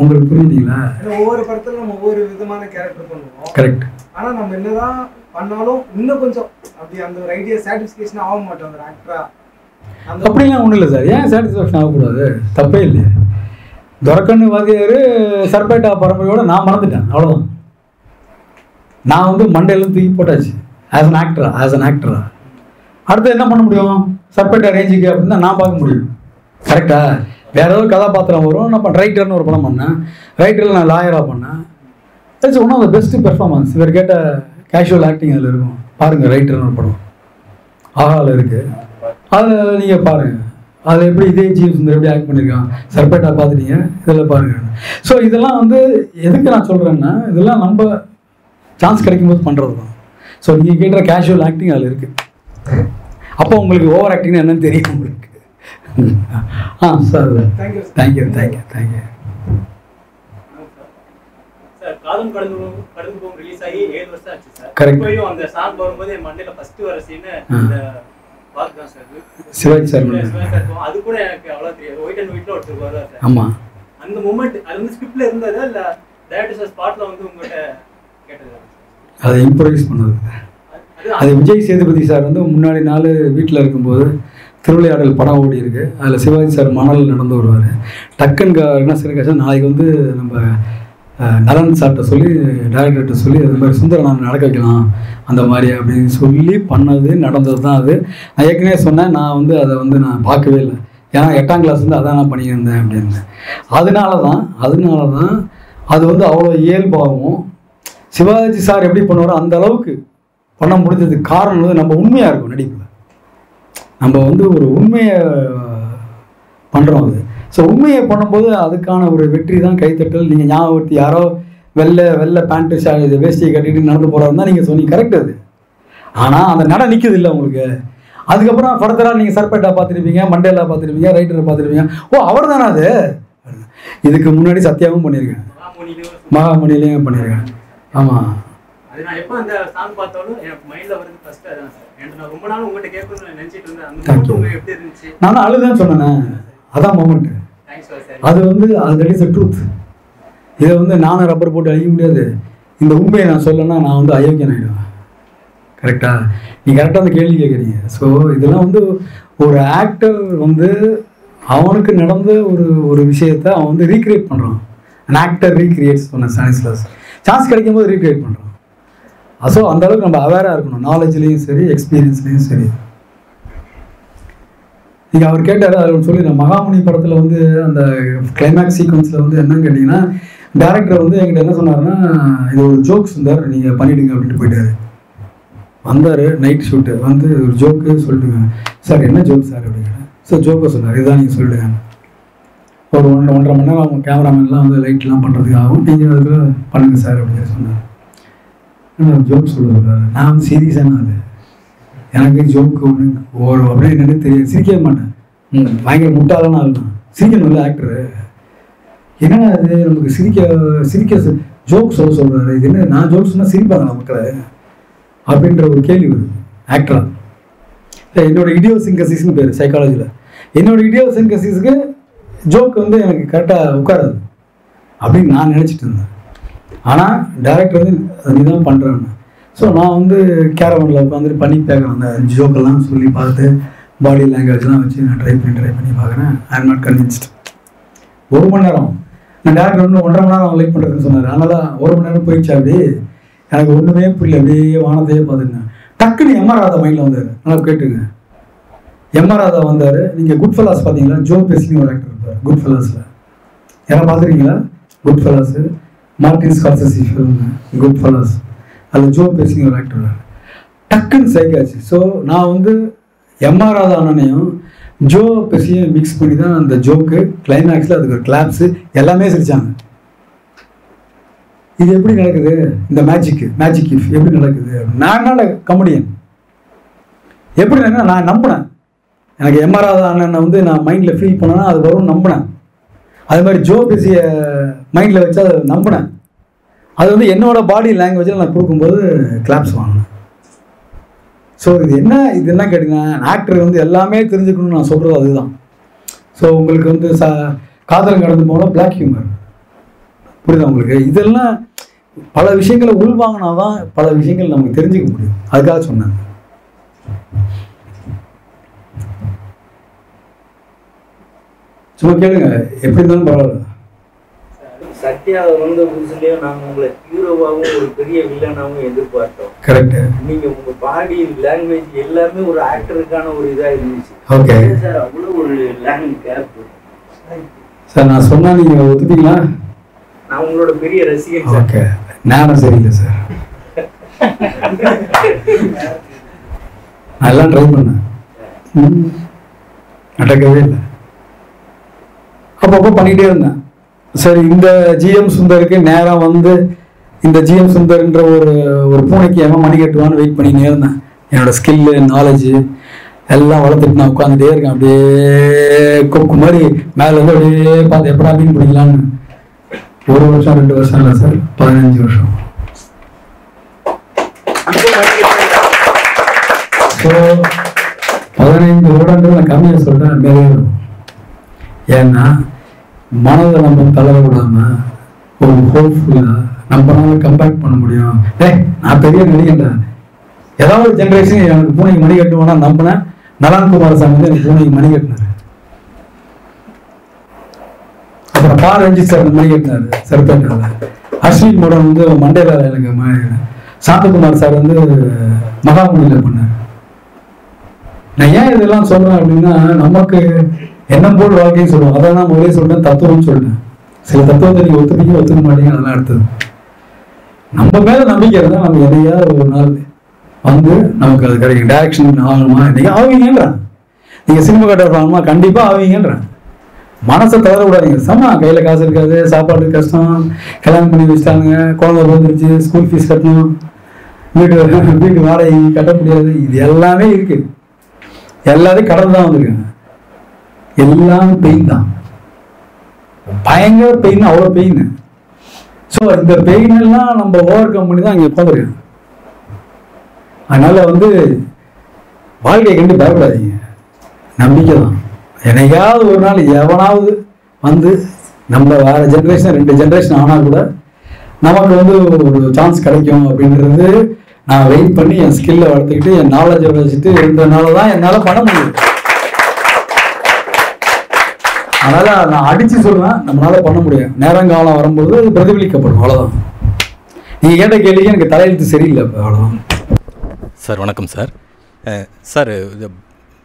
A: உங்களுக்கு புரியுதுங்களா
H: ஒவ்வொரு படத்துல நம்ம ஒவ்வொரு விதமான கேரக்டர் பண்ணுவோம்.
A: கரெக்ட்
H: ஆனா நம்ம என்னதான் பண்ணாலும் இன்னும் கொஞ்சம் அப்படி அந்த ஒரு ஐடியா சாட்டிஸ்ஃபிகேஷன் ஆக மாட்டோம் அந்த ஆக்டரா
A: அப்படிலாம் ஒன்றும் இல்லை சார். ஏன் சாட்டிஸ்ஃபேக்ஷன் ஆகக்கூடாது? தப்பே இல்லையே. துரக்கண்ணு வாத்தியார் சர்பேட்டா பரம்பரையோட நான் மறந்துட்டேன் அவ்வளோதான் நான் வந்து மண்டையிலேருந்து தூக்கி போட்டாச்சு. ஆஸ் அன் ஆக்டரா ஆஸ் அன் ஆக்டரா அடுத்து என்ன பண்ண முடியும்? சர்பேட்டா ரேஞ்சுக்கு அப்படின்னு தான் நான் பார்க்க முடியும். கரெக்டா வேற ஏதாவது கதாபாத்திரம் வரும். நான் ரைட்டர்னு ஒரு படம் பண்ணேன். ரைட்டரில் நான் லாயராக பண்ணேன். It's one of the best performance இவர் கேட்ட கேஷுவல் ஆக்டிங் அதில் இருக்கும். பாருங்கள் ரைட்டர்னு ஒரு படம். ஆகால இருக்குது அதில் நீங்கள் பாருங்கள் அதில் எப்படி இதே ஜீவ் சுந்தர் எப்படி ஆக்ட் பண்ணியிருக்கான் சர்பேட்டா பார்த்துட்டீங்க. இதில் பாருங்கள் ஸோ இதெல்லாம் வந்து எதுக்கு நான் சொல்கிறேன்னா இதெல்லாம் நம்ம சான்ஸ் கிடைக்கும்போது பண்ணுறது தான். ஸோ நீங்கள் கேட்குற கேஷுவல் ஆக்டிங் அதில் இருக்குது அப்போ உங்களுக்கு ஓவர் ஆக்டிங் என்னன்னு தெரியும் உங்களுக்கு. ஆ sir. Thank you thank you thank you
I: sir காலம் கடந்து கடந்து போகும் ரிலீஸ் ஆகி ஏழு வருஷம் ஆச்சு சார் அந்த சாங் வரும்போது என் மண்டையில ஃபர்ஸ்ட் வர சீன் அந்த வாக் தான் சார்
A: சிவாஜி சார்.
I: அது கூட எனக்கு அவ்வளவு தெரியாது. ஒயிட் அண்ட் ஒயிட்ல ஒருத்தர் வருவார் சார்
A: ஆமாம்
I: அந்த மூமெண்ட் அது வந்து ஸ்கிரிப்ட்ல இருந்ததா இல்ல டேரக்டர் சார் ஸ்பாட்ல வந்து உங்ககிட்ட கேட்டதா?
A: அதை இம்ப்ரவைஸ் பண்ணது அது விஜய் சேதுபதி சார் வந்து முன்னாடி நாள் வீட்டில் இருக்கும்போது திருவிளையாடல் படம் ஓடி இருக்கு. அதில் சிவாஜி சார் மணல் நடந்து வருவார். டக்குன்னு க- என்ன சொல்லிருக்காச்சு நாளைக்கு வந்து நம்ம நலன் சார்கிட்ட சொல்லி டேரக்டர்கிட்ட சொல்லி அது மாதிரி சுந்தரம் நடக்க வைக்கலாம் அந்த மாதிரி அப்படின்னு சொல்லி பண்ணது நடந்தது தான் அது. நான் ஏற்கனவே சொன்னேன் நான் வந்து அதை வந்து நான் பார்க்கவே இல்லை. ஏன்னா எட்டாம் கிளாஸ் வந்து அதான் நான் பண்ணியிருந்தேன் அப்படின்னு. அதனால தான் அதனால தான் அது வந்து அவ்வளோ இயல்பாகவும் சிவாஜி சார் எப்படி பண்ணுவாரோ அந்த அளவுக்கு பண்ண முடிஞ்சதுக்கு காரணம் வந்து நம்ம உண்மையாக இருக்கும் நடிப்பில். நம்ம வந்து ஒரு உண்மையை பண்ணுறோம் அது. ஸோ உண்மையை பண்ணும்போது அதுக்கான ஒரு வெற்றி தான் கைத்தட்டல். நீங்கள் ஞாபகப்படுத்தி யாரோ வெள்ளை வெள்ளை பேண்ட்டு ஷா இது வேஷ்டியை கட்டிட்டு நடந்து போகிறாரு தான் நீங்கள் சொன்னீங்க. கரெக்ட் அது. ஆனால் அந்த நட நிற்குது இல்லை உங்களுக்கு. அதுக்கப்புறம் ஃபர்தராக நீங்கள் சர்பேட்டா பார்த்துருப்பீங்க மண்டேலா பார்த்துருப்பீங்க ரைட்டரை பார்த்துருப்பீங்க. ஓ அவர் தானே அது இதுக்கு முன்னாடி சத்யாவும் பண்ணியிருக்கேன் மகாமணிலையும் பண்ணியிருக்கேன் ஆமாம்
I: அது நான் எப்போ அந்த சாங் பார்த்தாலும் எனக்கு மைண்ட்ல வருது ஃபர்ஸ்ட் அதான் சார் நான் ரொம்ப நாள் உங்ககிட்ட கேட்கணும்னு நினைச்சிட்டு இருந்தேன். அந்த. உங்களுக்கு எப்படி இருந்துச்சு?
A: நானும் அழுதான் சொன்னேன். அதான் மொமெண்ட் அது வந்து அது இஸ் ட்ரூத் இதை வந்து நானும் ரப்பர் போட்டு அழிக்க முடியாது. இந்த உண்மையை நான் சொல்லணும்னா நான் வந்து அயோக்கியன் ஆகிடுவேன் கரெக்டா நீ கரெக்டாக அந்த கேள்வி கேட்குறீங்க. ஸோ இதெல்லாம் வந்து ஒரு ஆக்டர் வந்து அவனுக்கு நடந்த ஒரு ஒரு விஷயத்த அவன் வந்து ரீக்ரியேட் பண்ணுறான் an ஆக்டர் ரீக்ரியேட்ஸ் பண்ண சான்ஸ்லஸ் சான்ஸ் கிடைக்கும் போது ரீக்ரியேட் பண்ணுறோம் ஸோ அந்த அளவுக்கு நம்ம அவேராக இருக்கணும். நாலேஜ்லேயும் சரி எக்ஸ்பீரியன்ஸ்லேயும் சரி. நீங்கள் அவர் கேட்டார் அவர் சொல்லி நான் மகாமுனி படத்தில் வந்து அந்த கிளைமேக்ஸ் சீக்வன்ஸில் வந்து என்னன்னு கேட்டிங்கன்னா டேரக்டர் வந்து என்கிட்ட என்ன சொன்னார்னா இது ஒரு ஜோக் சுந்தர் நீங்கள் பண்ணிவிடுங்க அப்படின்ட்டு போயிட்டாரு. வந்தார் நைட் ஷூட்டு வந்து ஒரு ஜோக்கு சொல்லிட்டுங்க. சார் என்ன ஜோக் சார்? அப்படிங்கிற சார் ஜோக்கை சொன்னார். இதுதான் நீங்கள் சொல்லிடுங்க ஒரு ஒன்றரை ஒன்றரை மணி நேரம் அவங்க கேமராமேன்லாம் வந்து லைட்லாம் பண்ணுறதுக்காகவும் நீங்கள் அதுக்கு பண்ணுங்கள் சார் அப்படின்னு சொன்னார். ஜோக் சொல்ல சொல்கிறாரு நான் வந்து சீரியஸான அது? எனக்கு ஜோக்கு ஒன்று ஒரு அப்படியே என்னன்னு தெரியாது. சிரிக்கவே மாட்டேன். ம், பயங்கர முட்டாளான ஆள் தான் இல்லை ஆக்டரு என்னடா இது? நமக்கு சிரிக்க சிரிக்க ஜோக் சொல்ல சொல்கிறாரு இது என்ன நான் ஜோக் சொன்னால் சிரிப்பாங்க மக்களை? அப்படின்ற ஒரு கேள்வி வருது. ஆக்டரா என்னோட இடியோசிங்கசிஸ்னு பேர் சைக்காலஜியில் என்னோட இடியோசிங்கசிஸ்க்கு ஜோக் வந்து எனக்கு கரெக்டாக உட்காராது. அப்படின்னு நான் நினச்சிட்டு இருந்தேன். ஆனால் டேரக்டர் வந்து நீ தான் பண்ணுறேன்னு ஸோ நான் வந்து கேரவனில் உட்காந்துட்டு பண்ணி பார்க்குறேன். அந்த ஜோக்கெல்லாம் சொல்லி பார்த்து பாடி லாங்குவேஜ்லாம் வச்சு நான் ட்ரை பண்ணி ட்ரை பண்ணி பார்க்குறேன். ஐ எம் நாட் கன்வின்ஸ்ட் ஒரு மணி நேரம். நான் டேரக்டர் ஒன்று ஒன்றரை மணி நேரம் லைக் பண்ணுறதுன்னு சொன்னார். அதனால ஒரு மணி நேரம் போயிடுச்சு அப்படி எனக்கு ஒன்றுமே புரியல. அப்படியே வானத்தையே பார்த்துருந்தேன் டக்குன்னு எம்ஆர் ராதா மைண்டில் வந்தார். நல்லா கேட்டுங்க. எம்ஆர் ராதா வந்தார். நீங்கள் குட் ஃபலாஸ் பார்த்தீங்களா? ஜோ பேசிங்க ஒரு ஆக்டர் குட் ஃபெலாஸில் யாரை பார்த்துருக்கீங்களா? Goodfellas Martin Scorsese film Goodfellas அதில் ஜோ பேசிங்க ஒரு ஆக்டர் டக்குன்னு சைக்காச்சு ஸோ நான் வந்து எம்ஆர் ராதா அண்ணனையும் ஜோ பெசியும் மிக்ஸ் பண்ணி தான் அந்த ஜோக்கு கிளைமேக்ஸில் அதுக்கு ஒரு கிளாப்ஸு எல்லாமே சிரித்தாங்க இது எப்படி நடக்குது? இந்த மேஜிக்கு மேஜிக் இஃப் எப்படி நடக்குது? நான் என்ன கமெடியன் எப்படி நான் நம்பினேன். எனக்கு எம்ஆர் ராதா அண்ணனை வந்து நான் மைண்டில் ஃபீல் பண்ணேன்னா அது வரும்னு நம்பினேன். அது மாதிரி ஜோ பேசிய மைண்டில் வச்சு அதை நம்பினேன். அது வந்து என்னோட பாடி லாங்குவேஜில் நான் கொடுக்கும்போது கிளாப்ஸ் வாங்கினேன். ஸோ இது என்ன இது என்ன கேட்டுங்க ஆக்டர் வந்து எல்லாமே தெரிஞ்சுக்கணும்னு நான் சொல்கிறது அதுதான். ஸோ உங்களுக்கு வந்து ச காதல் கடந்து போனால் பிளாக் ஹியூமர் புரியுதா உங்களுக்கு? இதெல்லாம் பல விஷயங்களை உள்வாங்கினா தான் பல விஷயங்கள் நமக்கு தெரிஞ்சுக்க முடியும். அதுக்காக சொன்னாங்க சும்மா கேளுங்க எப்படி இருந்தாலும் பரவாயில்ல.
J: சத்யா வந்த புதுசுலயும் நாங்க உங்களை ஹீரோவாகவும் ஒரு பெரிய வில்லனாகவும் எதிர்பார்த்தோம்.
A: கரெக்ட்
J: நீங்க உங்க பாடி லாங்குவேஜ் எல்லாமே ஒரு ஆக்டருக்கான ஒரு இதா இருந்துச்சு.
A: Okay.
J: சார் அவ்வளவு ஒரு லாங்குவேஜ் கேப்
A: சார் நான் சொன்னா நீங்க ஒத்துப்பீங்களா?
J: நான் உங்களோட பெரிய ரசிகன் சார்
A: ஓகே நேரம் சரியில்லை சார் நான் எல்லாம் ட்ரை பண்ணேன். நடக்கவே இல்லை. அப்பப்போ பண்ணிக்கிட்டே இருந்தேன். சரி இந்த ஜிஎம் சுந்தருக்கு நேராக வந்து இந்த ஜிஎம் சுந்தர்ன்ற ஒரு ஒரு பூனைக்கு எவன் மணி கட்டுவான்னு வெயிட் பண்ணினே இருந்தேன். என்னோடய ஸ்கில்லு நாலேஜு எல்லாம் வளர்த்துட்டு நான் உட்காந்துட்டே இருக்கேன். அப்படியே கொக்கு மாதிரி மேலே இருந்து அப்படியே பார்த்து எப்படா மீன் பிடிக்கலான்னு ஒரு வருஷம் ரெண்டு வருஷம் இல்லை சார். பதினஞ்சு வருஷம். ஸோ பதினைந்து வருடங்கள் நான் கம்மியாக சொல்கிறேன் மேலே ஏன்னா மனதை நம்ம தளரவிடாம ஒரு ஹோப்ஃபுல்லாக நம்மளால கம்பேக்ட் பண்ண முடியும். ஏ நான் பெரிய நடிகன்டா. ஏதாவது ஒரு ஜென்ரேஷன் எனக்கு பூனைக்கு மணி கட்டுவோம்னா நம்பினேன். நலன்குமார் குமாரசாமி வந்து எனக்கு பூனைக்கு மணி கட்டினார். அப்புறம் பா ரஞ்சித் சார் மணி கட்டினார் சர்பேட்டாவில் அஸ்வின் மோடன் வந்து மண்டேல எனக்கு சாந்தகுமார் சார் வந்து மகாமுனியில் பண்ணார். நான் ஏன் இதெல்லாம் சொல்றேன் அப்படின்னா நமக்கு எண்ணம் போல் வாழ்க்கைன்னு சொல்லுவோம். அதான் நான் முதலே சொல்றேன் தத்துவம்னு சொல்லிட்டேன். சில தத்துவத்தை நீங்க ஒத்துப்பீங்க ஒத்துக்க மாட்டீங்க அதெல்லாம் அடுத்தது நம்ம மேல நம்பிக்கை இருந்தால் நம்ம எதையாவது ஒரு நாள் வந்து நமக்கு அது கிடைக்கும். டைரக்ஷன் ஆகணுமா நீங்கள் ஆவீங்கன்றான் நீங்க சினிமா கட்ட ஆகணுமா கண்டிப்பா ஆவீங்கன்றான் மனசை தவற விடாதீங்க சமா கையில் காசு இருக்காது சாப்பாடு கஷ்டம் கல்யாணம் பண்ணி வச்சிட்டாங்க குழந்தை வந்துருச்சு ஸ்கூல் ஃபீஸ் கட்டணும் வீட்டு வீட்டு வாடகை கட்ட முடியாது. இது எல்லாமே இருக்குது எல்லாத்தையும் கடந்து தான் வந்திருக்காங்க. எல்லாம் பெயின் தான். பயங்கர பெயின் அவ்வளோ பெயின் ஸோ இந்த பெயின் எல்லாம் நம்ம ஓவர் கம் பண்ணி தான் இங்கே உட்காந்துருக்கேன் அதனால வந்து வாழ்க்கையை கண்டு பயப்படாதீங்க. நம்பிக்கை தான். என்னைக்காவது ஒரு நாள் எவனாவது வந்து நம்ம வேறு ஜென்ரேஷன் ரெண்டு ஜென்ரேஷன் ஆனால் கூட நமக்கு வந்து ஒரு சான்ஸ் கிடைக்கும் அப்படின்றது நான் வெயிட் பண்ணி என் ஸ்கில்லை வளர்த்துக்கிட்டு என் நாலேஜை வச்சுட்டு இருந்தனால தான் என்னால் பண்ண முடியும். அதனால நான் அடிச்சு சொல்றேன் நம்மளால பண்ண முடியும் நேரங்காலம் வரும்போது அது பிரதிபலிக்கப்படும் அவ்வளவுதான். நீங்க கேட்ட கேள்விக்கு எனக்கு தலையெழுத்து சரியில்லை இப்ப அவ்வளவுதான்.
K: சார் வணக்கம் சார். சார் இது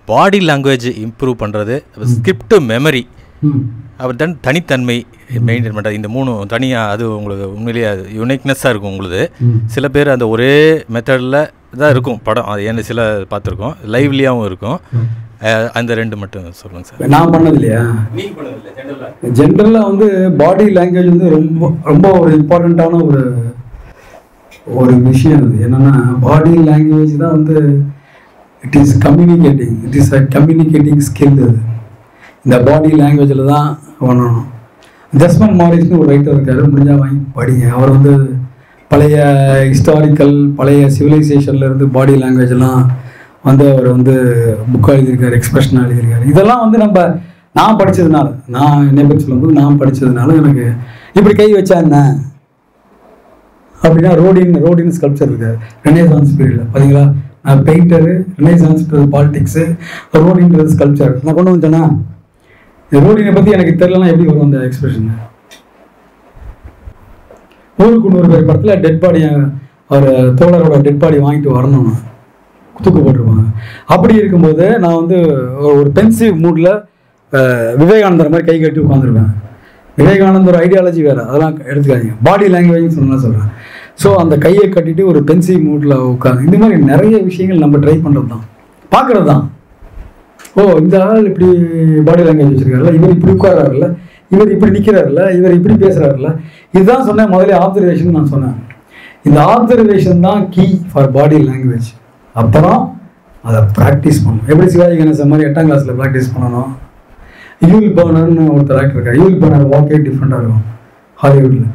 K: பாடி லாங்குவேஜ் இம்ப்ரூவ் பண்ணுறது ஸ்கிரிப்ட் மெமரி. அப்புறம் தன் தனித்தன்மை மெயின்டைன் பண்ணுறது இந்த மூணும் தனியாக அது உங்களுக்கு உண்மையிலேயே யுனிக்னஸ்ஸாக இருக்கும் உங்களுது.
A: ம்.
K: சில பேர் அந்த ஒரே மெத்தடில் தான் இருக்கும் படம். அது என்ன சில பார்த்துருக்கோம். லைவ்லியாகவும் இருக்கும். அந்த ரெண்டு மட்டும் சொல்லுங்கள் சார்.
A: நான் பண்ணது இல்லையா ஜென்ரலாக வந்து பாடி லாங்குவேஜ் வந்து ரொம்ப ரொம்ப ஒரு இம்பார்ட்டண்ட்டான ஒரு ஒரு விஷயம் அது. என்னன்னா பாடி லாங்குவேஜ் தான் வந்து it is communicating it is a communicating skill அது. இந்த பாடி லாங்குவேஜில் தான் பண்ணணும். ஜஸ்மன் மாரிஸ்னு ஒரு ரைட்டர் இருக்காரு முடிஞ்சா வாங்கி படிங்க. அவர் வந்து பழைய ஹிஸ்டாரிக்கல் பழைய சிவிலைசேஷன்ல இருந்து பாடி லாங்குவேஜ் எல்லாம் வந்து அவர் வந்து புக்காக எழுதியிருக்காரு எக்ஸ்பிரஷனாக எழுதியிருக்காரு. இதெல்லாம் வந்து நம்ம நான் படித்ததுனால நான் என்னை பற்றி சொல்லும்போது நான் படித்ததுனால எனக்கு இப்படி கை வச்சா என்ன? அப்படின்னா ரோடின் ரோடின் ஸ்கல்ப்சர் இருக்காரு ரெனேசான்ஸ் பீரியடில் பார்த்தீங்களா நான் பெயிண்டரு ரெனேசான்ஸ்ன்றது பாலிடிக்ஸு ரோடின்றது ஸ்கல்ப்சர் நான் கொண்டு வந்தேன்னா ரோடினை பற்றி எனக்கு தெரியலனா எப்படி வரும் அந்த எக்ஸ்பிரஷன் ஊருக்கு நூறு பேர் படத்தில் டெட் பாடி அவர் தோழரோட டெட் பாடி வாங்கிட்டு வரணும் தூக்கு அப்படி இருக்கும்போது நான் வந்து ஒரு பென்சிவ் மூடில் விவேகானந்தர் மாதிரி கை கட்டி உட்காந்துருப்பேன் விவேகானந்தர் ஐடியாலஜி வேறு அதெல்லாம் எடுத்துக்காதீங்க. பாடி லாங்குவேஜ்னு சொன்னா சொல்கிறேன் ஸோ அந்த கையை கட்டிட்டு ஒரு பென்சிவ் மூடில் உட்காந்து இந்த மாதிரி நிறைய விஷயங்கள் நம்ம ட்ரை பண்ணுறது தான் பார்க்குறது தான் ஓ இந்த ஆள் இப்படி பாடி லாங்குவேஜ் வச்சுருக்காருல்ல இவர் இப்படி உட்காராருல்ல இவர் இப்படி நிற்கிறாருல்ல இவர் இப்படி பேசுகிறாருல்ல இதுதான் சொன்னேன் முதல்ல ஆப்சர்வேஷன் நான் சொன்னேன். இந்த ஆப்சர்வேஷன் தான் கீ ஃபார் பாடி லாங்குவேஜ் அப்புறம் அதை ப்ராக்டிஸ் பண்ணணும். எப்படி சிவாஜி கணேசன் மாதிரி எட்டாம் கிளாஸில் ப்ராக்டிஸ் பண்ணணும்? யூல் பர்னர்னு ஒருத்தர் ஆக்டர் இருக்கார். யூல் பர்னர் வாக்கே டிஃப்ரெண்ட்டாக இருக்கும். ஹாலிவுட்டில்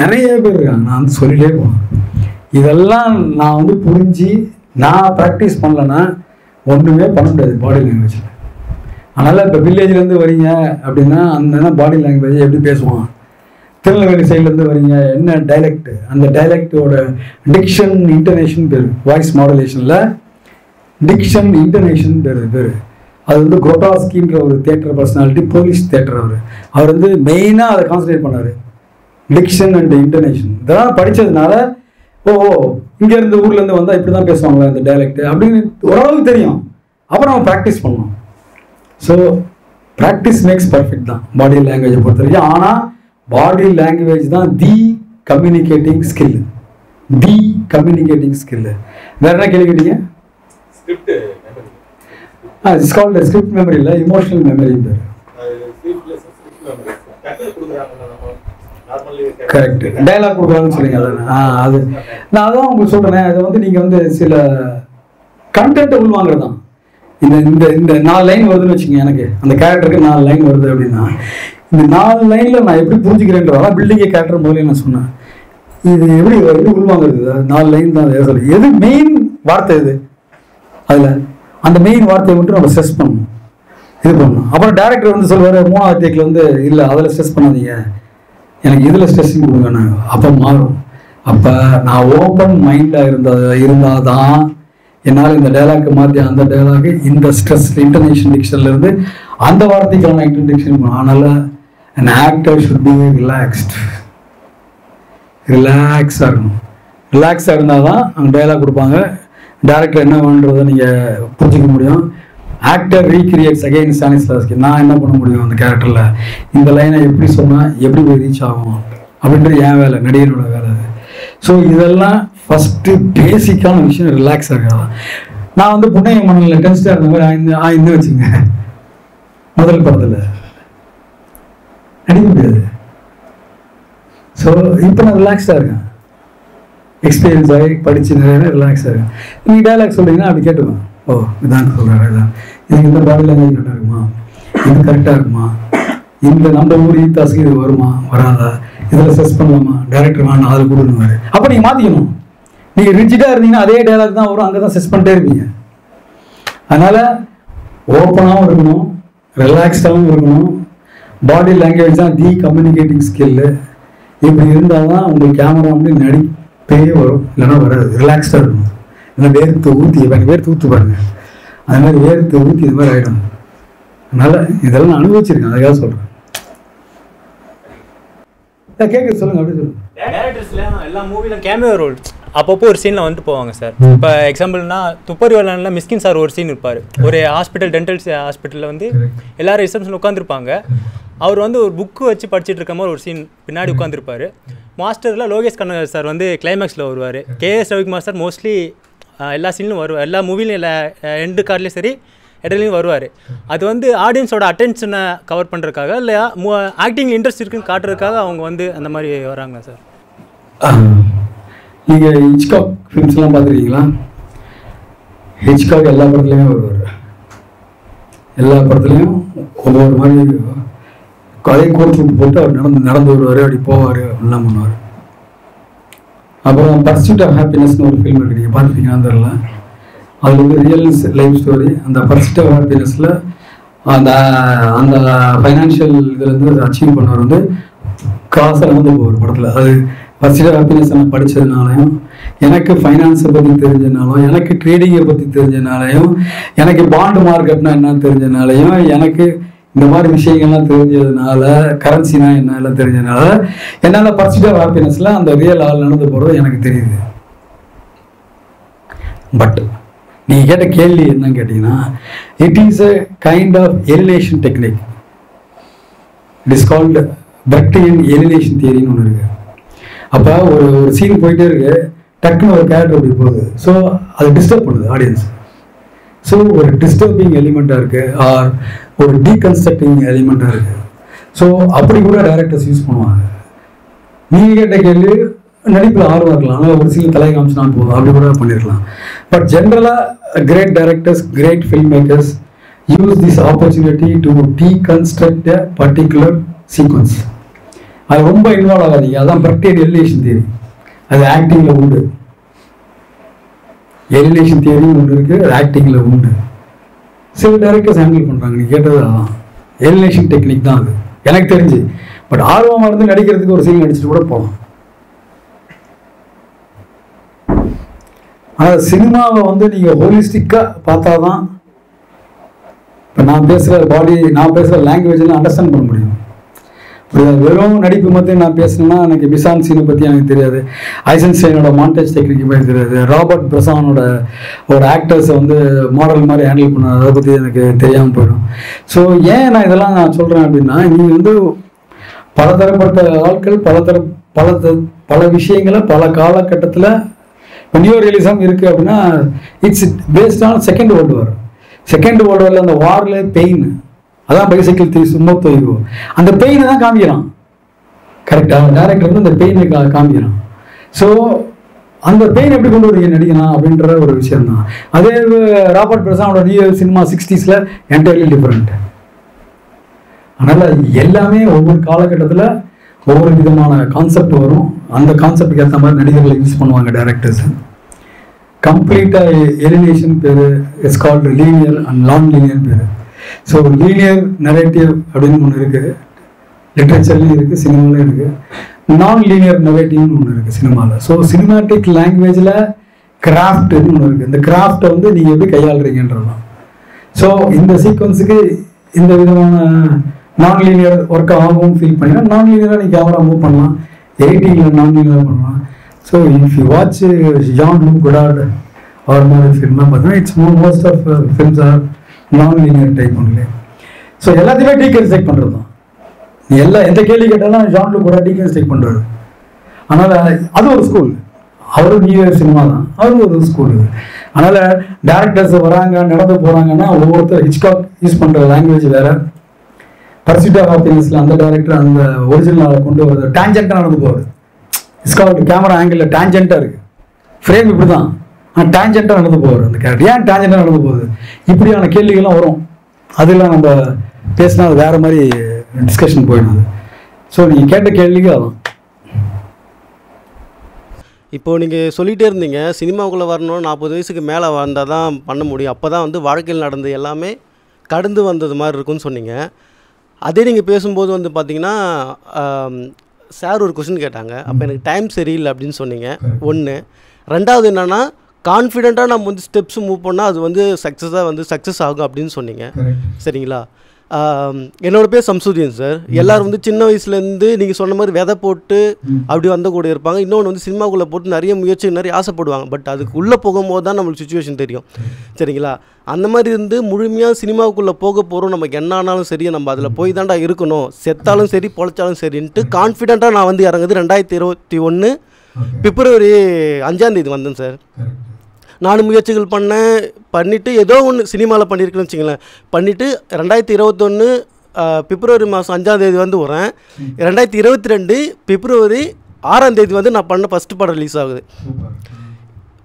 A: நிறைய பேர் இருக்காங்க. நான் வந்து சொல்லிட்டே போவேன் இதெல்லாம் நான் வந்து புரிஞ்சு நான் ப்ராக்டிஸ் பண்ணலன்னா ஒன்றுமே பண்ண முடியாது பாடி லாங்குவேஜில் அதனால் இப்போ வில்லேஜ்லேருந்து வரீங்க அப்படின்னா அந்த பாடி லாங்குவேஜ் எப்படி பேசுவான்? திருநெல்வேலி சைட்லேருந்து வரீங்க. என்ன டைலக்ட் அந்த டைலக்டோட டிக்ஷன் இன்டர்நேஷன் பேர் வாய்ஸ் மாடுலேஷனில் டிக்ஷன் இன்டர்நேஷன் பேர் பேர். அது வந்து குரோட்டாஸ்கின்ற ஒரு தேட்டர் பர்சனாலிட்டி போலீஸ் தேட்டர் அவர். அவர் வந்து மெயினாக அதை கான்சன்ட்ரேட் பண்ணார். டிக்ஷன் அண்ட் இன்டர்நேஷன் இதெல்லாம் படித்ததுனால ஓ ஓ இங்கேருந்து ஊர்லேருந்து வந்தால் இப்படி தான் பேசுவாங்களா இந்த டைலக்ட் அப்படின்னு ஓரளவுக்கு தெரியும். அப்புறம் அவன் ப்ராக்டிஸ் பண்ணணும் ஸோ ப்ராக்டிஸ் மேக்ஸ் பர்ஃபெக்ட் தான். பாடி லாங்குவேஜை பொறுத்த வரைக்கும். ஆனால் பாடி லாங்குவேஜ் தான் the communicating skill the communicating skill வேற என்ன கேள்வி கேட்டீங்க? ஆ இட்ஸ் கால்ட் ஸ்கிரிப்ட் மெமரி இல்லை இமோஷனல் மெமரி பேர். கரெக்ட் டைலாக் கொடுக்குறாங்கன்னு சொல்லுங்க ஆ அது. நான் அதான் உங்களுக்கு சொல்றேன் அதை வந்து நீங்க வந்து சில கண்டென்ட்டை உள்வாங்குறது இந்த இந்த இந்த நாலு லைன் வருதுன்னு வச்சுக்கோங்க எனக்கு. அந்த கேரக்டருக்கு நாலு லைன் வருது அப்படின்னா. இந்த நாலு லைனில் நான் எப்படி புரிஞ்சுக்கிறேன்றதான் பில்டிங்கை கேரக்டர் முதல்ல நான் சொன்னேன். இது எப்படி எப்படி உள்வாங்கிறது நாலு லைன் தான் அதை எது மெயின் வார்த்தை இது? அதில் அந்த மெயின் வார்த்தையை மட்டும் நம்ம ஸ்ட்ரெஸ் பண்ணணும். இது பண்ணணும். அப்புறம் டேரக்டர் வந்து சொல்லுவார் மூணாவது டேக்கில் வந்து இல்லை அதில் ஸ்ட்ரெஸ் பண்ணாதீங்க. எனக்கு இதில் ஸ்ட்ரெஸ்ஸிங் கொடுங்க. நான் அப்போ மாறும். அப்போ நான் ஓப்பன் மைண்டாக இருந்தால் இருந்தால் தான் என்னால் இந்த டைலாக்கு மாற்றி அந்த டைலாக்கு இந்த ஸ்ட்ரெஸ் இன்டர்நேஷனல் டிக்ஷன்லேருந்து அந்த வார்த்தைக்கான இன்டர்நேஷன் அதனால் and actor should be relaxed ரிலாக்ஸாக இருக்கணும். ரிலாக்ஸாக இருந்தால் தான் அவங்க டைலாக் கொடுப்பாங்க. டேரக்டர் என்ன வேணுன்றதை நீங்கள் புரிஞ்சுக்க முடியும். ஆக்டர் ரீக்ரியேட்ஸ் அகைன் ஸ்டானிஸ்லாஸ்கி நான் என்ன பண்ண முடியும் அந்த கேரக்டரில் இந்த லைனை எப்படி சொன்னால் எப்படி போய் ரீச் ஆகும்? அப்படின்றது என் வேலை நடிகரோட வேலை அது. ஸோ இதெல்லாம் ஃபஸ்ட்டு பேசிக்கான விஷயம் ரிலாக்ஸ் இருக்கலாம் நான் வந்து புண்ணிய மணலில் டென்ஸ்டாக இருந்த மாதிரி ஆயிந்து ஆயிந்து வச்சுங்க. முதல் படத்தில். நடிக்க முடியாது. ஸோ இப்போ நான் ரிலாக்ஸ்டாக இருக்கேன். எக்ஸ்பீரியன்ஸ் ஆகி படித்து நிறைய ரிலாக்ஸாக இருக்கேன். நீங்கள் டைலாக் சொல்கிறீங்கன்னா அப்படி கேட்டுவேன் ஓ இதான் சொல்கிறாரு இதான். இதுக்கு இந்த பாடி லாங்குவேஜ் கரெக்டாக இருக்குமா? இது கரெக்டாக இருக்குமா? இந்த நம்ம ஊர் ஈத்தாசுக்கு இது வருமா? வராதா? இதில் செஸ் பண்ணலாமா? டேரக்டர் வேணாம் அது கொடுன்னு அப்போ நீங்கள் மாற்றிக்கணும் நீங்கள் ரிஜிட்டாக இருந்தீங்கன்னா அதே டைலாக் தான் வரும். அங்கே தான் செஸ் பண்ணிட்டே இருப்பீங்க. அதனால் ஓப்பனாகவும் இருக்கணும். ரிலாக்ஸ்டாகவும் இருக்கணும். பாடி லாங்குவேஜ் தான் தி கம்யூனிகேட்டிங் ஸ்கில்லு இப்படி இருந்தால் தான் உங்களுக்கு கேமரா வந்து நடிப்பே வரும். இல்லைன்னா வராது. ரிலாக்ஸ்டாக இருக்கணும். இல்லைன்னா வேர்த்து ஊற்றி பாருங்க வேர்த்து ஊற்று பாருங்க. அது மாதிரி வேர்த்து ஊற்றி இது மாதிரி ஆகிடும் அதனால் இதெல்லாம் நான் அனுபவிச்சிருக்கேன். அதுக்காக சொல்கிறேன் கேட்குறது சொல்லுங்கள் அப்படி சொல்லுங்கள்
I: டேரக்டர்ஸ்ல எல்லா மூவிலும் கேமியோ ரோல் அப்பப்போ ஒரு சீனில் வந்துட்டு போவாங்க சார். இப்போ எக்ஸாம்பிள்னா துப்பறி வரலான்ல மிஸ்கின் சார் ஒரு சீன் இருப்பார். ஒரு ஹாஸ்பிட்டல் டென்டல் ஹாஸ்பிட்டலில் வந்து எல்லாரும் ரிசப்ஷன் உட்காந்துருப்பாங்க அவர் வந்து ஒரு புக்கு வச்சு படிச்சுட்டு இருக்க மாதிரி ஒரு சீன் பின்னாடி உட்காந்துருப்பாரு மாஸ்டரில் லோகேஷ் கண்ணகர் சார் வந்து கிளைமேக்ஸில் வருவார். கேஎஸ் ரவிக்குமார் சார் மோஸ்ட்லி எல்லா சீன்லையும் வருவார் எல்லா மூவிலையும் எல்லா எண்டு கார்ட்லேயும் சரி இடையிலையும் வருவார். அது வந்து ஆடியன்ஸோட அட்டென்ஷனை கவர் பண்ணுறதுக்காக இல்லை ஆக்டிங் இன்ட்ரெஸ்ட் இருக்குன்னு காட்டுறதுக்காக அவங்க வந்து அந்த மாதிரி வராங்க சார்?
A: நீங்கள் ஹிச்காக் ஃபிலிம்ஸ்லாம் பார்த்துருக்கீங்களா? ஹிச்காக் எல்லா படத்துலையுமே வருவார். எல்லா படத்துலையும் ஒவ்வொரு மாதிரி கதையை கோர்த்து சூட் போட்டு அவர் நடந்து நடந்து வருவார் அப்படி போவார் அப்படிலாம் பண்ணுவார். அப்புறம் பர்சூட் ஆஃப் ஹாப்பினஸ்னு ஒரு ஃபிலிம் இருக்கு நீங்கள் பார்த்துருக்கீங்கன்னு தெரியல. அது வந்து ரியல் லைஃப் ஸ்டோரி அந்த பர்சிட்டிவ் ஹாப்பினஸில் அந்த அந்த ஃபைனான்ஷியல் இதுலேருந்து அச்சீவ் பண்ணவர் வந்து காசை வந்து ஒரு படத்தில். அது பர்சியூட் ஹாப்பினஸ் நான் படித்ததுனாலையும் எனக்கு ஃபைனான்ஸை பற்றி தெரிஞ்சனாலும் எனக்கு ட்ரேடிங்கை பற்றி தெரிஞ்சனாலையும் எனக்கு பாண்டு மார்க்கெட்னா என்ன தெரிஞ்சனாலையும் எனக்கு இந்த மாதிரி விஷயங்கள்லாம் தெரிஞ்சதுனால கரன்சினா என்ன எல்லாம் தெரிஞ்சதுனால என்னால் பர்சிட்டிவ் ஹாப்பினஸில் அந்த ரியல் ஆள் நடந்து போகிறது எனக்கு தெரியுது. பட் நீங்கள் கேட்ட கேள்வி என்னன்னு கேட்டிங்கன்னா it is a kind of alienation technique it is called Brechtian alienation தியரின்னு ஒன்று இருக்குது அப்போ ஒரு ஒரு சீன் போயிட்டே இருக்கு. டக்குன்னு ஒரு கேரக்டர் அப்படி போகுது. ஸோ அது டிஸ்டர்ப் பண்ணுது ஆடியன்ஸ் ஸோ ஒரு டிஸ்டர்பிங் எலிமெண்ட்டாக இருக்குது ஆர் ஒரு டீகன்ஸ்ட்ரக்டிங் எலிமெண்ட்டாக இருக்குது ஸோ அப்படி கூட டேரக்டர்ஸ் யூஸ் பண்ணுவாங்க. நீங்கள் கேட்ட கேள்வி நடிப்பில் ஆர்வம் இருக்கலாம். ஆனால் ஒரு சீன் காமிச்சு நான் போதும். அப்படி கூட பண்ணியிருக்கலாம் பட் ஜென்ரலாக great directors great film makers use this opportunity to deconstruct a particular sequence அது ரொம்ப இன்வால்வ் ஆகாதீங்க. அதான் பிரக்டியல் எலிவேஷன் தேதி அது ஆக்டிங்கில் உண்டு. எலிவேஷன் தேதியும் ஒன்று இருக்குது அது ஆக்டிங்கில் உண்டு. சில டேரக்டர்ஸ் ஹேண்டில் பண்ணுறாங்க நீ கேட்டது அதான். எலினேஷன் டெக்னிக் தான் அது. எனக்கு தெரிஞ்சு. பட் ஆர்வமாக இருந்து நடிக்கிறதுக்கு ஒரு சீன் நடிச்சுட்டு கூட போகலாம். ஆனால் சினிமாவை வந்து நீங்கள் ஹோலிஸ்டிக்காக பார்த்தா தான் இப்போ நான் பேசுகிற பாடி நான் பேசுகிற லாங்குவேஜ்லாம் அண்டர்ஸ்டாண்ட் பண்ண முடியும். வெறும் நடிப்பு மட்டும் நான் பேசணும்னா எனக்கு மிசான் சீனை பற்றி எனக்கு தெரியாது. ஐசன்ஸ்டைனோட மாண்டேஜ் டெக்னிக் பற்றி தெரியாது. ராபர்ட் பிரசானோட ஒரு ஆக்டர்ஸை வந்து மாடல் மாதிரி ஹேண்டில் பண்ண அதை பற்றி எனக்கு தெரியாமல் போயிடும். ஸோ ஏன் நான் இதெல்லாம் நான் சொல்கிறேன் அப்படின்னா நீங்கள் வந்து பலதரப்பட்ட ஆட்கள் பலதர பல த- பல விஷயங்களை பல காலகட்டத்தில் இப்போ நியூ ரியலிசம் இருக்குது அப்படின்னா it's based on second world war second world வாரில் அந்த வாரில் பெயின் அதான் பைசைக்கிள் தீ சும்மா தொய்வு அந்த பெயினை தான் காமிக்கிறான். கரெக்டாக டேரக்டர் வந்து அந்த பெயினை கா காமிக்கிறான். ஸோ அந்த பெயின் எப்படி கொண்டு வரீங்க நடிக்கலாம் அப்படின்ற ஒரு விஷயம் தான் அதே ராபர்ட் பிரசானோட நியூ சினிமா சிக்ஸ்டீஸில் என்டையர்லி டிஃப்ரெண்ட் அதனால் எல்லாமே ஒவ்வொரு காலகட்டத்தில் ஒவ்வொரு விதமான கான்செப்ட் வரும். அந்த கான்செப்டுக்கு ஏற்ற மாதிரி நடிகர்களை யூஸ் பண்ணுவாங்க டேரக்டர்ஸ் கம்ப்ளீட்டாக எலினேஷன் பேர் it's called linear and non linear பேர். ஸோ லீனியர் நரேட்டிவ் அப்படின்னு ஒன்று இருக்குது லிட்ரேச்சர்லையும் இருக்குது சினிமாலையும் இருக்குது நான் லீனியர் நெவேட்டிவ்னு ஒன்று இருக்குது சினிமாவில் ஸோ சினிமாட்டிக் லாங்குவேஜில் கிராஃப்ட்னு ஒன்று இருக்குது இந்த கிராஃப்டை வந்து நீங்கள் எப்படி கையாளுறீங்கன்றதான் ஸோ இந்த சீக்வன்ஸுக்கு இந்த விதமான நான் லீனியர் ஒர்க் ஆகும் ஃபீல் பண்ணினா நான் லீனியராக நீ கேமரா மூவ் பண்ணலாம். எடிட்டிங்கில் நான் லீனியராக பண்ணலாம். So if you watch Jean Luc Godard அவர் மாதிரி ஃபிலிம்லாம் பார்த்தீங்கன்னா it's most of films are non linear type பண்ணல ஸோ எல்லாத்தையுமே டீகன்ஸ்ட்ரக்ட் பண்ணுறது தான். நீ எல்லா எந்த கேள்வி கேட்டாலும் ஜான் லூ கூட டீகன்ஸ்ட்ரக்ட் பண்ணுறாரு அதனால் அது ஒரு ஸ்கூல் அவரும் நியூ இயர் சினிமா தான். அவரும் ஒரு ஸ்கூல் அதனால் டேரக்டர்ஸ் வராங்க நடந்து போகிறாங்கன்னா ஒவ்வொருத்தர் ஹிச்காக் யூஸ் பண்ணுற லாங்குவேஜ் வேறு. பர்சிட் ஆஃப் அந்த டேரக்டர் அந்த ஒரிஜினலாக கொண்டு வருது டேஞ்சென்ட்டாக நடந்து போகுது ஹிச்காக் கேமரா ஆங்கிளில் டேஞ்சென்ட்டாக இருக்குது ஃப்ரேம் இப்படி தான் ஆனால் டேஞ்சென்ட்டாக நடந்து போகுது அந்த கேரக்டர் ஏன் டேஞ்சென்ட்டாக நடந்து போகுது? இப்படியான கேள்விகள்லாம் வரும். அதெல்லாம் நம்ம பேசினா அது வேறு மாதிரி டிஸ்கஷன் போயிடும் அது. ஸோ நீங்கள் கேட்ட கேள்விக்கு அதான்.
B: இப்போ நீங்கள் சொல்லிகிட்டே இருந்தீங்க சினிமாவுக்குள்ளே வரணும் நாற்பது வயசுக்கு மேலே வந்தால் தான் பண்ண முடியும். அப்போ தான் வந்து வாழ்க்கையில் நடந்து எல்லாமே கடந்து வந்தது மாதிரி இருக்கும்னு சொன்னீங்க. அதே நீங்கள் பேசும்போது வந்து பார்த்தீங்கன்னா சார் ஒரு கொஷின் கேட்டாங்க. அப்போ எனக்கு டைம் சரியில்லை அப்படின்னு சொன்னீங்க. ஒன்று ரெண்டாவது என்னென்னா கான்ஃபிடெண்ட்டாக நம்ம வந்து ஸ்டெப்ஸ் மூவ் பண்ணால் அது வந்து சக்ஸஸாக வந்து சக்ஸஸ் ஆகும் அப்படின்னு சொன்னீங்க. சரிங்களா? என்னோட பேர் சம்சுதீன் சார் எல்லாரும் வந்து சின்ன வயசுலேருந்து நீங்கள் சொன்ன மாதிரி விதை போட்டு அப்படி வந்த கூட இருப்பாங்க. இன்னொன்று வந்து சினிமாக்குள்ளே போட்டு நிறைய முயற்சி நிறைய ஆசைப்படுவாங்க. பட் அதுக்கு உள்ளே போகும்போது தான் நம்மளுக்கு சுச்சுவேஷன் தெரியும். சரிங்களா? அந்த மாதிரி இருந்து முழுமையாக சினிமாவுக்குள்ளே போக போகிறோம் நமக்கு என்ன ஆனாலும் சரி நம்ம அதில் போய் தாண்டா இருக்கணும். செத்தாலும் சரி பொழைச்சாலும் சரின்ட்டு கான்ஃபிடெண்ட்டாக நான் வந்து இறங்குது. ரெண்டாயிரத்தி இருபத்தி ஒன்று பிப்ரவரி அஞ்சாந்தேதி வந்தேன் சார் நான் முயற்சிகள் பண்ணேன். பண்ணிவிட்டு ஏதோ ஒன்று சினிமாவில் பண்ணியிருக்கேன்னு வச்சுங்களேன் பண்ணிவிட்டு ரெண்டாயிரத்தி இருபத்தொன்று பிப்ரவரி மாதம் அஞ்சாந்தேதி வந்து வரேன். ரெண்டாயிரத்தி இருபத்தி ரெண்டு பிப்ரவரி ஆறாந்தேதி வந்து நான் பண்ண ஃபஸ்ட்டு படம் ரிலீஸ் ஆகுது.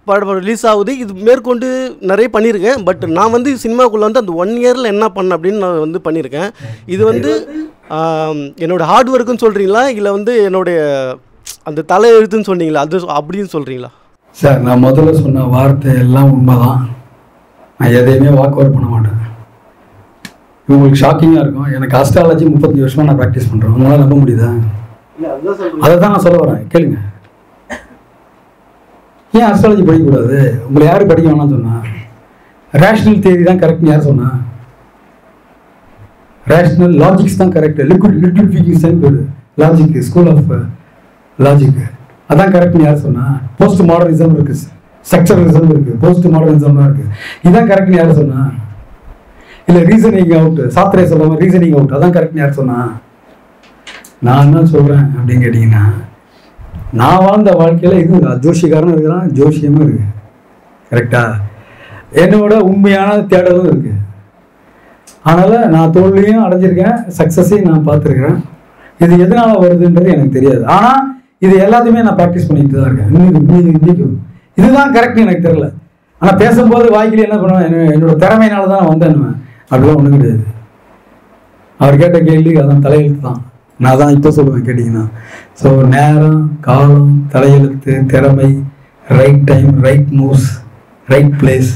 B: படம் ரிலீஸ் ஆகுது. இது மேற்கொண்டு நிறைய பண்ணியிருக்கேன். பட் நான் வந்து சினிமாக்குள்ளே வந்து அந்த ஒன் இயரில் என்ன பண்ணேன் அப்படின்னு நான் வந்து பண்ணியிருக்கேன். இது வந்து என்னோடய என்னோட ஹார்ட் ஒர்க்குன்னு சொல்கிறீங்களா இல்லை வந்து என்னுடைய அந்த தலை எழுத்துன்னு சொன்னீங்களா? அது அப்படின்னு சொல்கிறீங்களா
A: சார் நான் முதல்ல சொன்ன வார்த்தை எல்லாம் உண்மைதான். நான் எதையுமே வாக் அவுட் பண்ண மாட்டேன். உங்களுக்கு ஷாக்கிங்காக இருக்கும். எனக்கு அஸ்ட்ராலஜி முப்பத்தஞ்சு வருஷமாக நான் ப்ராக்டிஸ் பண்ணுறேன் உங்களால் நம்ப முடியுதா? அதை தான் நான் சொல்ல வரேன். கேளுங்க. ஏன் அஸ்ட்ராலஜி படிக்கக்கூடாது? உங்களை யார் படிக்க வேணாம்னு சொன்னா? ரேஷனல் தியரி தான் கரெக்ட்னு யார் சொன்னா? ரேஷனல் லாஜிக்ஸ் தான் கரெக்ட் லிக்விட் லிக்விட் ஃபிகிங்ஸ் பேர். லாஜிக் ஸ்கூல் ஆஃப் லாஜிக் அதான் கரெக்ட்னு யார் சொன்னா? போஸ்ட் மாடர்னிசம் இருக்கு ஸ்ட்ரக்சரலிசம் இருக்கு போஸ்ட் மாடர்னிசம் இருக்கு. இதான் கரெக்ட்னு யார் சொன்னா? இல்ல ரீசனிங் அவுட் சாத்திரை சொல்ற ரீசனிங் அவுட் அதான் கரெக்ட்னு யார் சொன்னா? நான் என்ன சொல்றேன் அப்படின்னு கேட்டீங்கன்னா நான் வாழ்ந்த வாழ்க்கையில இது ஜோஷிகாரனும் இருக்கிறான் ஜோஷியமும் இருக்கு. கரெக்டா என்னோட உண்மையான தேடலும் இருக்கு. அதனால நான் தோல்வியும் அடைஞ்சிருக்கேன் சக்ஸஸையும் நான் பார்த்துருக்கிறேன். இது எதனால வருதுன்றது எனக்கு தெரியாது. ஆனா இது எல்லாத்தையுமே நான் ப்ராக்டிஸ் பண்ணிட்டு தான் இருக்கேன். இன்னைக்கு இன்னைக்கு- இன்னைக்கும் இதுதான் கரெக்ட் எனக்கு தெரில ஆனால் பேசும்போது வாய்க்கில் என்ன பண்ணுவேன்? என்னோட திறமையினால தான் நான் வந்தேன்னுவேன் அப்படிலாம் ஒன்றும் கிடையாது. அவர் கேட்ட கேள்வி அதான் தலையெழுத்து தான். நான் தான் இப்போ சொல்லுவேன் கேட்டிங்கன்னா. ஸோ நேரம் காலம் தலையெழுத்து திறமை right time right moves right place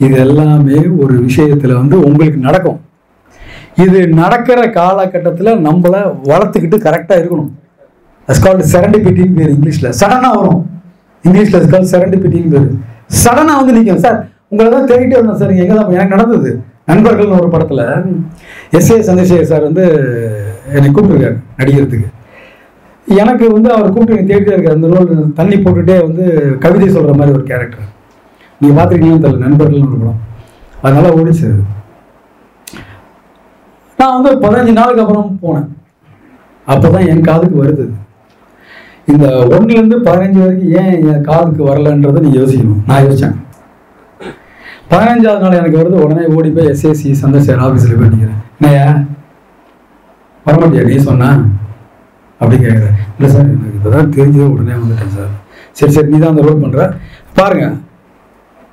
A: இது எல்லாமே ஒரு விஷயத்தில் வந்து உங்களுக்கு நடக்கும். இது நடக்கிற காலகட்டத்தில் நம்மளை வளர்த்துக்கிட்டு கரெக்டாக இருக்கணும். அஸ் கால்டு செரண்டிபிட்டின்னு பேர் இங்கிலீஷில் சடனாக வரும். இங்கிலீஷில் அஸ் கால் செரண்டிபிட்டின்னு பேர் சடனாக வந்து நீங்கள் சார் உங்களை தான் தேடிட்டே இருந்தேன் சார் எங்கே தான் எனக்கு நடந்தது. நண்பர்கள்னு ஒரு படத்தில் எஸ் ஏ சந்திரசேகர் சார் வந்து என்னை கூப்பிட்டுருக்காரு நடிக்கிறதுக்கு எனக்கு வந்து அவர் கூப்பிட்டு தேடிட்டே இருக்கார். அந்த ரோல் தண்ணி போட்டுகிட்டே வந்து கவிதை சொல்கிற மாதிரி ஒரு கேரக்டர் நீங்கள் பார்த்துருக்கீங்கன்னு தெரியல நண்பர்கள்னு ஒரு படம். அதனால் ஓடிச்சு. நான் வந்து பதினஞ்சு நாளுக்கு அப்புறம் போனேன். அப்போ தான் என் காதுக்கு வருது. அது. இந்த ஒன்றுலேருந்து பதினஞ்சு வரைக்கும் ஏன் என் காதுக்கு வரலன்றதை நீ யோசிக்கணும். நான் யோசிச்சேன். பதினஞ்சாவது நாள் எனக்கு வருது உடனே ஓடி போய் எஸ்ஏசி சந்திரசேகர் ஆஃபீஸில் போய் நிற்கிறேன் என்னையா வரமாட்டியா? நீ சொன்ன? அப்படி கேட்குறேன் இல்லை சார் எனக்கு இப்போ தான் தெரிஞ்சது உடனே வந்துட்டேன் சார். சரி சரி நீ தான் அந்த ரோல் பண்ணுற பாருங்க.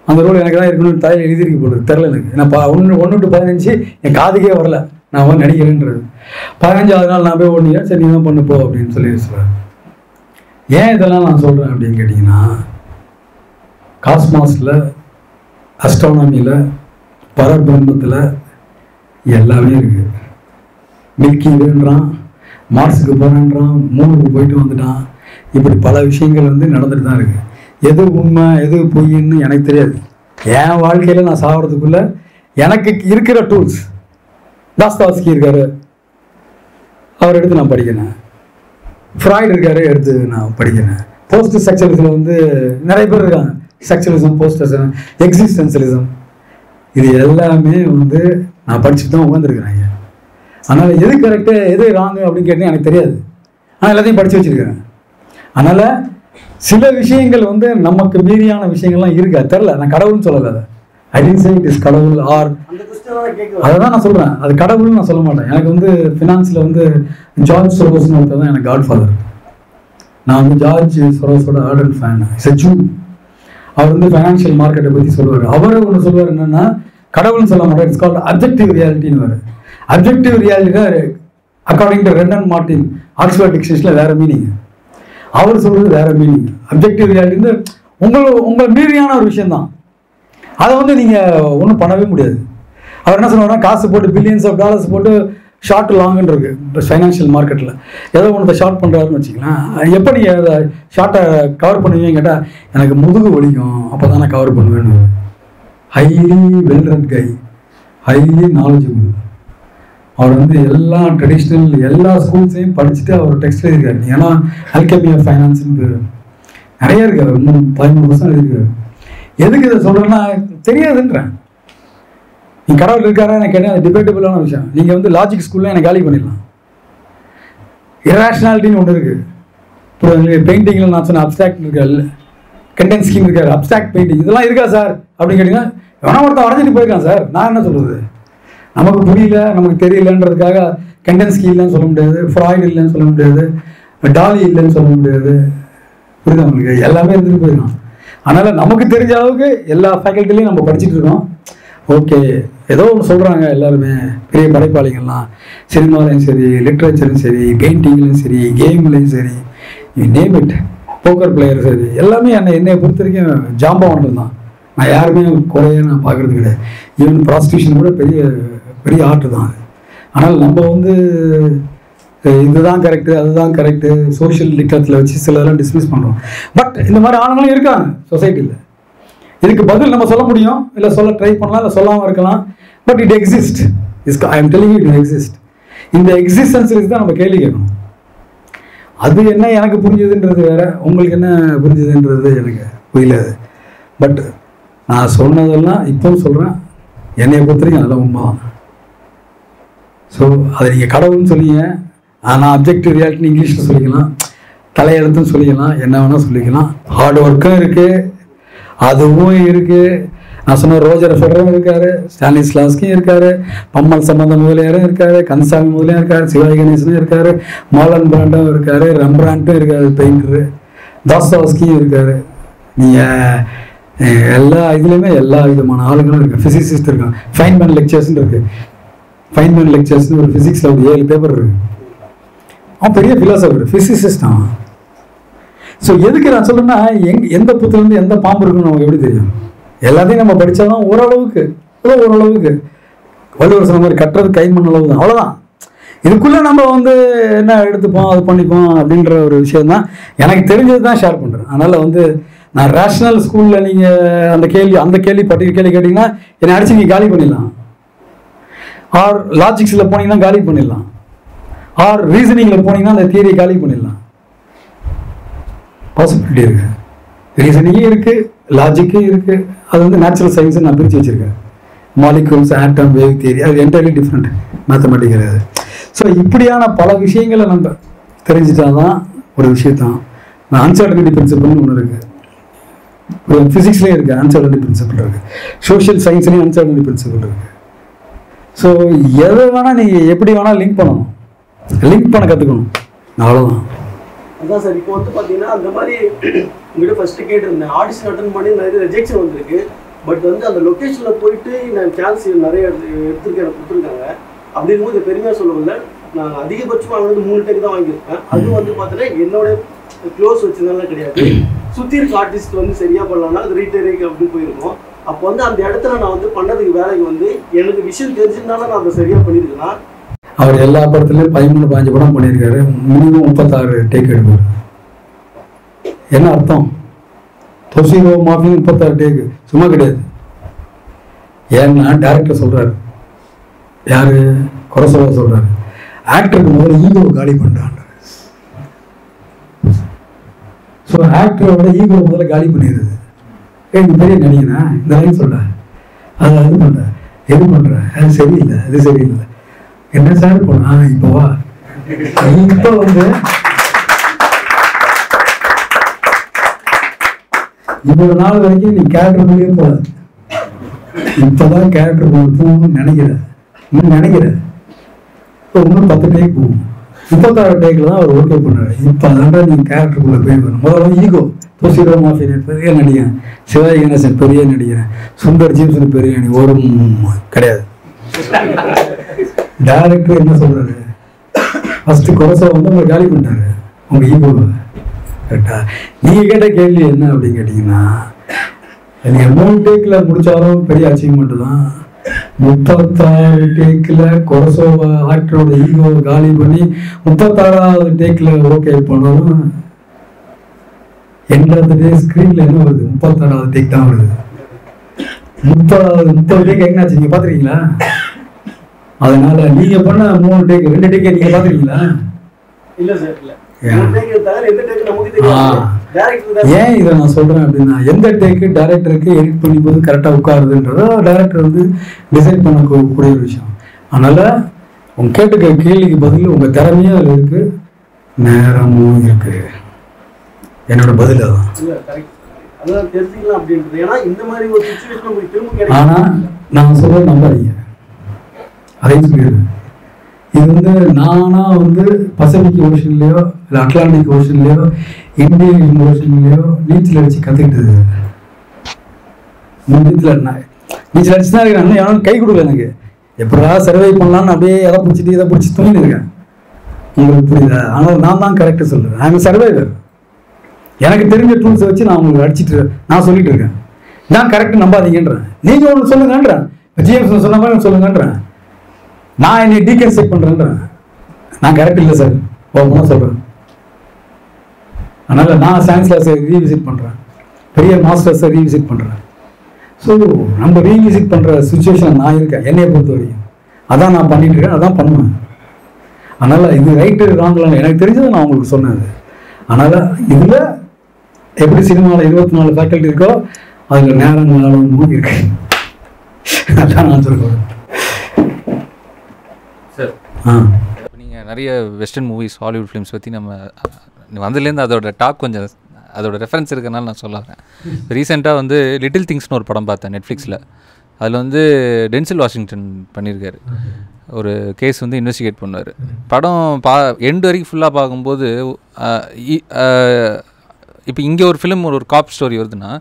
A: அந்த ரோல் எனக்கு தான் இருக்கணும்னு தலையில் எழுதிருக்கு போடுது தெரில எனக்கு. நான் பா ஒன்று ஒன்று டு பதினஞ்சு என் காதுக்கே வரல. நான் வந்து நடிக்கிறேன்றது பதினஞ்சாவது நாள் நான் போய் ஓடிங்க சரி நீ தான் பண்ணு போ அப்படின்னு சொல்லி சொல்கிறேன் ஏன் இதெல்லாம் நான் சொல்கிறேன் அப்படின்னு கேட்டிங்கன்னா காஸ்மாஸில் அஸ்ட்ரானமியில் பரபிரம்மத்தில் எல்லாமே இருக்குது மில்கி வேன்றான் மார்ஸுக்கு போகிறேன்றான் மூணுக்கு போயிட்டு வந்துட்டான். இப்படி பல விஷயங்கள் வந்து நடந்துட்டு தான் இருக்குது எது உண்மை எது பொய்ன்னு எனக்கு தெரியாது. என் வாழ்க்கையில் நான் சாகிறதுக்குள்ள எனக்கு இருக்கிற டூல்ஸ் தாஸ்தாஸ்கி இருக்காரு. அவர் எடுத்து நான் படிக்கிறேன். ஃப்ராய்டு இருக்காரு எடுத்து நான் படிக்கிறேன். போஸ்ட் ஸ்ட்ரக்சரலிசம் வந்து நிறைய பேர் இருக்காங்க. ஸ்ட்ரக்சரலிசம் போஸ்ட் எக்ஸிஸ்டன்சியலிசம் இது எல்லாமே வந்து நான் படிச்சுட்டு தான் உட்காந்துருக்கிறேன் ஐயா. அதனால் எது கரெக்டு எது ராங்கு அப்படின்னு கேட்டால் எனக்கு தெரியாது. ஆனால் எல்லாத்தையும் படித்து வச்சிருக்கிறேன். அதனால் சில விஷயங்கள் வந்து நமக்கு மீறியான விஷயங்கள்லாம் இருக்கா? தெரில நான் கடவுள்னு சொல்லலை அதை. I didn't say it is கடவுள் ஆர் அதை தான் நான் சொல்கிறேன் அது கடவுள்னு நான் சொல்ல மாட்டேன். எனக்கு வந்து ஃபினான்ஸில் வந்து ஜார்ஜ் சொரோஸ்னு ஒருத்தர் தான் எனக்கு காட் ஃபாதர் நான் வந்து ஜார்ஜ் சொரோஸோட ஆர்டர் ஃபேன் இட்ஸ் ஜூ அவர் வந்து ஃபைனான்ஷியல் மார்க்கெட்டை பற்றி சொல்லுவார். அவரே ஒன்று சொல்லுவார் என்னன்னா கடவுள்னு சொல்ல மாட்டார் இட்ஸ் கால்ட் அப்ஜெக்டிவ் ரியாலிட்டின்னு வரும் அப்ஜெக்டிவ் ரியாலிட்டி அக்கார்டிங் டு ரெண்டன் மார்டின் ஆக்ஸ்போர்ட் டிக்ஷனரியில் வேற மீனிங் அவர் சொல்றது வேற மீனிங் அப்ஜெக்டிவ் ரியாலிட்டி வந்து உங்கள் உங்கள் மீறியான ஒரு விஷயம்தான். அதை வந்து நீங்கள் ஒன்றும் பண்ணவே முடியாது. அவர் என்ன சொன்னார்னா காசு போட்டு பில்லியன்ஸ் ஆஃப் டாலர்ஸ் போட்டு ஷார்ட் லாங்குன்னு இருக்கு. ஃபைனான்ஷியல் மார்க்கெட்டில் ஏதோ ஒன்றத்தை ஷார்ட் பண்ணுறாருன்னு வச்சுக்கலாம் எப்போ நீங்கள் அதை ஷார்ட்டை கவர் பண்ணுவீங்கன்னு கேட்டால் எனக்கு முதுகு வலிக்கும். அப்போ தான் நான் கவர் பண்ணுவேன்னு. Highly well guy highly knowledgeable அவர் வந்து எல்லா ட்ரெடிஷ்னல் எல்லா ஸ்கூல்ஸையும் படிச்சுட்டு அவர் டெக்ஸ்ட் எழுதியிருக்காரு. ஏன்னா அல்கமி ஆஃப் ஃபைனான்ஸ்னு நிறைய இருக்காரு அவர் மூணு பதிமூணு வருஷம் எழுதியிருக்காரு. எதுக்கு இதை சொல்கிறேன்னா தெரியாதுன்றேன் நீ கடவுள் இருக்காரா? எனக்கு கேட்டால் டிபேட்டபிளான விஷயம். நீங்கள் வந்து லாஜிக் ஸ்கூலில் எனக்கு காலி பண்ணிடலாம். இரேஷனாலிட்டின்னு ஒன்று இருக்குது இப்போ பெயிண்டிங்கில் நான் சொன்ன அப்சாக்ட் இருக்காரு கண்டென்ட் ஸ்கீம் இருக்காரு அப்சாக்ட் பெயிண்டிங் இதெல்லாம் இருக்கா சார்? அப்படின்னு கேட்டிங்கன்னா வேணா ஒருத்தன் வரைஞ்சிட்டு போயிருக்கான் சார். நான் என்ன சொல்கிறது நமக்கு புரியல நமக்கு தெரியலன்றதுக்காக கண்டென்ஸ்கி இல்லைன்னு சொல்ல முடியாது ஃப்ராய்டு இல்லைன்னு சொல்ல முடியாது டாலி இல்லைன்னு சொல்ல முடியாது. புரியுதா உங்களுக்கு? எல்லாமே இருந்துட்டு போயிருக்கான் அதனால் நமக்கு தெரிஞ்ச அளவுக்கு எல்லா ஃபேக்கல்ட்டிலையும் நம்ம படிச்சுட்டு இருக்கோம். ஓகே ஏதோ ஒன்று சொல்கிறாங்க எல்லாருமே. பெரிய படைப்பாளிகள்லாம். சினிமாலையும் சரி லிட்ரேச்சரும் சரி பெயிண்டிங்லையும் சரி கேம்லையும் சரி நேம் இட் போக்கர் பிளேயர் சரி. எல்லாமே என்னை என்னை பொறுத்த வரைக்கும் ஜாம்பவான்கள் தான். நான் யாருமே குறைய நான் பார்க்குறது கிடையாது. ஈவன் ப்ராஸ்டியூஷன் கூட பெரிய பெரிய ஆர்ட் தான் அது. ஆனால் நம்ம வந்து இதுதான் கரெக்டு அதுதான் கரெக்டு சோஷியல் லிட்டரத்தில் வச்சு சிலதெல்லாம் டிஸ்மிஸ் பண்ணுறோம் பட் இந்த மாதிரி ஆளுங்களும் இருக்காங்க சொசைட்டியில் இதுக்கு பதில் நம்ம சொல்ல முடியும் இல்லை சொல்ல ட்ரை பண்ணலாம் இல்லை சொல்லாமல் இருக்கலாம். But it exist is I am telling it exist இந்த எக்ஸிஸ்டன்ஸ் தான் நம்ம கேள்வி கேட்கணும். அது என்ன எனக்கு புரிஞ்சுதுன்றது வேற உங்களுக்கு என்ன புரிஞ்சுதுன்றது எனக்கு புரியல பட் நான் சொன்னதெல்லாம் இப்பவும் சொல்கிறேன் என்னை பொறுத்தவரைக்கும் அதெல்லாம் உண்மை ஸோ அதை நீங்கள் கடவுள்னு சொன்னீங்க. ஆனால் அப்ஜெக்டிவ் ரியாலிட்டின்னு இங்கிலீஷில் சொல்லிக்கலாம். தலையெழுத்தும் சொல்லிக்கலாம். என்ன வேணால் சொல்லிக்கலாம். ஹார்ட் ஒர்க்கும் இருக்குது அதுவும் இருக்குது நான் சொன்ன ரோஜர் ஃபெடரும் இருக்கார். ஸ்டாலிஸ் லாஸ்கியும் இருக்கார். பம்மல் சம்பந்த முதலியாரும் இருக்கார். கந்தசாமி முதலியாரும் இருக்கார். சிவாஜி கணேசனும் இருக்கார். மாலன் பிராண்டும் இருக்கார். ரம்பிராண்டும் இருக்காரு. பெயிண்டரு தாஸ்தாஸ்கியும் இருக்கார். நீங்கள் எல்லா இதுலேயுமே எல்லா விதமான ஆளுங்களும் இருக்கு ஃபிசிசிஸ்ட் இருக்காங்க. ஃபைன்மேன் லெக்சர்ஸ்னு ஃபைன் ஃபைன்மேன் லெக்சர்ஸ்னு ஒரு ஃபிசிக்ஸில் ஒரு ஏழு பேப்பர் இருக்குது அவன் பெரிய ஃபிலாசபர் ஃபிசிசிஸ்ட் அவன். ஸோ எதுக்கு நான் சொல்லுன்னா எங் எந்த புத்துலேருந்து எந்த பாம்பு இருக்குன்னு நமக்கு எப்படி தெரியும்? எல்லாத்தையும் நம்ம படித்தாதான் ஓரளவுக்கு ஏதோ ஓரளவுக்கு. வள்ளுவர் சொன்ன மாதிரி கட்டுறது கைமண் அளவு தான். அவ்வளோதான் இதுக்குள்ளே நம்ம வந்து என்ன எடுத்துப்போம் அது பண்ணிப்போம் அப்படின்ற ஒரு விஷயம் தான் எனக்கு தெரிஞ்சது தான் ஷேர் பண்ணுறேன் அதனால் வந்து நான் ரேஷ்னல் ஸ்கூலில் நீங்கள் அந்த கேள்வி அந்த கேள்வி பட்டி கேள்வி கேட்டிங்கன்னா என்னை அடிச்சு நீங்கள் காலி பண்ணிடலாம். ஆர் லாஜிக்ஸில் போனீங்கன்னா காலி பண்ணிடலாம். ஆர் ரீசனிங்கில் போனீங்கன்னா அந்த தியரியை காலி பண்ணிடலாம். பாசிபிலிட்டி இருக்கு. ரீசனிங்கும் இருக்கு லாஜிக்கும் இருக்கு. அது வந்து நேச்சுரல் சயின்ஸை நான் பிரித்து வச்சிருக்கேன். மாலிகூல்ஸ் ஆட்டம் வேவ் தியரி அது என்டையர்லி டிஃப்ரெண்ட் மேத்தமெட்டிக்கல் அது. ஸோ இப்படியான பல விஷயங்களை நம்ம தெரிஞ்சிட்டாதான் ஒரு விஷயத்தான். நான் அன்சர்டனிட்டி பிரின்சிபல்னு ஒன்று இருக்குது ஃபிசிக்ஸ்லேயும் இருக்கு அன்சர்டனிட்டி பிரின்சிபல் இருக்குது சோஷியல் சயின்ஸ்லேயும் அன்சர்டனிட்டி பிரின்சிபல் இருக்குது ஸோ எதை வேணால் நீங்கள் எப்படி வேணால் லிங்க் பண்ணணும் லிங்க் பண்ண கற்றுக்கணும் அவ்வளோதான்
B: அதான் சார் இப்போ வந்து பார்த்தீங்கன்னா அந்த மாதிரி உங்ககிட்ட ஃபர்ஸ்ட் கேட்டிருந்தேன். ஆடிஷன் அட்டன் பண்ணி நிறைய ரிஜெக்ஷன் வந்திருக்கு. பட் வந்து அந்த லொக்கேஷனில் போயிட்டு நான் சான்ஸ் நிறைய எடுத்துருக்கேன் எனக்கு கொடுத்துருக்காங்க. அப்படி போது பெருமையாக சொல்லவில்லை நான் அதிகபட்சமாக வந்து மூணு டேக் தான் வாங்கியிருப்பேன். அதுவும் வந்து பார்த்தீங்கன்னா என்னோட க்ளோஸ் வச்சதுனால கிடையாது. சுற்றி இருக்க ஆர்டிஸ்ட் வந்து சரியாக பண்ணலாம்னா அது ரீடேரிங் அப்படின்னு போயிருக்கோம். அப்போ வந்து அந்த இடத்துல நான் வந்து பண்ணதுக்கு வேலைக்கு வந்து எனக்கு விஷயம் தெரிஞ்சிருந்தாலும் நான் அதை சரியாக பண்ணியிருக்கேன்னா
A: அவர் எல்லா படத்துலையும் பதிமூணு பதினஞ்சு படம் பண்ணியிருக்காரு. மினிமம் முப்பத்தாறு டேக் எடுப்பார். என்ன அர்த்தம்? தொசிகோ மாஃபி முப்பத்தாறு டேக்கு சும்மா கிடையாது. ஏன்னா டேரக்டர் சொல்கிறாரு யார்? குறை சொல்ல சொல்கிறாரு ஆக்டருக்கு முதல்ல ஈகோ காலி பண்ணுறான் ஸோ ஆக்டரோட ஈகோ முதல்ல காலி பண்ணிடுது. ஏ இந்த பெரிய நடிகனா? இந்த லைன் சொல்கிறேன் அதை அது பண்ணுற எது பண்ணுற அது சரியில்லை அது சரியில்லை. என்ன சார்? போனா இப்போ வா. இப்போ வந்து இவ்வளவு நாள் வரைக்கும் நீ கேரக்டர்லயே போல இப்பதான் கேரக்டர் போகணும்னு நினைக்கிற. இன்னும் நினைக்கிற. இப்போ இன்னும் பத்து டேக் போகும். முப்பத்தாறு டேக்கில் தான் அவர் ஓகே பண்ணாரு இப்போ அதாண்டா நீ கேரக்டருக்குள்ள போய் வரணும் முதல்ல ஈகோ துசிரோ மாஃபியன் பெரிய நடிகன். சிவாஜி கணேசன் பெரிய நடிகன். சுந்தர் ஜீம்சன் பெரிய நடிகன். ஒரு கிடையாது. டேரக்டர் என்ன சொல்றாரு ஃபர்ஸ்ட் குறைச வந்து உங்களை காலி பண்ணிட்டாரு. உங்க ஈகோவை கரெக்டா நீங்க கேட்ட கேள்வி என்ன அப்படின்னு கேட்டீங்கன்னா நீங்க மூணு டேக்ல முடிச்சாலும் பெரிய அச்சீவ்மெண்ட் தான். முப்பத்தாறு டேக்ல கொரசோவா ஆக்டரோட ஈகோவை காலி பண்ணி முப்பத்தாறாவது டேக்ல ஓகே பண்ணாலும் எண்ட் டே ஸ்க்ரீனில் என்ன வருது? முப்பத்தாறாவது டேக் தான் வருது. முப்பதாவது முப்பது டேக் என்ன ஆச்சு நீங்க பாத்துருக்கீங்களா அதனால நீங்க பண்ண மூணு டேக் ரெண்டு டேக் நீங்க பாத்துருக்கீங்களா
B: இல்ல சார் இல்ல.
A: ஏன்? இதை நான் சொல்றேன் அப்படின்னா எந்த டேக்கு டைரக்டருக்கு எடிட் பண்ணும்போது கரெக்டாக உட்காருதுன்றத டைரக்டர் வந்து டிசைட் பண்ணக்கூடிய ஒரு விஷயம். அதனால உங்க கேட்டுக்க கேள்விக்கு பதில் உங்க திறமையும் அதில் இருக்கு. நேரமும் இருக்கு. என்னோட பதில் அதான் ஆனா நான் சொல்ற நம்பாதீங்க. அரேஞ்ச் சொல்லிடுறேன் இது வந்து நானாக வந்து பசிபிக் ஓஷன்லேயோ இல்லை அட்லாண்டிக் ஓஷன்லேயோ இந்தியன் ஓஷன்லேயோ நீச்சல் அடித்து கற்றுக்கிட்டது நீச்சல் அடினேன் நீச்சல் அடிச்சு தான் இருக்கேன் அண்ணன் யாரும் கை கொடுக்கல எனக்கு. எப்படா சர்வை பண்ணலாம்னு அப்படியே எதை பிடிச்சிட்டு இதை பிடிச்சி தூங்கி இருக்கேன். உங்களுக்கு புரியுதா? ஆனால் நான் தான் கரெக்டாக சொல்கிறேன் ஐ சர்வைவர் எனக்கு தெரிஞ்ச டூல்ஸை வச்சு நான் உங்களுக்கு அடிச்சிட்டு நான் சொல்லிட்டு இருக்கேன். நான் கரெக்டாக நம்பாதீங்கன்றேன். நீங்கள் ஒன்று சொல்லுங்கன்றேன். ஜிஎம்ஸ் சொன்ன மாதிரி சொல்லுங்கன்றேன். நான் என்னை டீகன்ஸ்ட்ரக்ட் பண்றேன்றேன். நான் கரெக்ட் இல்லை சார். ஓப்பனாக சொல்றேன். அதனால நான் சயின்ஸ் கிளாஸை ரீவிசிட் பண்றேன். பெரிய மாஸ்டர்ஸை ரீவிசிட் பண்றேன். ஸோ நம்ம ரீவிசிட் பண்ற சுச்சுவேஷன் நான் இருக்கேன். என்னைய பொறுத்த வரைக்கும் அதான் நான் பண்ணிட்டு இருக்கேன். அதான் பண்ணுவேன். அதனால இது ரைட்டு ராங்கலாம் எனக்கு தெரிஞ்சதை நான் உங்களுக்கு சொன்னது அதனால இதுல எப்படி சினிமாவில் இருபத்தி நாலு ஃபேக்கல்ட்டி இருக்கோ அதில் நேரம் காலமும் இருக்கு. அதான் நான் சொல்லுவேன்
C: நீங்கள் நிறைய வெஸ்டர்ன் மூவிஸ் ஹாலிவுட் ஃபிலிம்ஸ் பற்றி நம்ம வந்ததுலேருந்து அதோட டாக் கொஞ்சம் அதோட ரெஃபரன்ஸ் இருக்கிறனால நான் சொல்ல வரேன். ரீசெண்டாக வந்து லிட்டில் திங்ஸ்னு ஒரு படம் பார்த்தேன் நெட்ஃப்ளிக்ஸில் அதில் வந்து டென்சில் வாஷிங்டன் பண்ணியிருக்காரு. ஒரு கேஸ் வந்து இன்வெஸ்டிகேட் பண்ணுவார். படம் பா எண்டு வரைக்கும் ஃபுல்லாக பார்க்கும்போது இப்போ இங்கே ஒரு ஃபிலிம் ஒரு காப் ஸ்டோரி வருதுன்னா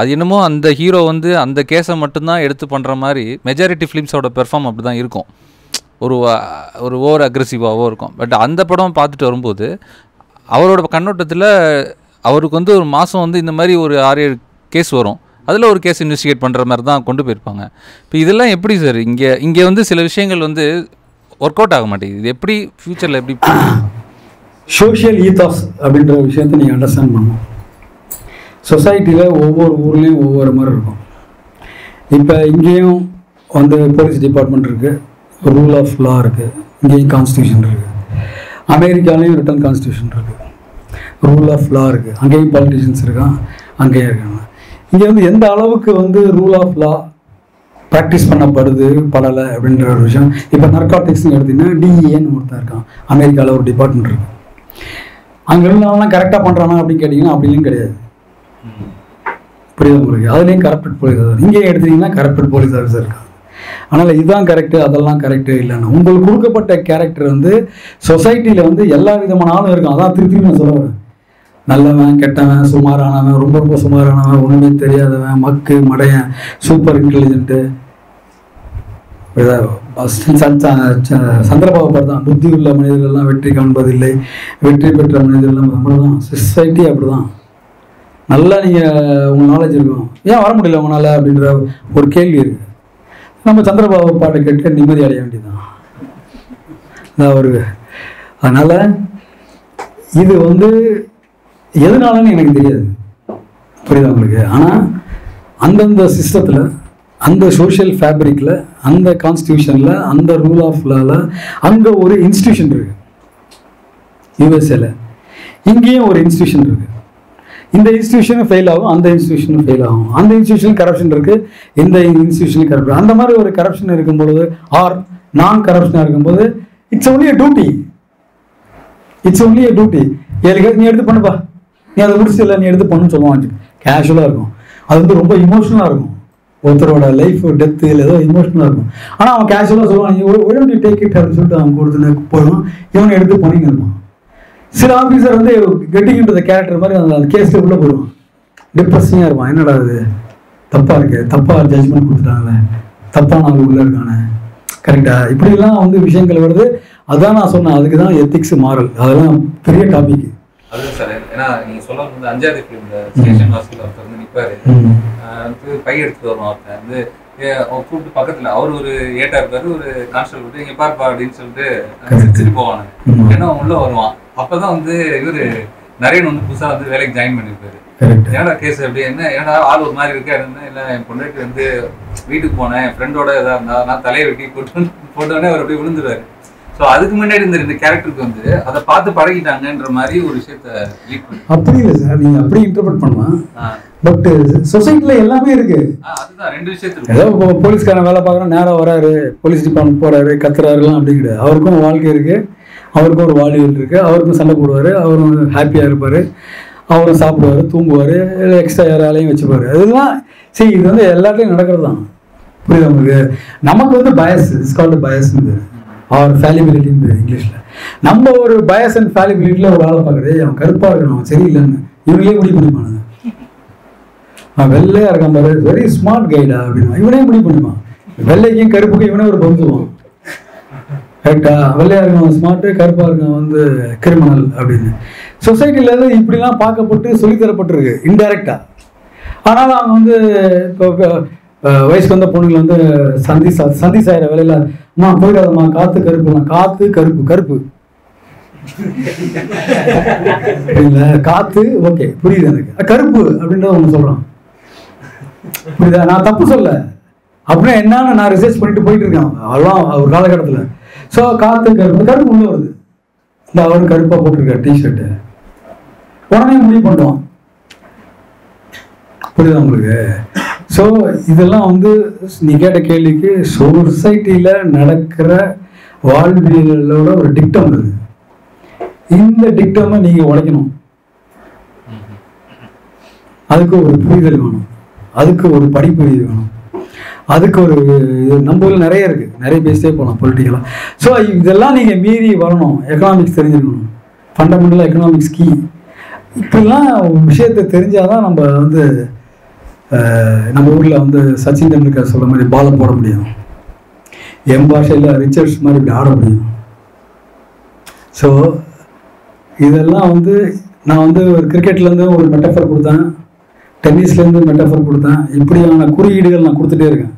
C: அது என்னமோ அந்த ஹீரோ வந்து அந்த கேஸை மட்டும்தான் எடுத்து பண்ணுற மாதிரி மெஜாரிட்டி ஃபிலிம்ஸோட பெர்ஃபார்ம் அப்படி தான் இருக்கும். ஒரு ஒரு ஓவர் அக்ரெசிவாகவோ இருக்கும். பட் அந்த படம் பார்த்துட்டு வரும்போது அவரோட கண்ணோட்டத்தில் அவருக்கு வந்து ஒரு மாதம் வந்து இந்த மாதிரி ஒரு ஆறு ஏழு கேஸ் வரும். அதில் ஒரு கேஸ் இன்வெஸ்டிகேட் பண்ணுற மாதிரி தான் கொண்டு போயிருப்பாங்க. இப்போ இதெல்லாம் எப்படி சார் இங்கே இங்கே வந்து சில விஷயங்கள் வந்து ஒர்க் அவுட் ஆக மாட்டேங்குது. இது எப்படி ஃப்யூச்சரில் எப்படி
A: சோஷியல் ஈத்தாஸ் அப்படின்ற விஷயத்தை நீங்கள் அண்டர்ஸ்டாண்ட் பண்ணணும். சொசைட்டியில் ஒவ்வொரு ஊர்லேயும் ஒவ்வொரு மாதிரி இருக்கும். இப்போ இங்கேயும் வந்து போலீஸ் டிபார்ட்மெண்ட் இருக்குது ரூல் ஆஃப் லா இருக்குது இங்கேயும் கான்ஸ்டியூஷன் இருக்குது அமெரிக்காலேயும் ரிட்டன் கான்ஸ்டியூஷன் இருக்குது ரூல் ஆஃப் லா இருக்குது அங்கேயும் பாலிட்டிஷியன்ஸ் இருக்கான் அங்கேயும் இருக்காங்க. இங்கே வந்து எந்த அளவுக்கு வந்து ரூல் ஆஃப் லா ப்ராக்டிஸ் பண்ணப்படுது படலை அப்படின்ற ஒரு விஷயம். இப்போ நர்காட்டிக்ஸ்னு எடுத்திங்கன்னா டிஇஏன்னு ஒருத்தன் இருக்கான். அமெரிக்காவில் ஒரு டிபார்ட்மெண்ட் இருக்குது அங்கே இருந்தவங்களாம் கரெக்டாக பண்ணுறானா அப்படின்னு கேட்டிங்கன்னா அப்படியும் கிடையாது. புரியுது உங்களுக்கு? அதுலேயும் கரப்டட் போலீஸ் ஆஃபீஸர் இங்கே எடுத்தீங்கன்னா கரப்டட் போலீஸ் ஆஃபீஸர் இருக்காங்க அதனால் இதுதான் கரெக்டு அதெல்லாம் கரெக்டு இல்லைன்னு. உங்களுக்கு கொடுக்கப்பட்ட கேரக்டர் வந்து சொசைட்டியில் வந்து எல்லா விதமான ஆளும் இருக்கும் அதான் திருப்பி நான் சொல்ல வரேன். நல்லவன் கெட்டவன் சுமாரானவன் ரொம்ப ரொம்ப சுமாரானவன் ஒன்றுமே தெரியாதவன் மக்கு மடையன் சூப்பர் இன்டெலிஜென்ட்டு சந்திரபாபு தான். புத்தி உள்ள மனிதர்கள்லாம் வெற்றி காண்பதில்லை. வெற்றி பெற்ற மனிதர்கள்லாம் அப்படிதான் சொசைட்டி அப்படிதான். நல்லா நீங்கள் உங்கள் நாலேஜ் இருக்கும். ஏன் வர முடியல உங்களால் அப்படின்ற ஒரு கேள்வி இருக்குது நம்ம சந்திரபாபு பாட்டை கேட்டு நிம்மதி அடைய வேண்டியதுதான். நான் ஒரு அதனால் இது வந்து எதனாலன்னு எனக்கு தெரியாது. புரியுதா உங்களுக்கு? ஆனால் அந்தந்த சிஸ்டத்தில் அந்த சோஷியல் ஃபேப்ரிக்கில் அந்த கான்ஸ்டியூஷனில் அந்த ரூல் ஆஃப் லாவில் அங்கே ஒரு இன்ஸ்டியூஷன் இருக்குது யூஎஸ்ஏல இங்கேயும் ஒரு இன்ஸ்டியூஷன் இருக்குது இந்த இன்ஸ்டியூஷனும் ஃபெயில் ஆகும் அந்த இன்ஸ்டியூஷனும் ஃபெயில் ஆகும். அந்த இன்ஸ்டியூஷன் கரப்ஷன் இருக்குது இந்த இன்ஸ்டியூஷன் கரப்ஷன் அந்த மாதிரி ஒரு கரப்ஷன் இருக்கும்பொழுது ஆர் நான் கரப்ஷனாக இருக்கும்போது it's only a duty it's only a duty ஏழு நீ எடுத்து பண்ணுப்பா. நீ அதை முடிச்சு இல்லை நீ எடுத்து பண்ணுன்னு சொல்லுவான் கேஷுவலாக இருக்கும். அது வந்து ரொம்ப இமோஷனலாக இருக்கும். ஒருத்தரோட லைஃப் டெத்து இல்லை ஏதோ இமோஷனலாக இருக்கும். ஆனால் அவன் கேஷுவலாக சொல்லுவான் நீ டேக் இட் அப்படின்னு சொல்லிட்டு அவன் கொடுத்து போயிடும் இவனை எடுத்து பண்ணிங்க இருப்பான். சில ஆஃபீஸர் வந்து கெட்டிங் இன்டு கேரக்டர் மாதிரி அந்த கேஸில் உள்ளே போயிடுவான். டிப்ரெஸிங்காக இருப்பான். என்னடா இது? தப்பாக இருக்கு. தப்பாக ஜட்ஜ்மெண்ட் கொடுத்துட்டாங்களே. தப்பான ஆள் உள்ளே இருக்கானே. கரெக்டா இப்படிலாம் வந்து விஷயங்கள் வருது. அதான் நான் சொன்னேன். அதுக்கு தான் எத்திக்ஸ் மாறல் அதெல்லாம் பெரிய டாபிக்
C: அதுதான் சார் ஏன்னா நீங்க சொல்ல வந்து அஞ்சாவது ஃபிலிம்ல ஸ்டேஷன் வாசல் ஒருத்தர் வந்து. ஆஹ் வந்து பை எடுத்துட்டு வருவான் ஒருத்தன். வந்து கூப்பிட்டு பக்கத்துல அவர் ஒரு ஏட்டா இருப்பாரு. ஒரு கான்ஸ்டபிள் வந்து இங்க பாருப்பா அப்படின்னு சொல்லிட்டு சிரிச்சுட்டு
A: ம்.
C: ஏன்னா உள்ள வருவான். அப்பதான் வந்து இவரு நரேன் வந்து புதுசா வந்து வேலைக்கு ஜாயின் பண்ணிருப்பாரு ஏன்னா கேஸ் எப்படி என்ன ஏன்னா ஆள் ஒரு மாதிரி இருக்கு என்ன இல்ல என் பொண்டாட்டி வந்து வீட்டுக்கு போனேன் என் ஃப்ரெண்டோட இதா இருந்தா நான் தலையை வெட்டி போட்டு போட்டோடனே அவர் அப்படியே விழுந்துருவாரு ஸோ அதுக்கு முன்னாடி இந்த ரெண்டு கேரக்டருக்கு வந்து அதை பார்த்து பழகிட்டாங்கன்ற மாதிரி ஒரு விஷயத்த லீட் பண்ணி.
A: அப்படி இல்லை சார் நீங்கள் அப்படி இன்டர்பிரட் பண்ணலாம். பட் சொசைட்டியில் எல்லாமே இருக்குது
C: ஆ, அதுதான் ரெண்டு விஷயத்துல
A: ஏதோ போலீஸ்காரன் வேலை பார்க்குறோம் நேராக வராரு போலீஸ் டிபார்ட்மெண்ட் போறாரு கத்துறாருலாம் அப்படி கிடையாது. அவருக்கும் வாழ்க்கை இருக்கு. அவருக்கும் ஒரு வாலிபல் இருக்குது அவருக்கும் சண்டை போடுவார். அவரும் ஹாப்பியாக இருப்பார். அவரும் சாப்பிடுவார் தூங்குவார். எக்ஸ்ட்ரா யாராலையும் வச்சுப்பார் வச்சுப்பாரு. அதெல்லாம் சரி இது வந்து எல்லாத்தையும் நடக்கிறது தான் புரியுது உங்களுக்கு? நமக்கு வந்து பயஸ் இட்ஸ் கால்டு பயஸ்னு பேர் ஆர் ஃபேலிபிலிட்டின்னு பேர் இங்கிலீஷில். நம்ம ஒரு பயஸ் அண்ட் ஃபேலிபிலிட்டியில் ஒரு ஆளை பார்க்குறது அவன் கருப்பாக இருக்கணும் அவன் சரியில்லைன்னு. இவங்களே முடிவு பண்ணிப்பானுங்க. அவன் வெள்ளையாக இருக்கான் பாரு. வெரி ஸ்மார்ட் கைடா அப்படின்னு இவனே முடிவு பண்ணுவான். வெள்ளைக்கும் கருப்புக்கும் இவனே ஒரு பொருந்துவான். கரெக்டா வெள்ளையா இருக்கவன் ஸ்மார்ட்டு கருப்பா இருக்கவன் வந்து கிரிமினல் அப்படின்னு. சொசைட்டில இருந்து இப்படிலாம் பார்க்கப்பட்டு சொல்லித்தரப்பட்டிருக்கு தரப்பட்டிருக்கு ஆனால் அவங்க வந்து இப்போ வயசுக்கு வந்த பொண்ணுங்களை வந்து சந்தி சந்தி சாயிற வேலையில அம்மா போயிடாதம்மா காத்து கருப்பு காத்து கருப்பு கருப்பு. இல்லை காத்து ஓகே புரியுது எனக்கு. கருப்பு அப்படின்றத ஒன்று சொல்கிறான் புரியுதா? நான் தப்பு சொல்ல. அப்படின்னா என்னன்னு நான் ரிசர்ச் பண்ணிட்டு போயிட்டு இருக்கேன். அதெல்லாம் ஒரு காலகட்டத்தில். ஸோ காத்து கருப்பு கருப்பு உள்ள வருது. இந்த அவர் கருப்பாக போட்டிருக்காரு டிஷர்ட்டு உடனே முடிவு பண்ணுவான். புரியுதா உங்களுக்கு? ஸோ இதெல்லாம் வந்து நீ கேட்ட கேள்விக்கு சொசைட்டியில் நடக்கிற வாழ்வியலோட ஒரு டிக்டம் இது இந்த டிக்டமை நீங்கள் உடைக்கணும். அதுக்கு ஒரு புரிதல் வேணும். அதுக்கு ஒரு படிப்பறிவு வேணும். அதுக்கு ஒரு இது நம்ம ஊரில் நிறைய இருக்குது நிறைய பேசிட்டே போகலாம் பொலிட்டிக்கலாக ஸோ இதெல்லாம் நீங்கள் மீறி வரணும். எக்கனாமிக்ஸ் தெரிஞ்சுக்கணும். ஃபண்டமெண்டலாக எக்கனாமிக்ஸ் கீ இப்படிலாம் விஷயத்தை தெரிஞ்சாதான் நம்ம வந்து நம்ம ஊரில் வந்து சச்சின் டெண்டுல்கர் சொல்கிற மாதிரி பாலை போட முடியும். எம் பாஷையில் ரிச்சர்ட்ஸ் மாதிரி இப்படி ஆட முடியும். ஸோ இதெல்லாம் வந்து நான் வந்து ஒரு கிரிக்கெட்லேருந்து ஒரு மெட்டஃபர் கொடுத்தேன். டென்னிஸ்லேருந்து மெட்டஃபர் கொடுத்தேன். இப்படியான குறியீடுகள் நான் கொடுத்துட்டே இருக்கேன்.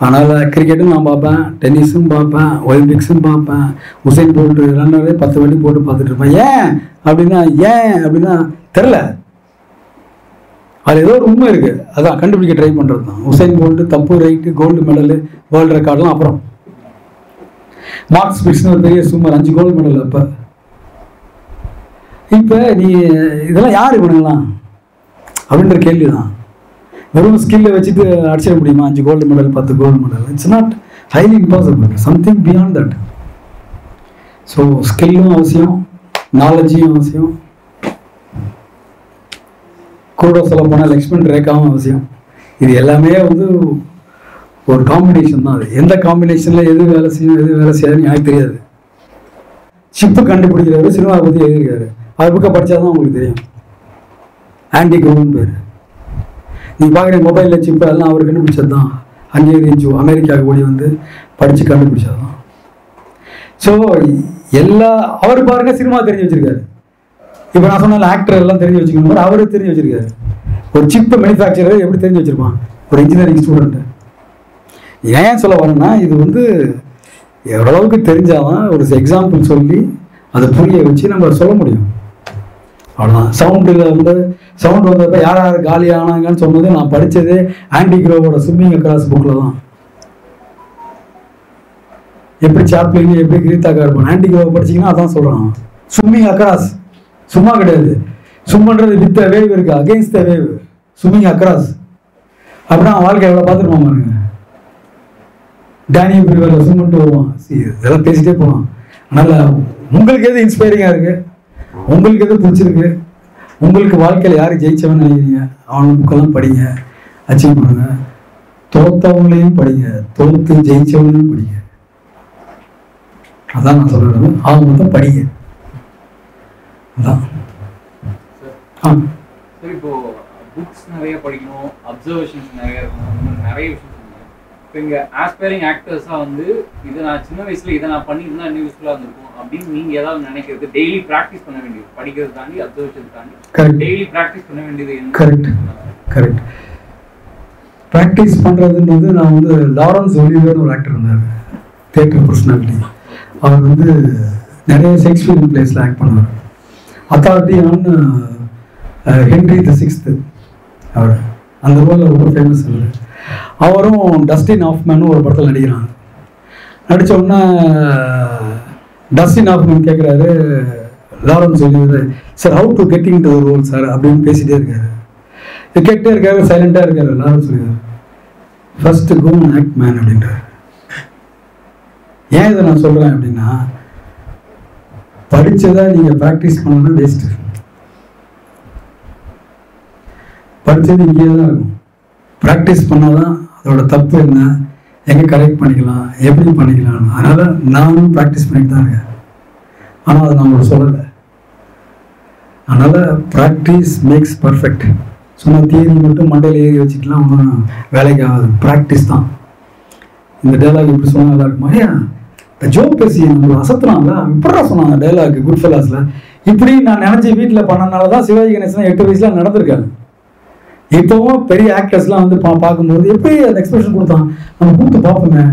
A: அதனால் கிரிக்கெட்டும் நான் பார்ப்பேன் டென்னிஸும் பார்ப்பேன் ஒலிம்பிக்ஸும் பார்ப்பேன். உசைன் போட்டு ரன்னரே பத்து வாட்டி போட்டு பார்த்துட்டு இருப்பேன். ஏன் அப்படின்னா ஏன் அப்படின்னா தெரில அது ஏதோ ஒரு உண்மை இருக்குது அதான் கண்டுபிடிக்க ட்ரை பண்ணுறது தான். உசைன் போல்ட்டு தப்பு ரைட்டு கோல்டு மெடலு வேர்ல்டு ரெக்கார்டெலாம் அப்புறம். மார்க்ஸ் பிக்ஸ்னு பெரிய சுமார் அஞ்சு கோல்டு மெடல் அப்போ. இப்போ நீ இதெல்லாம் யார் இவனுங்களாம்? அப்படின்ற கேள்வி தான் வெறும் ஸ்கில்லை வச்சுட்டு அடிச்சிட முடியுமா? அஞ்சு கோல்டு மெடல் பத்து gold medal it's not highly impossible something beyond that so ஸ்கில்லும் அவசியம் நாலேஜையும் அவசியம். கூட சொல்ல போனால் லக்ஷ்மண் ரேகாவும் அவசியம். இது எல்லாமே வந்து ஒரு காம்பினேஷன் தான் அது. எந்த காம்பினேஷனில் எது வேலை செய்யும் எது வேலை செய்யாதுன்னு எனக்கு தெரியாது. ஷிப்பு கண்டுபிடிக்கிறவர் சினிமா பற்றி எழுதியிருக்காரு. அது புக்கை படித்தா தான் உங்களுக்கு தெரியும். ஆன்டி குரூன் பேர். நீங்கள் பார்க்குற மொபைலில் சிப்பு எல்லாம் அவர் கண்டுபிடிச்சது தான் ஹங்கேரியன் ஜூ அமெரிக்காவுக்கு ஓடி வந்து படித்து கண்டுபிடிச்சது தான் ஸோ எல்லா அவர் பாருங்க சினிமா தெரிஞ்சு வச்சிருக்காரு. இப்போ நான் சொன்ன ஆக்டர் எல்லாம் தெரிஞ்சு வச்சுக்கணும். அவரு தெரிஞ்சு வச்சிருக்காரு. ஒரு சிப்பு மேனுஃபேக்சரர் எப்படி தெரிஞ்சு வச்சுருப்பான்? ஒரு இன்ஜினியரிங் ஸ்டூடெண்ட்டு ஏன் சொல்ல வரேன்னா இது வந்து எவ்வளவுக்கு தெரிஞ்சாதான் ஒரு எக்ஸாம்பிள் சொல்லி அதை புரிய வச்சு நம்ம சொல்ல முடியும். அவ்வளோதான் சவுண்டில் வந்து சவுண்ட் வந்தப்ப யார் யார் காலி ஆனாங்கன்னு சொன்னது நான் படித்தது ஆண்டி க்ரோவோட ஸ்விம்மிங் அக்ராஸ் புக்கில் தான். எப்படி சாப்ளின் எப்படி கிரீதா கார்பன் ஆண்டி க்ரோவை படிச்சீங்கன்னா அதான் சொல்கிறான் ஸ்விம்மிங் அக்ராஸ் சும்மா கிடையாது. சும்மன்றது வித் வேவ் இருக்குது against the wave swimming across அப்படின்னா வாழ்க்கை எவ்வளோ பார்த்துருப்போம் பாருங்க. டேனியல் பிரிவரில் சும்மிட்டு வருவான். இதெல்லாம் பேசிட்டே போகலாம் அதனால் உங்களுக்கு எது இன்ஸ்பைரிங்காக இருக்குது உங்களுக்கு எது பிடிச்சிருக்கு? உங்களுக்கு வாழ்க்கையில் யார் ஜெயிச்சவன் நினைக்கிறீங்க? அவன் புக்கெல்லாம் படிங்க. அச்சீவ் பண்ணுங்க. தோத்தவங்களையும் படிங்க. தோத்து ஜெயிச்சவங்களையும் படிங்க. அதான் நான் சொல்றது. அவங்க மொத்தம் படிங்க. அதான். ஆ
L: சரி இப்போ புக்ஸ் நிறைய படிக்கணும் அப்சர்வேஷன்ஸ் நிறைய இருக்கணும் நிறைய விஷயம் இப்போ இங்கே ஆஸ்பைரிங் ஆக்டர்ஸாக வந்து இதை நான் சின்ன வயசுல இதை நான் பண்ணியிருந்தா இன்னும் யூஸ்ஃபுல்லாக இருந்திருக்கும் அப்படின்னு நீங்கள் ஏதாவது நினைக்கிறது டெய்லி ப்ராக்டிஸ் பண்ண வேண்டியது. படிக்கிறது தாண்டி அப்சர்வேஷன் தாண்டி. டெய்லி ப்ராக்டிஸ் பண்ண வேண்டியது
A: கரெக்ட் கரெக்ட் ப்ராக்டிஸ் பண்ணுறதுன்றது நான் வந்து லாரன்ஸ் ஒலிவர்னு ஒரு ஆக்டர் இருந்தார். தேட்டர் பர்சனாலிட்டி அவர் வந்து நிறைய ஷேக்ஸ்பியர் பிளேஸில் ஆக்ட் பண்ணுவார். Authority on Henry the sixth அவர். அந்த ரோலில் ரொம்ப ஃபேமஸ் அவர். அவரும் டஸ்டின் ஆஃப்மேன் ஒரு படத்தில் நடிக்கிறாங்க. நடித்த உடனே டஸ்டின் ஆஃப்மேன் கேட்குறாரு Laurence Olivier sir how to getting to role sir அப்படின்னு பேசிகிட்டே இருக்காரு. இது கேட்டே இருக்காரு சைலண்டாக இருக்காரு லாரன்ஸ் சொல்லிடுறாரு. ஃபஸ்ட்டு கோன் ஆக்ட் மேன் அப்படின்றார். ஏன் இதை நான் சொல்கிறேன் அப்படின்னா படித்ததை நீங்கள் ப்ராக்டிஸ் பண்ணணும் வேஸ்ட்டு படித்தது இங்கேயே தான் இருக்கும். ப்ராக்டிஸ் பண்ணாதான் அதோட தப்பு என்ன? எங்கே கரெக்ட் பண்ணிக்கலாம்? எப்படி பண்ணிக்கலாம் அதனால் நானும் ப்ராக்டிஸ் பண்ணிட்டு தான் இருக்கேன். ஆனால் அதை நான் உங்களுக்கு சொல்லலை. அதனால் ப்ராக்டிஸ் மேக்ஸ் பர்ஃபெக்ட் சும்மா தியரி மட்டும் மண்டையில் ஏறி வச்சுட்டுலாம் ஒன்றும் வேலைக்கு ஆகாது. ப்ராக்டிஸ் தான். இந்த டைலாக் இப்படி சொன்னால் நல்லா இருக்குமா? ஐயா இந்த ஜோக் பேசி நம்ம அசத்துனாங்களா இப்படா சொன்னாங்க டைலாக் குட் ஃபெல்லாஸில் இப்படி நான் நினச்சி வீட்டில் பண்ணனால தான் சிவாஜி கணேசன் எட்டு வயசில் நடந்திருக்காரு. இப்போவும் பெரிய ஆக்டர்ஸ்லாம் வந்து பா பார்க்கும்போது எப்படி அந்த எக்ஸ்பிரஷன் கொடுத்தான்? நம்ம கூத்து பார்ப்போமே.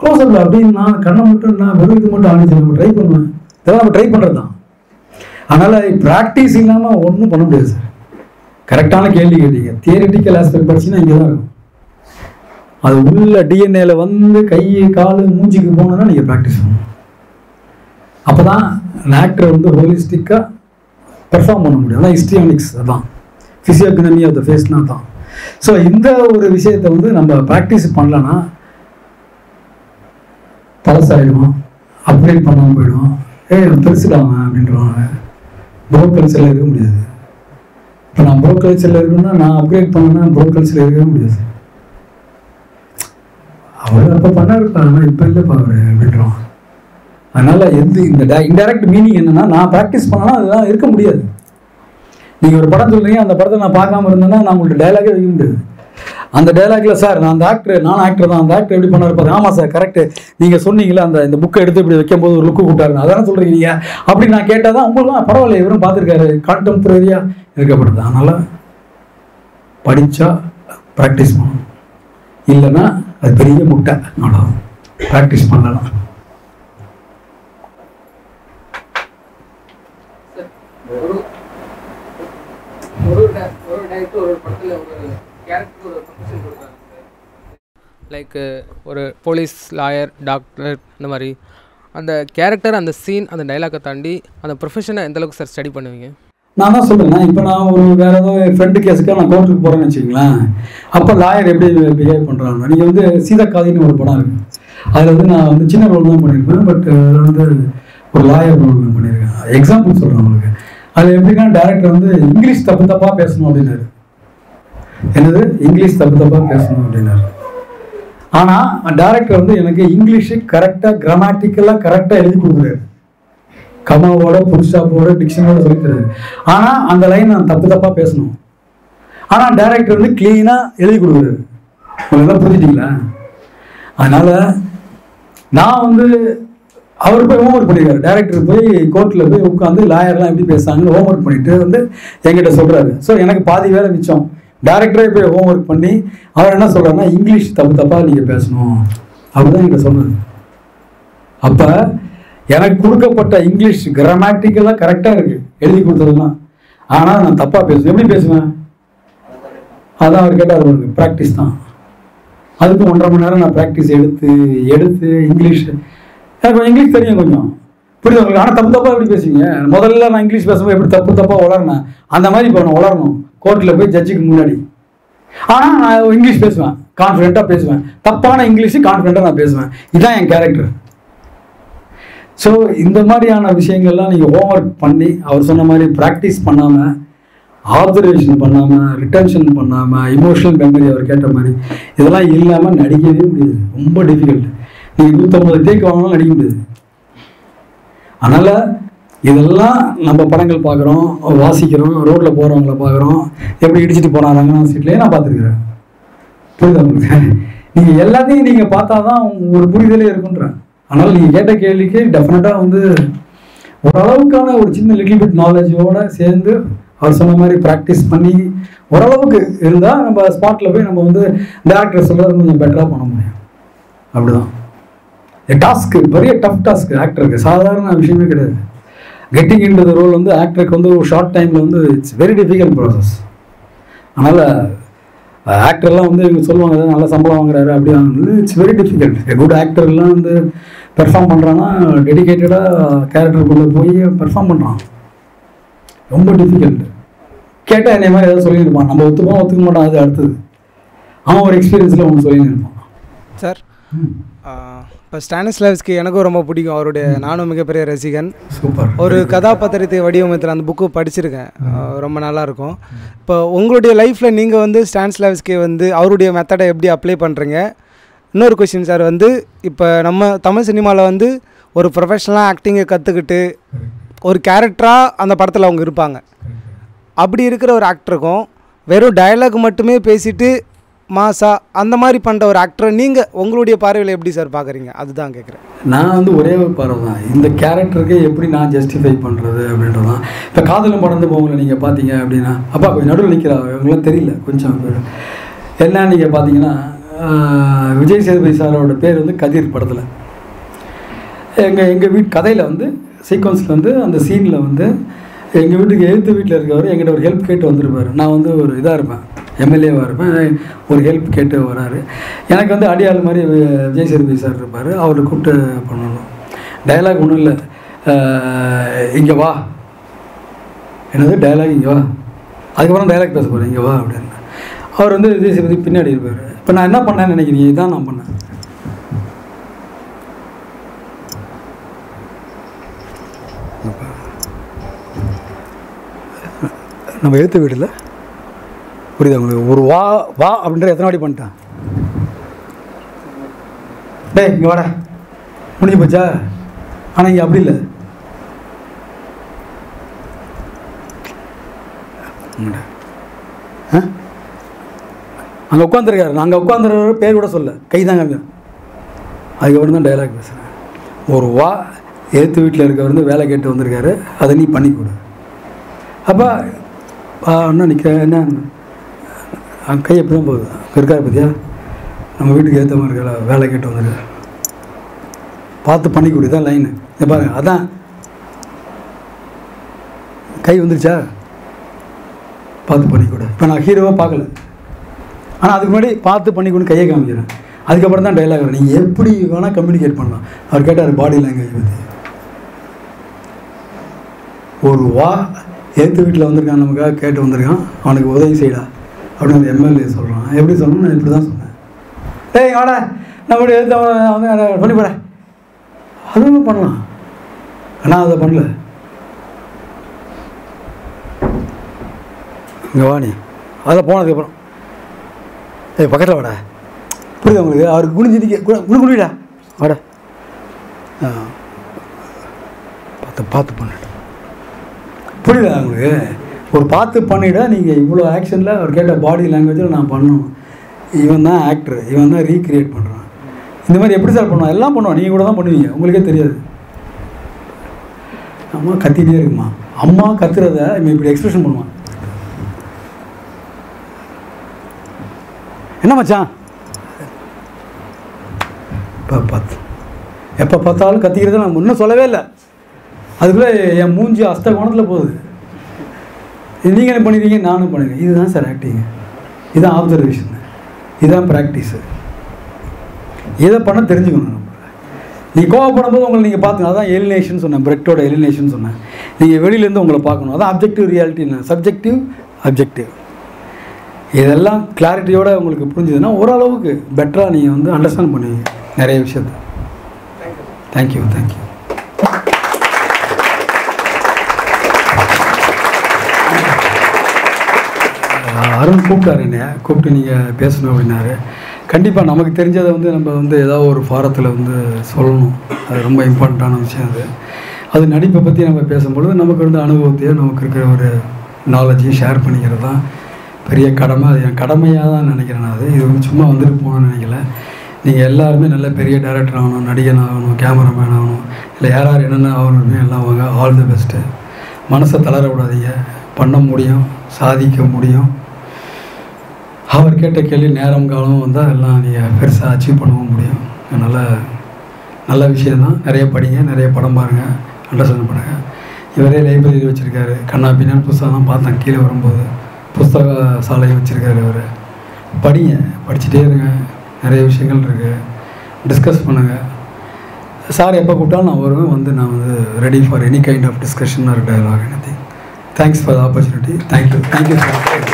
A: க்ளோஸ் அப்ல அப்படின்னு நான் கண்ணை மட்டும் நான் வெறும் இது மட்டும் ஆணிச்சு நம்ம ட்ரை பண்ணுவேன். இதெல்லாம் நம்ம ட்ரை பண்ணுறது தான் அதனால் ப்ராக்டிஸ் இல்லாமல் ஒன்றும் பண்ண முடியாது சார் கரெக்டான கேள்வி கேட்டீங்க. தியரிட்டிக்கல் ஆஸ்பெக்ட் படிச்சுன்னா இங்கே தான் இருக்கும். அது உள்ள டிஎன்ஏல வந்து கை கால் மூஞ்சிக்கு போகணுன்னா நீங்கள் ப்ராக்டிஸ் பண்ணணும். அப்போ தான் ஆக்டர் வந்து ஹோலிஸ்டிக்காக பெர்ஃபார்ம் பண்ண முடியும். அதான் ஹிஸ்டியானிக்ஸ் அதான். ஃபிசியோகனமி ஆஃப் த ஃபேஸ்னா தான். ஸோ இந்த ஒரு விஷயத்தை வந்து நம்ம ப்ராக்டிஸ் பண்ணலன்னா பழசாயிடுவோம் அப்கிரேட் பண்ணாமல் போயிடும்? ஏ பெருசுடாம அப்படின்றவாங்க ப்ரோ கல்ச்சரில் இருக்க முடியாது. இப்போ நான் ப்ரோ கல்ச்சரில் இருக்கணும்னா நான் அப்கிரேட் பண்ணேன்னா ப்ரோ கல்ச்சரில் இருக்கவே முடியாது. அவர் அப்போ பண்ணாருப்பா ஆனால் இப்போ இல்லைப்பா அவர் அப்படின்றோம் அதனால் எது இந்த இன்டைரக்ட் மீனிங் என்னென்னா நான் ப்ராக்டிஸ் பண்ணனா அதெல்லாம் இருக்க முடியாது. நீங்கள் ஒரு படம் சொல்கிறீங்க அந்த படத்தை நான் பார்க்காம இருந்தேன்னா நான் உங்கள்கிட்ட டைலாகே வைக்க முடியாது. அந்த டைலாக்ல சார் நான் அந்த ஆக்டர் நான் ஆக்டர் தான். அந்த ஆக்டர் எப்படி பண்ணார் பாரு. ஆமாம் சார் கரெக்ட் நீங்கள் சொன்னீங்களே அந்த இந்த புக்கை எடுத்து இப்படி வைக்கும்போது ஒரு லுக்கு கூட்டாரு அதான சொல்கிறீங்க நீங்கள் அப்படி நான் கேட்டால் தான் உங்களுக்கு பரவாயில்ல இவரும் பார்த்துருக்காரு. கான்டெம்பரரியாக இருக்கப்படுது அதனால் படித்தா ப்ராக்டிஸ் பண்ணணும். இல்லைன்னா அது பெரிய முட்டை. அவ்வளோ ப்ராக்டிஸ் பண்ணலாம்
L: ஒரு ஒரு டே- ஒரு டேரக்டர் ஒரு படத்தில் ஒரு கேரக்டர் ஒரு ப்ரொஃபஷன் கொடுக்குறாங்க
M: லைக் ஒரு போலீஸ் லாயர் டாக்டர் இந்த மாதிரி. அந்த கேரக்டர் அந்த சீன் அந்த டைலாக்கை தாண்டி அந்த ப்ரொஃபஷனை எந்த அளவுக்கு சார் ஸ்டடி பண்ணுவீங்க?
A: நான் தான் சொல்றேன். இப்போ நான் ஒரு வேற ஏதோ ஃப்ரெண்டு கேஸுக்கு நான் கோர்ட்டுக்கு போறேன்னு வச்சுங்களேன் அப்போ லாயர் எப்படி பிஹேவ் பண்றாங்க நீங்க வந்து சீதக்காதின்னு ஒரு படம் இருக்கு. அதில் வந்து நான் வந்து சின்ன ரோல் தான் பண்ணியிருப்பேன் பட் அதில் வந்து ஒரு லாயர் ரோல் பண்ணியிருக்கேன் எக்ஸாம்பிள் சொல்றேன் உங்களுக்கு. அது எப்படின்னா டேரக்டர் வந்து இங்கிலீஷ் தப்பு தப்பா பேசணும் அப்படின்னாரு. என்னது? இங்கிலீஷ் தப்பு தப்பாக பேசணும் அப்படின்னாரு. ஆனால் டேரக்டர் வந்து எனக்கு இங்கிலீஷு கரெக்டாக கிராமட்டிக்கலாக கரெக்டாக எழுதி கொடுக்குறாரு. கமாவோட புருஷாப்போட டிக்ஷனோட சொல்லி தருது அந்த லைன் நான் தப்பு தப்பாக பேசணும். ஆனால் டேரக்டர் வந்து க்ளீனாக எழுதி கொடுக்குறாரு. உங்களுக்கு புரிஞ்சுட்டீங்களா? அதனால் நான் வந்து அவர் போய் ஹோம்ஒர்க் பண்ணிருக்காரு. டேரக்டர் போய் கோர்ட்டில் போய் உட்காந்து லாயர்லாம் எப்படி பேசுகிறாங்கன்னு ஹோம்ஒர்க் பண்ணிட்டு வந்து என்கிட்ட சொல்கிறாரு ஸோ எனக்கு பாதி வேலை மிச்சம். டேரக்டரே போய் ஹோம் ஒர்க் பண்ணி அவர் என்ன சொல்றாருன்னா இங்கிலீஷ் தப்பு தப்பா நீங்கள் பேசணும். அப்படிதான் என்கிட்ட சொன்னது அப்போ எனக்கு கொடுக்கப்பட்ட இங்கிலீஷ் கிராமட்டிக்கலாக கரெக்டாக இருக்குது எழுதி கொடுத்ததெல்லாம். ஆனால் நான் தப்பாக பேசுவேன் எப்படி பேசுவேன்? அதான் அவர் கேட்டார் அவருக்கு ப்ராக்டிஸ் தான். அதுக்கு ஒன்றரை மணி நேரம் நான் ப்ராக்டிஸ் எடுத்து எடுத்து இங்கிலீஷ் எனக்கு கொஞ்சம் இங்கிலீஷ் தெரியும் கொஞ்சம். புரியுது உங்களுக்கு? ஆனால் தப்பு தப்பாக எப்படி பேசுவீங்க? முதல்ல நான் இங்கிலீஷ் பேசும்போது எப்படி தப்பு தப்பாக வளரணேன் அந்த மாதிரி இப்போ நான் வளரணும் கோர்ட்டில் போய் ஜட்ஜுக்கு முன்னாடி. ஆனால் நான் இங்கிலீஷ் பேசுவேன். கான்ஃபிடென்ட்டாக பேசுவேன். தப்பான இங்கிலீஷு கான்ஃபிடென்ட்டாக நான் பேசுவேன். இதுதான் என் கேரக்டர் ஸோ இந்த மாதிரியான விஷயங்கள்லாம் நீங்கள் ஹோம்ஒர்க் பண்ணி அவர் சொன்ன மாதிரி ப்ராக்டிஸ் பண்ணாமல் ஆப்சர்வேஷன் பண்ணாமல் ரிட்டன்ஷன் பண்ணாமல் இமோஷனல் மெமரி அவர் கேட்ட மாதிரி இதெல்லாம் இல்லாமல் நடிக்கவே முடியாது. ரொம்ப டிஃபிகல்ட் நீங்கள் நூற்றம்பது டேக் வாங்கினாலும் நடிக்க முடியாது. அதனால் இதெல்லாம் நம்ம படங்கள் பார்க்குறோம் வாசிக்கிறோம் ரோட்டில் போகிறவங்கள பார்க்குறோம். எப்படி இடிச்சிட்டு போனாங்க சீட்லேயே நான் பார்த்துருக்குறேன். புரியுதா உங்களுக்கு? நீங்கள் எல்லாத்தையும் நீங்கள் பார்த்தா தான் ஒரு புரிதலே இருக்குன்றேன் ஆனால் நீங்கள் கேட்ட கேள்விக்கு டெஃபினட்டாக வந்து ஓரளவுக்கான ஒரு சின்ன லிட்டில் பிட் நாலேஜோடு சேர்ந்து அவர் சொன்ன மாதிரி ப்ராக்டிஸ் பண்ணி ஓரளவுக்கு இருந்தால் நம்ம ஸ்பாட்டில் போய் நம்ம வந்து டேரக்டர் சொல்கிறது கொஞ்சம் பெட்டராக பண்ண முடியும். அப்படிதான். டாஸ்க்கு பெரிய டஃப் டாஸ்க்கு ஆக்டருக்கு சாதாரண விஷயமே கிடையாது. கெட்டிங் இன் த ரோல் வந்து ஆக்டருக்கு வந்து ஒரு ஷார்ட் டைமில் வந்து இட்ஸ் வெரி டிஃபிகல்ட் ப்ராசஸ் அதனால் ஆக்டர்லாம் வந்து இவங்க சொல்லுவாங்க நல்ல சம்பளம் வாங்குறாரு அப்படி வாங்குறது இட்ஸ் வெரி டிஃபிகல்ட் குட் ஆக்டர்லாம் வந்து பெர்ஃபார்ம் பண்ணுறான்னா டெடிக்கேட்டடாக கேரக்டருக்குள்ளே போய் பெர்ஃபார்ம் பண்ணுறான் ரொம்ப டிஃபிகல்ட் கேட்டால் என்னை மாதிரி ஏதாவது சொல்லியிருப்பான். நம்ம ஒத்துப்போம் ஒத்துக்க மாட்டோம் அது அடுத்தது. அவன் ஒரு எக்ஸ்பீரியன்ஸில் ஒன்று சொல்லியிருப்பான்.
G: சார் இப்போ ஸ்டானிஸ்லாவ்ஸ்க்கு எனக்கும் ரொம்ப பிடிக்கும். அவருடைய நானும் மிகப்பெரிய ரசிகன்.
A: சூப்பர்.
G: ஒரு கதாபாத்திரத்தை வடிவமைத்தில் அந்த புக்கு படிச்சிருக்கேன். ரொம்ப நல்லா இருக்கும் இப்போ உங்களுடைய லைஃப்பில் நீங்கள் வந்து ஸ்டானிஸ்லாவ்ஸ்க்கு வந்து அவருடைய மெத்தடை எப்படி அப்ளை பண்ணுறீங்க இன்னொரு கொஷின் சார் வந்து இப்போ நம்ம தமிழ் சினிமாவில் வந்து ஒரு ப்ரொஃபஷனலாக ஆக்டிங்கை கற்றுக்கிட்டு ஒரு கேரக்டராக அந்த படத்தில் அவங்க இருப்பாங்க. அப்படி இருக்கிற ஒரு ஆக்டருக்கும் வெறும் டயலாக் மட்டுமே பேசிட்டு மாசா அந்த மாதிரி பண்ணுற ஒரு ஆக்டரை நீங்கள் உங்களுடைய பார்வையில் எப்படி சார் பார்க்குறீங்க? அதுதான் கேட்குறேன்
A: நான் வந்து ஒரே ஒரு பார்வை தான் இந்த கேரக்டருக்கு எப்படி நான் ஜஸ்டிஃபை பண்ணுறது அப்படின்றது தான் இப்போ காதலும் படந்து போகல நீங்கள் பார்த்தீங்க அப்படின்னா. அப்பா கொஞ்சம் நடுவில் நிற்கிறா இவங்களாம் தெரியல. கொஞ்சம் என்ன நீங்கள் பார்த்தீங்கன்னா விஜய் சேதுபதி சாரோட பேர் வந்து கதிர் படத்தில். எங்கள் எங்கள் வீட் கதையில் வந்து சீக்வன்ஸில் வந்து அந்த சீனில் வந்து எங்கள் வீட்டுக்கு எழுத்து வீட்டில் இருக்கவர் எங்கிட்ட ஒரு ஹெல்ப் கேட்டு வந்திருப்பார். நான் வந்து ஒரு இதாக இருப்பேன். எம்எல்ஏவாக இருப்பேன். ஒரு ஹெல்ப் கேட்டு வராரு. எனக்கு வந்து அடியாள் மாதிரி விஜய் சேதுபதி சார் இருப்பார். அவரை கூப்பிட்டு பண்ணணும். டயலாக் ஒன்றும் இல்லை. இங்கே வா. என்னது? டயலாக் இங்கே வா. அதுக்கப்புறம் டயலாக் பேச போகிறேன் இங்கே வா அப்படின்னு. அவர் வந்து விஜய் சேதுபதி பின்னாடி இருப்பார். இப்போ நான் என்ன பண்ணேன்னு நினைக்கிறீங்க? இதுதான் நான் பண்ணேன். நம்ம எழுத்து வீடில் புரியுதா உங்களுக்கு? ஒரு வா வா அப்படின்ற எத்தனை வாட்டி பண்ணிட்டேன்? டேய் இங்கே வாடா. முடிஞ்சு போச்சா? ஆனால் இங்கே அப்படி இல்லை. அங்கே உட்காந்துருக்காரு நாங்கள் உட்காந்துருக்கிற பேர் கூட சொல்ல கை தான் காமிக்கிறேன் அதுக்கப்புறம் தான் டைலாக் பேசுகிறேன் ஒரு வா எழுத்து வீட்டில் இருக்கவர் வந்து வேலை கேட்டு வந்திருக்காரு. அதை நீ பண்ணிக்கூட கொடு. அப்போ இன்னும் நிற்க என்ன? அவன் கை எப்படி தான் போகுது? அங்கே இருக்காரு பார்த்தியா நம்ம வீட்டுக்கு ஏற்ற மாதிரி இருக்கா? வேலை கேட்டு வந்திருக்காரு. பார்த்து பண்ணி கொடு தான் லைனு இதை பாருங்க அதான். கை வந்துருச்சா? பார்த்து பண்ணி கொடு இப்போ நான் ஹீரோவாக பார்க்கல. ஆனால் அதுக்கு முன்னாடி பார்த்து பண்ணி கையை காமிக்கிறேன். அதுக்கப்புறம் தான் டைலாக் வரும். நீங்கள் எப்படி வேணால் கம்யூனிகேட் பண்ணலாம். அவர் கேட்டார் பாடி லாங்குவேஜ் பற்றி ஒரு வா எடுத்து வீட்டில் வந்திருக்கான் நமக்காக கேட்டு வந்திருக்கான். அவனுக்கு உதவி செய்யலாம். அப்படின்னு அந்த எம்எல்ஏ சொல்கிறான் எப்படி சொல்லணும் நான் இப்படி தான் சொன்னேன். டேய் வாடா நம்ம இப்படி அவன் பண்ணி போட அதுவும் பண்ணலாம். ஆனால் அதை பண்ணல. இங்கே வாணி நீ. அதில் போனதுக்கப்புறம் ஏய் பக்கத்தில் வாடா. புரியுது உங்களுக்கு? அவருக்கு குனிஞ்சு நிற்க குணி குனிடா வாடா. ஆ. பார்த்து பார்த்து பண்ணிட்டு புரியுதா உங்களுக்கு? ஒரு பார்த்து பண்ணிட நீங்கள் இவ்வளோ ஆக்ஷனில் அவர் கேட்ட பாடி லாங்குவேஜில் நான் பண்ணணும். இவன் தான் ஆக்டர் இவன் தான் ரீக்ரியேட் பண்ணுறான் இந்த மாதிரி எப்படி சார் பண்ணுவான்? எல்லாம் பண்ணுவான். நீங்கள் கூட தான் பண்ணுவீங்க. உங்களுக்கே தெரியாது. அம்மா கத்திட்டே இருக்குமா? அம்மா கத்துறத இவன் இப்படி எக்ஸ்பிரஷன் பண்ணுவான். என்ன மச்சான்? இப்போ பார்த்து எப்போ பார்த்தாலும் கத்திக்கிறது நான் இன்னும் சொல்லவே இல்லை. அதுக்குள்ளே என் மூஞ்சி அஸ்த கோணத்தில் போகுது. நீங்கள் என்ன பண்ணிடுறீங்க நானும் பண்ணிடுறேன் இதுதான் சார் ஆக்டிங் இதுதான் ஆப்சர்வேஷன் இதுதான் ப்ராக்டிஸு இதை பண்ண தெரிஞ்சுக்கணும் நம்ம. நீ கோவப்படும்போது உங்களை நீங்கள் பார்த்துங்க அதான் எலினேஷன் சொன்னேன். பிரெட்டோட எலினேஷன் சொன்னேன். நீங்கள் வெளியிலேருந்து உங்களை பார்க்கணும். அதான் அப்ஜெக்டிவ் ரியாலிட்டி என்ன? சப்ஜெக்டிவ் அப்ஜெக்டிவ் இதெல்லாம் கிளாரிட்டியோடு உங்களுக்கு புரிஞ்சுதுன்னா ஓரளவுக்கு பெட்டராக நீங்கள் வந்து அண்டர்ஸ்டாண்ட் பண்ணுவீங்க நிறைய விஷயத்த. தேங்க்யூ தேங்க்யூ அருண் கூப்பிட்டாரு என்னைய கூப்பிட்டு நீங்கள் பேசணும் அப்படின்னாரு. கண்டிப்பாக நமக்கு தெரிஞ்சதை வந்து நம்ம வந்து ஏதாவது ஒரு ஃபாரத்தில் வந்து சொல்லணும். அது ரொம்ப இம்பார்ட்டண்ட்டான விஷயம் அது. அது நடிப்பை பற்றி நம்ம பேசும்பொழுது நமக்கு வந்து அனுபவத்தையும் நமக்கு இருக்கிற ஒரு நாலேஜையும் ஷேர் பண்ணிக்கிறது தான் பெரிய கடமை. அது என் கடமையாக தான் நினைக்கிறேன் நான் அது. இது வந்து சும்மா வந்துட்டு போகணும்னு நினைக்கல. நீங்கள் எல்லாருமே நல்ல பெரிய டேரக்டர் ஆகணும் நடிகன் ஆகணும் கேமராமேன் ஆகணும். இல்லை யார் யார் என்னென்ன ஆகணுமே எல்லாம் வாங்க. ஆல் தி பெஸ்ட்டு மனசை தளர விடாதீங்க. பண்ண முடியும் சாதிக்க முடியும். அவர் கேட்ட கேள்வி நேரம் காலம் வந்தால் எல்லாம் நீங்கள் பெருசாக அச்சீவ் பண்ணவும் முடியும். நல்ல நல்ல விஷயந்தான் நிறைய படிங்க நிறைய படம் பாருங்கள் அண்டர்ஸ்டாண்ட் பண்ணுங்கள் இவரே லைப்ரரி வச்சுருக்காரு. கண்ணா பின்னான்னு புஸ்தகம்லாம் பார்த்தேன் கீழே வரும்போது. புஸ்தக சாலையை வச்சுருக்காரு இவர். படிங்க படிச்சுட்டே இருங்க. நிறைய விஷயங்கள் இருக்குது டிஸ்கஸ் பண்ணுங்கள் சார் எப்போ கூப்பிட்டாலும் நான் வருவேன். வந்து நான் வந்து ready for any kind of discussion or dialogue any thing thanks for the opportunity thank you thank you sir